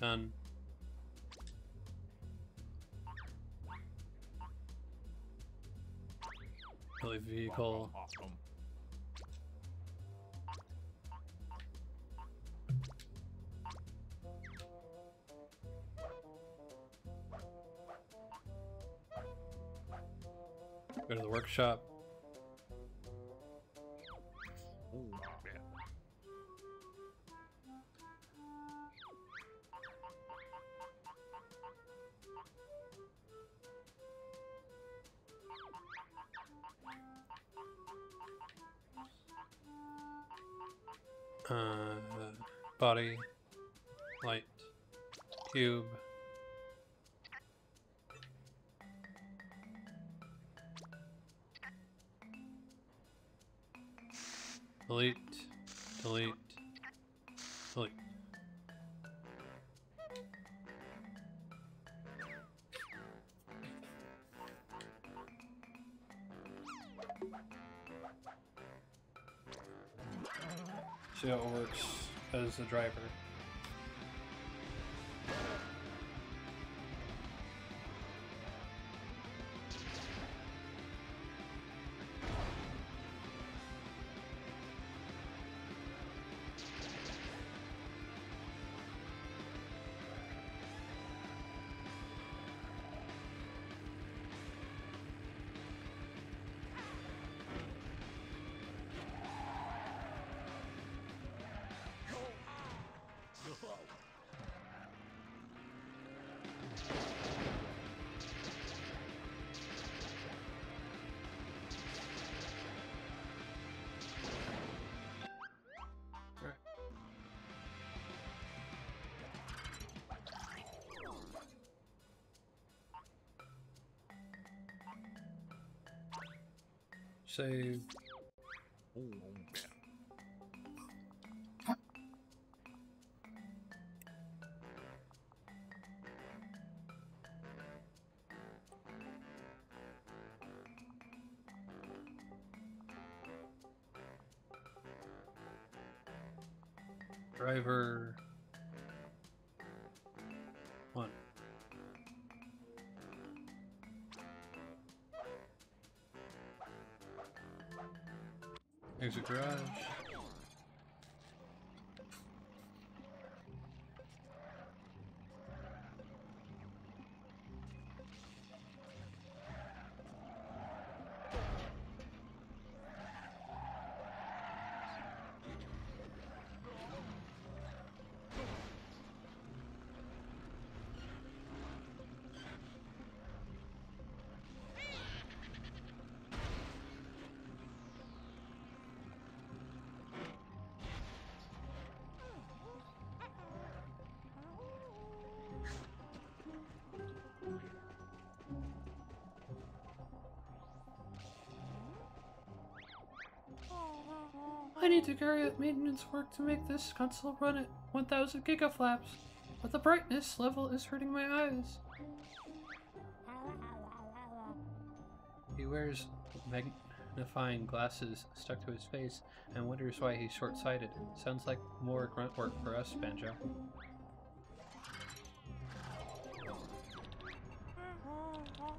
Done. Vehicle. Ah, gum. A driver. Yeah. Driver. Here's a garage. I need to carry out maintenance work to make this console run at 1000 gigaflops, but the brightness level is hurting my eyes. He wears magnifying glasses stuck to his face and wonders why he's short sighted. Sounds like more grunt work for us, Banjo.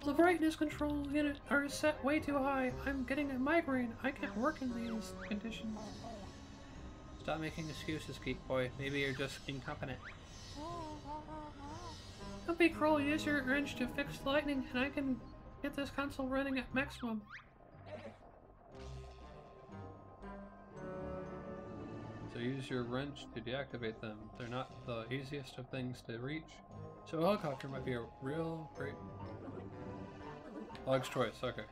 The brightness control unit are set way too high. I'm getting a migraine. I can't work in these conditions. Stop making excuses, Geek Boy. Maybe you're just incompetent. Don't be cruel. Use your wrench to fix the lightning, and I can get this console running at maximum. So use your wrench to deactivate them. They're not the easiest of things to reach. So a helicopter might be a real great... Log's choice, okay.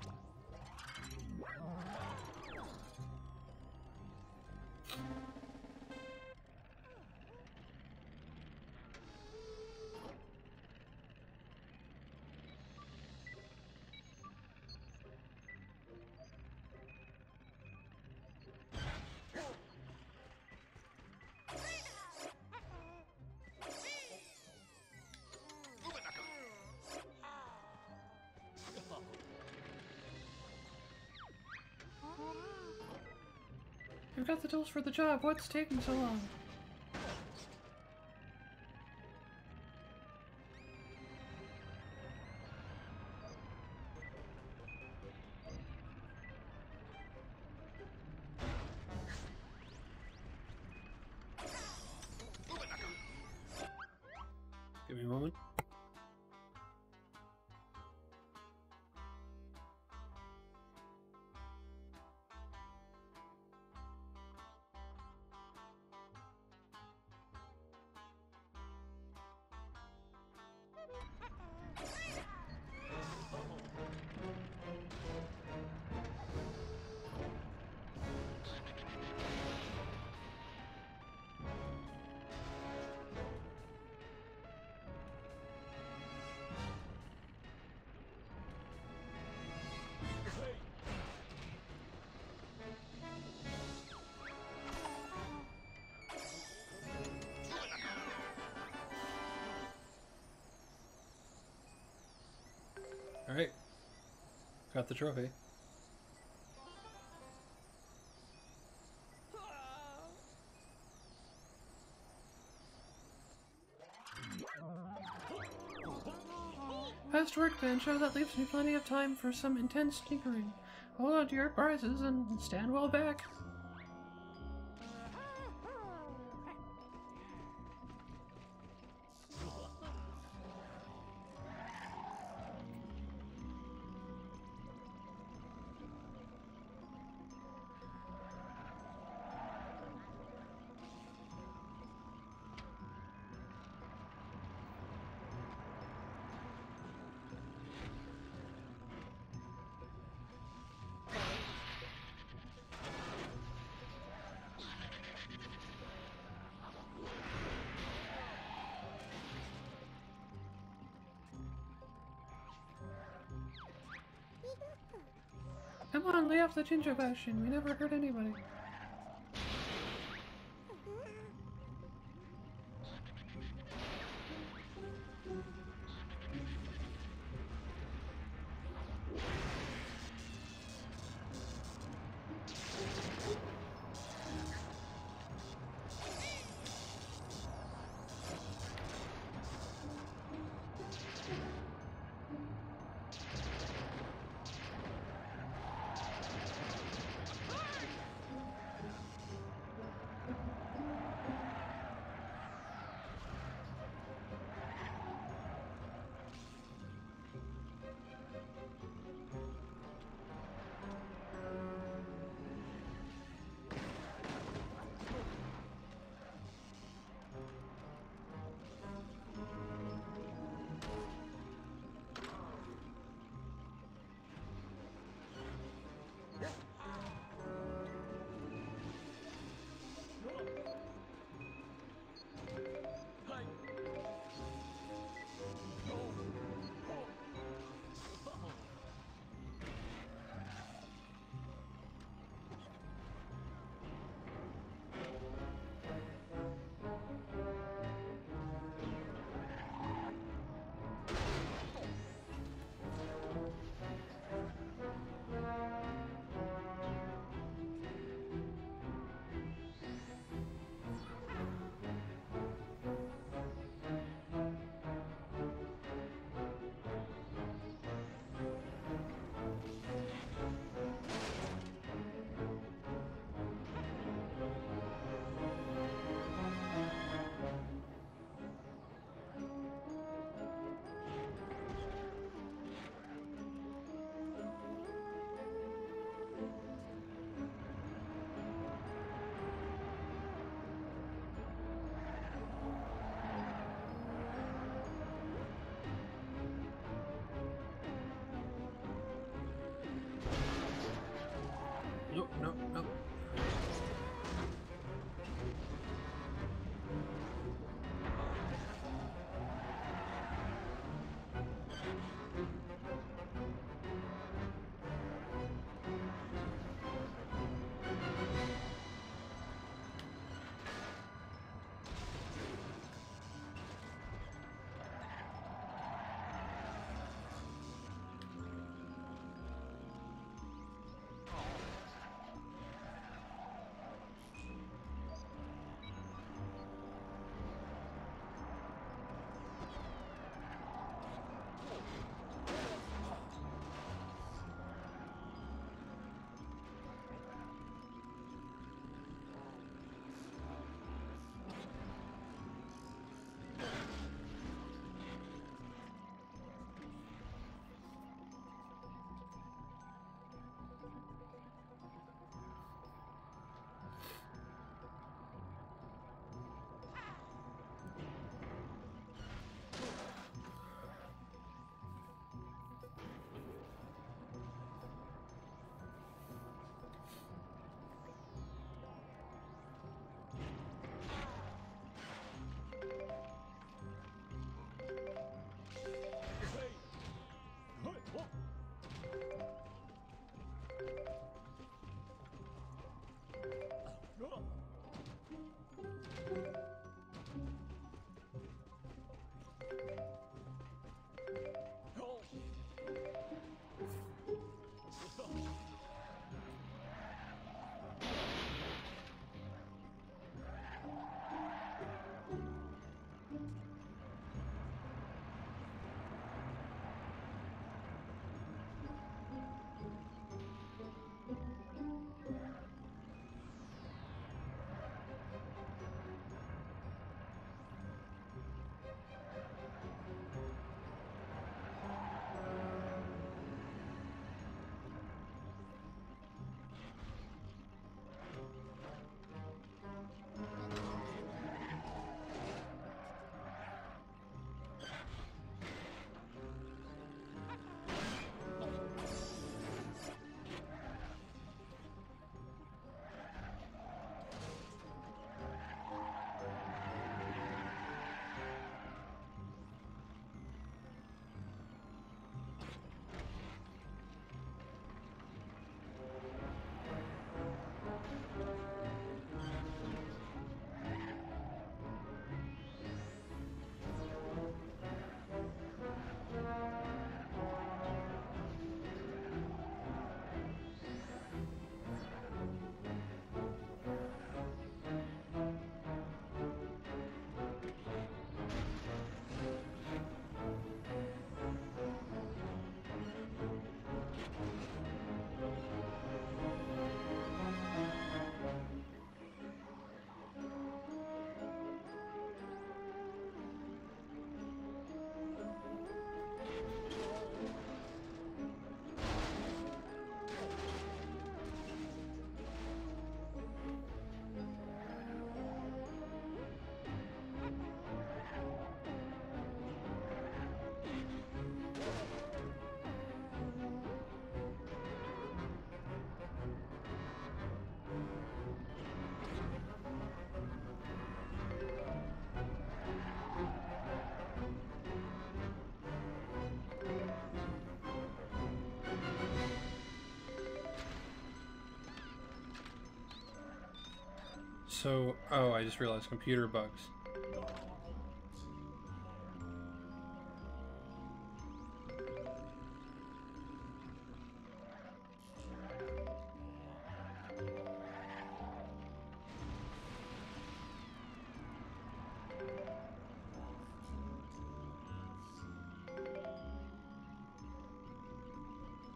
Tools for the job. What's taking so long? Got the trophy. Fast work, Banjo. That leaves me plenty of time for some intense tinkering. Hold on to your prizes and stand well back. Come on, lay off the ginger bastion. We never hurt anybody. So, oh, I just realized computer bugs.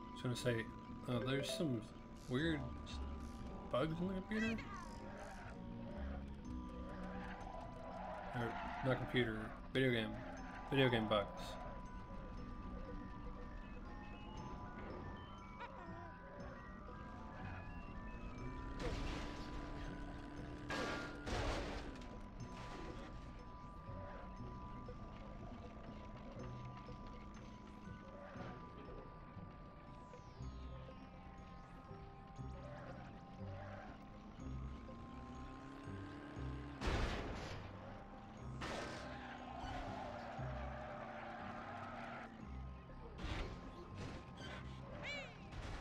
I was gonna say, uh, there's some weird bugs in the computer. Not computer, video game. Video game bugs.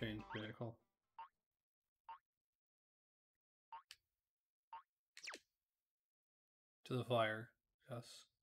Change vehicle. To the fire, yes.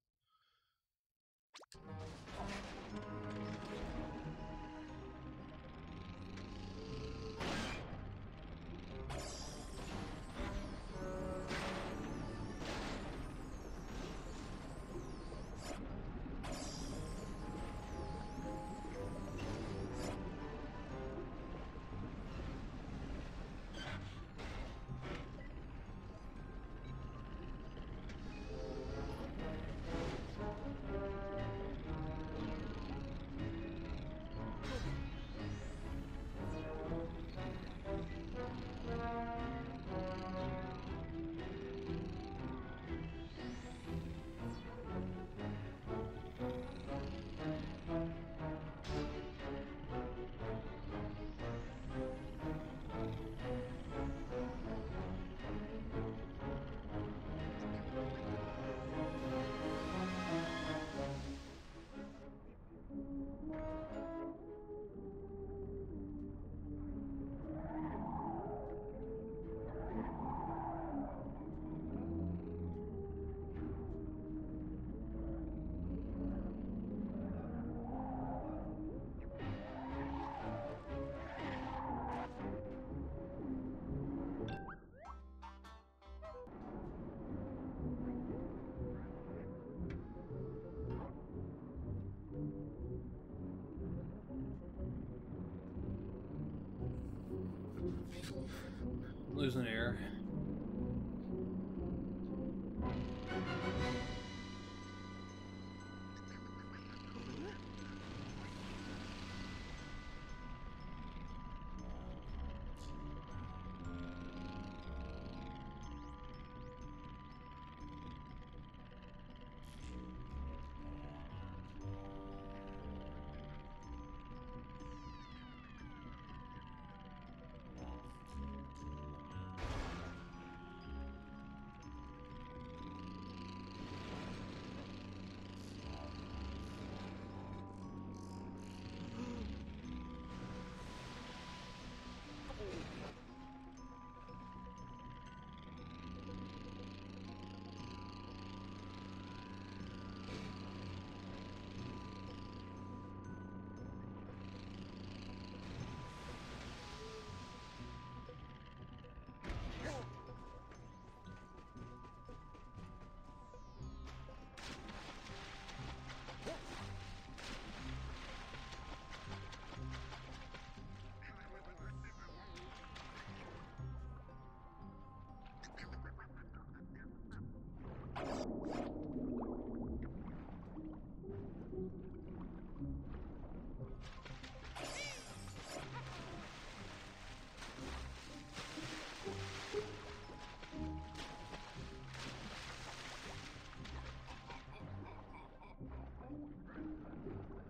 Losing air.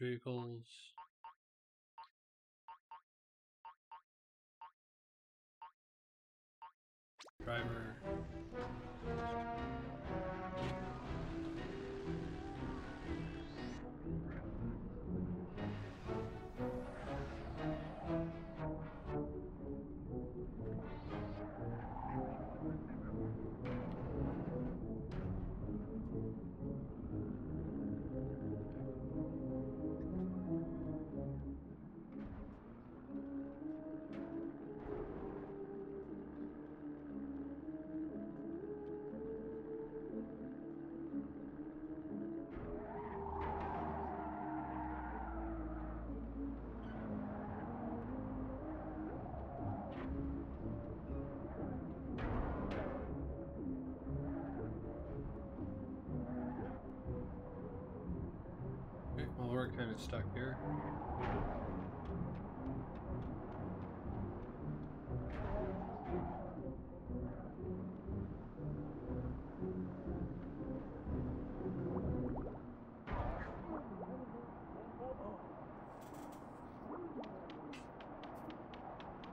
vehicles.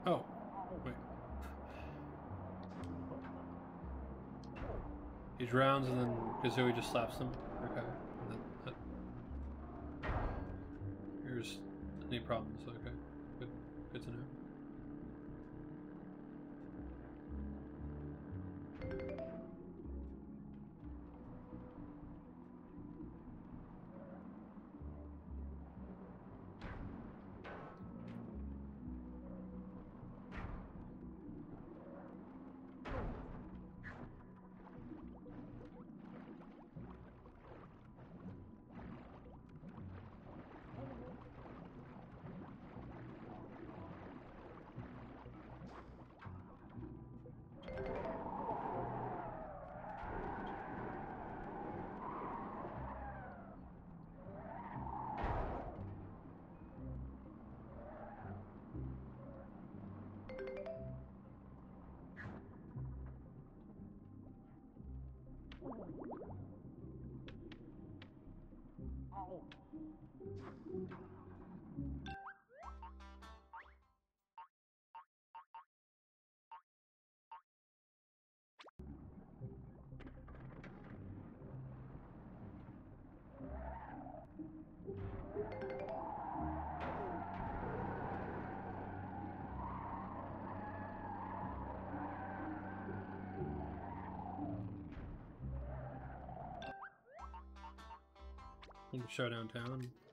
Oh, drowns and then Kazooie just slaps him. Need to show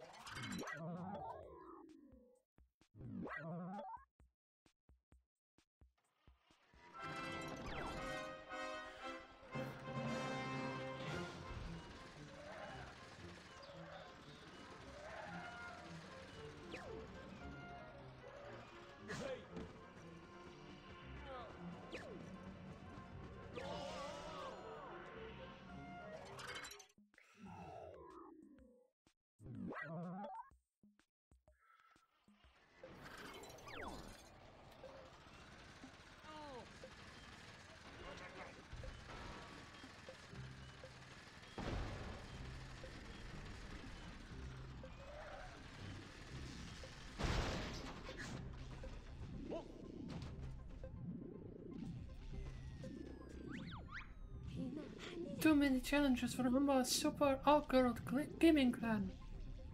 Too many challenges for a member of Super cl- Gaming Clan.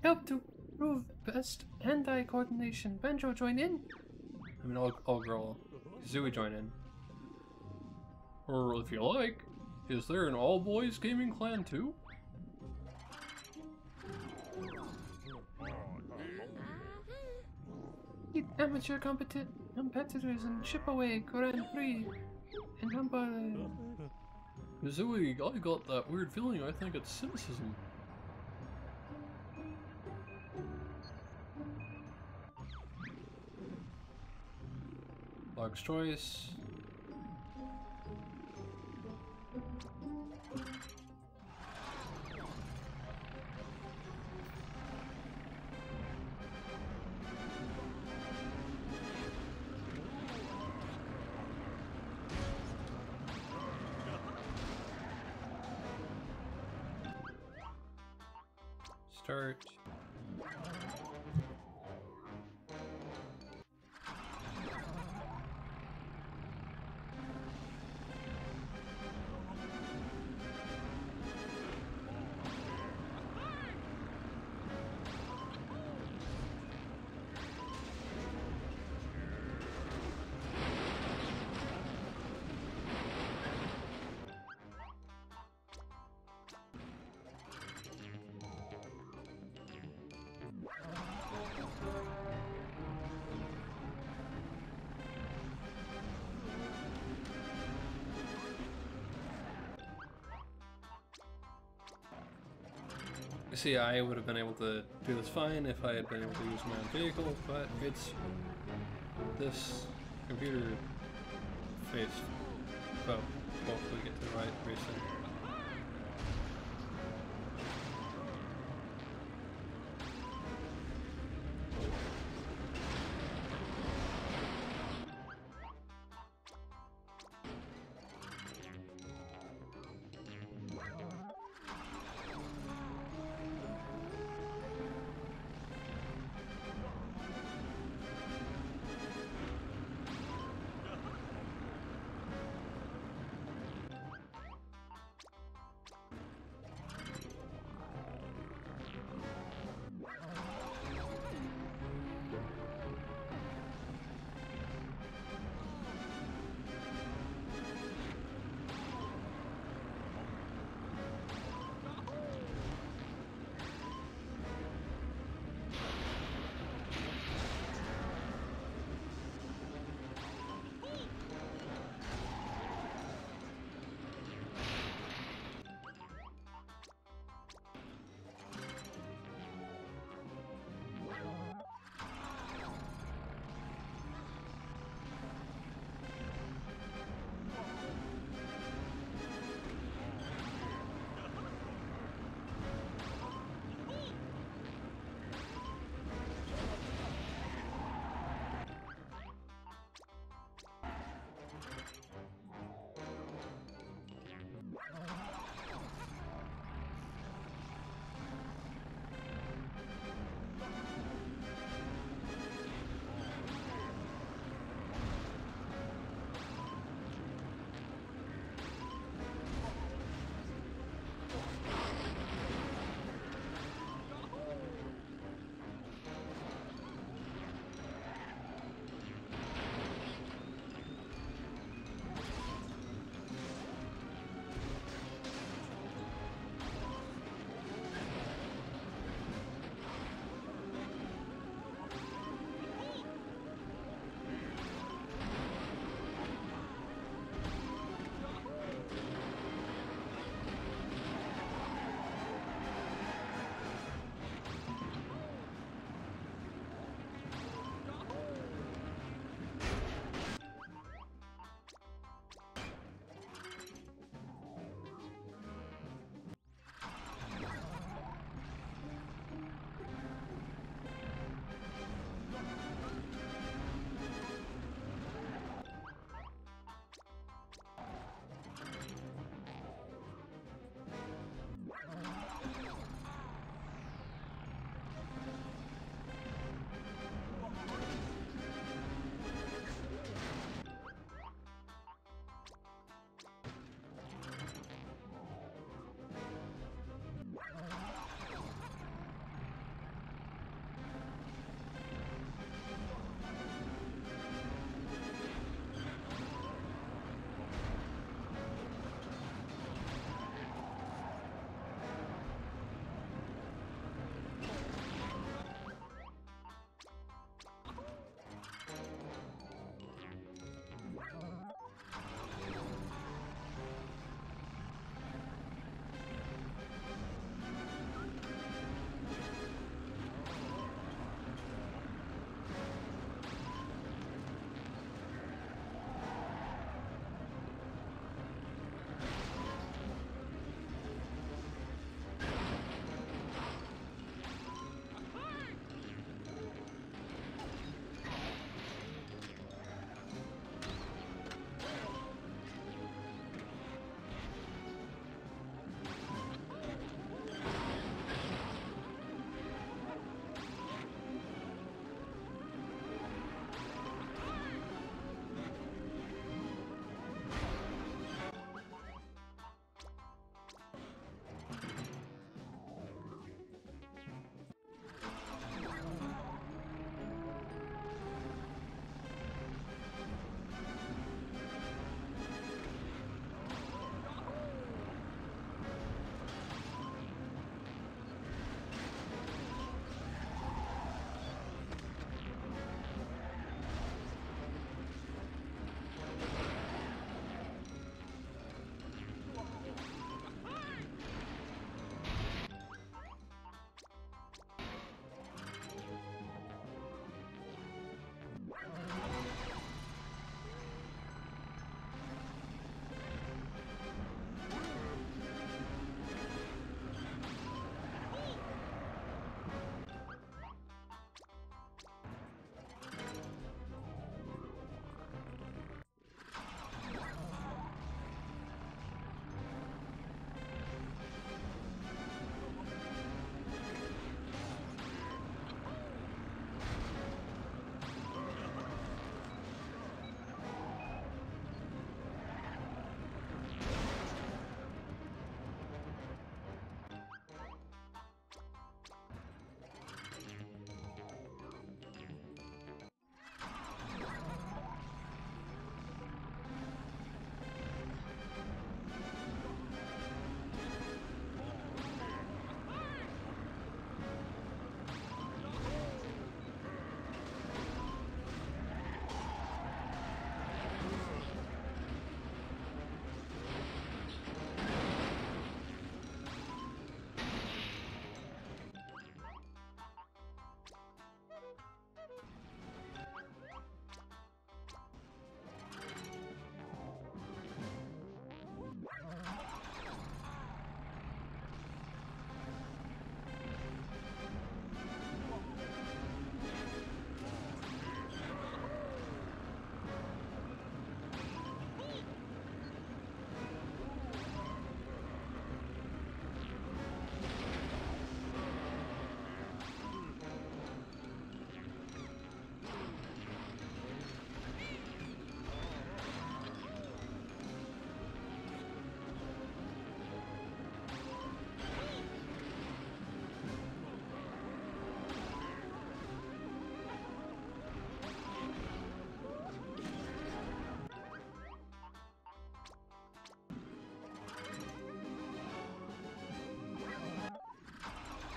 Help to prove best hand-eye coordination. Banjo, join in. I mean, I'll, I'll girl. Kazooie join in. Or if you like, is there an all boys gaming clan too? Amateur competi- competitors and ship away Grand Prix. And number. Kazooie, I got that weird feeling. I think it's cynicism. Log's choice. See, I would have been able to do this fine if I had been able to use my own vehicle, but it's this computer face. So, hopefully get to the right racing.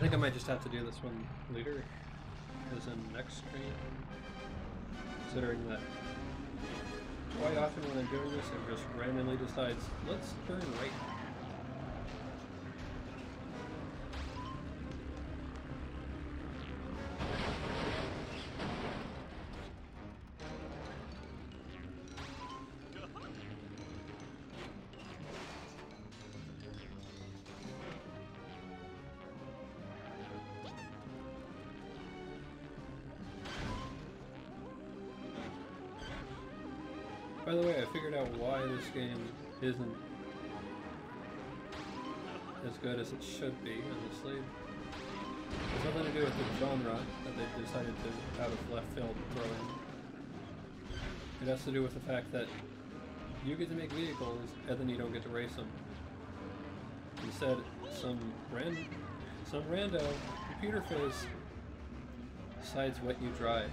I think I might just have to do this one later, as in next stream. Considering that quite often when I'm doing this, it just randomly decides, let's turn right. Out why this game isn't as good as it should be, honestly. It's nothing to do with the genre that they've decided to out of left field throw in. It has to do with the fact that you get to make vehicles and then you don't get to race them. Instead, some ran some rando computer face decides what you drive.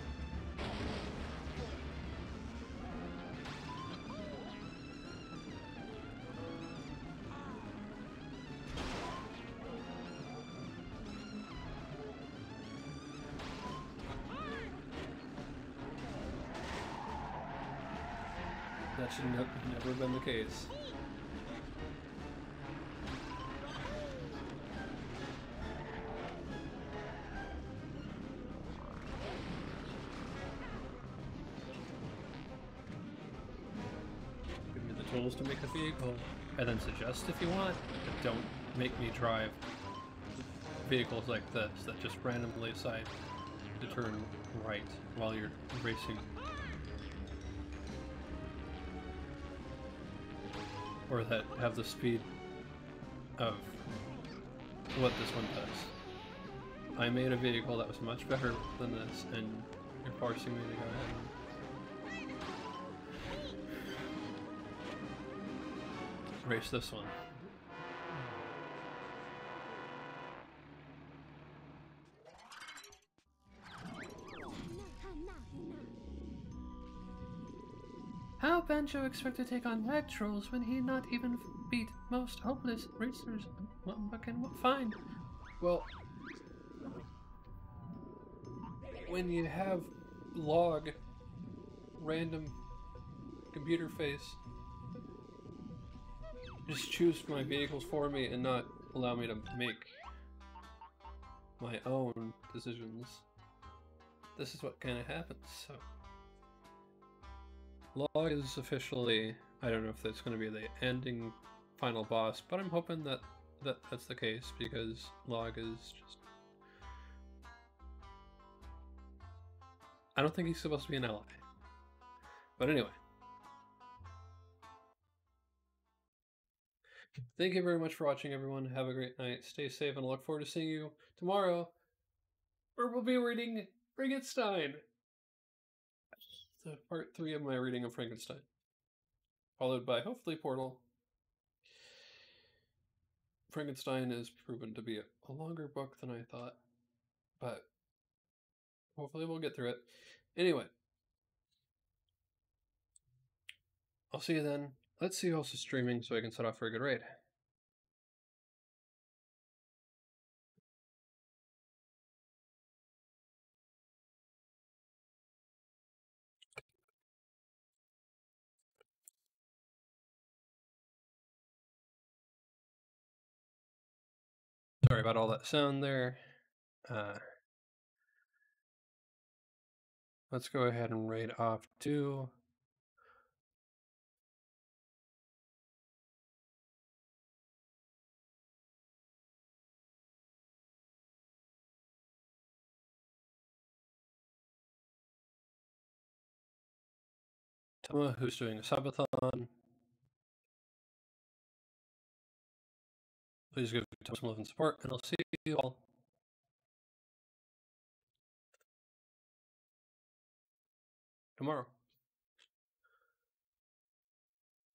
To make a vehicle, and then suggest if you want, but don't make me drive vehicles like this that just randomly decide to turn right while you're racing. Or that have the speed of what this one does. I made a vehicle that was much better than this, and you're forcing me to go ahead race this one. How Banjo expect to take on lag trolls when he not even beat most hopeless racers one can find? Well, when you have log random computer face just choose my vehicles for me and not allow me to make my own decisions, this is what kind of happens. So, log is officially. I don't know if that's going to be the ending final boss, but I'm hoping that that that's the case because log is just. I don't think he's supposed to be an ally. But anyway. Thank you very much for watching, everyone. Have a great night. Stay safe, and I look forward to seeing you tomorrow, where we'll be reading Frankenstein. The part three of my reading of Frankenstein, followed by hopefully Portal. Frankenstein is proven to be a, a longer book than I thought, but hopefully we'll get through it. Anyway, I'll see you then. Let's see who else is streaming so I can set off for a good raid. Sorry about all that sound there. Uh, let's go ahead and raid off to Tama, who's doing a subathon. Please give Tama some love and support, and I'll see you all tomorrow.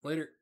Later.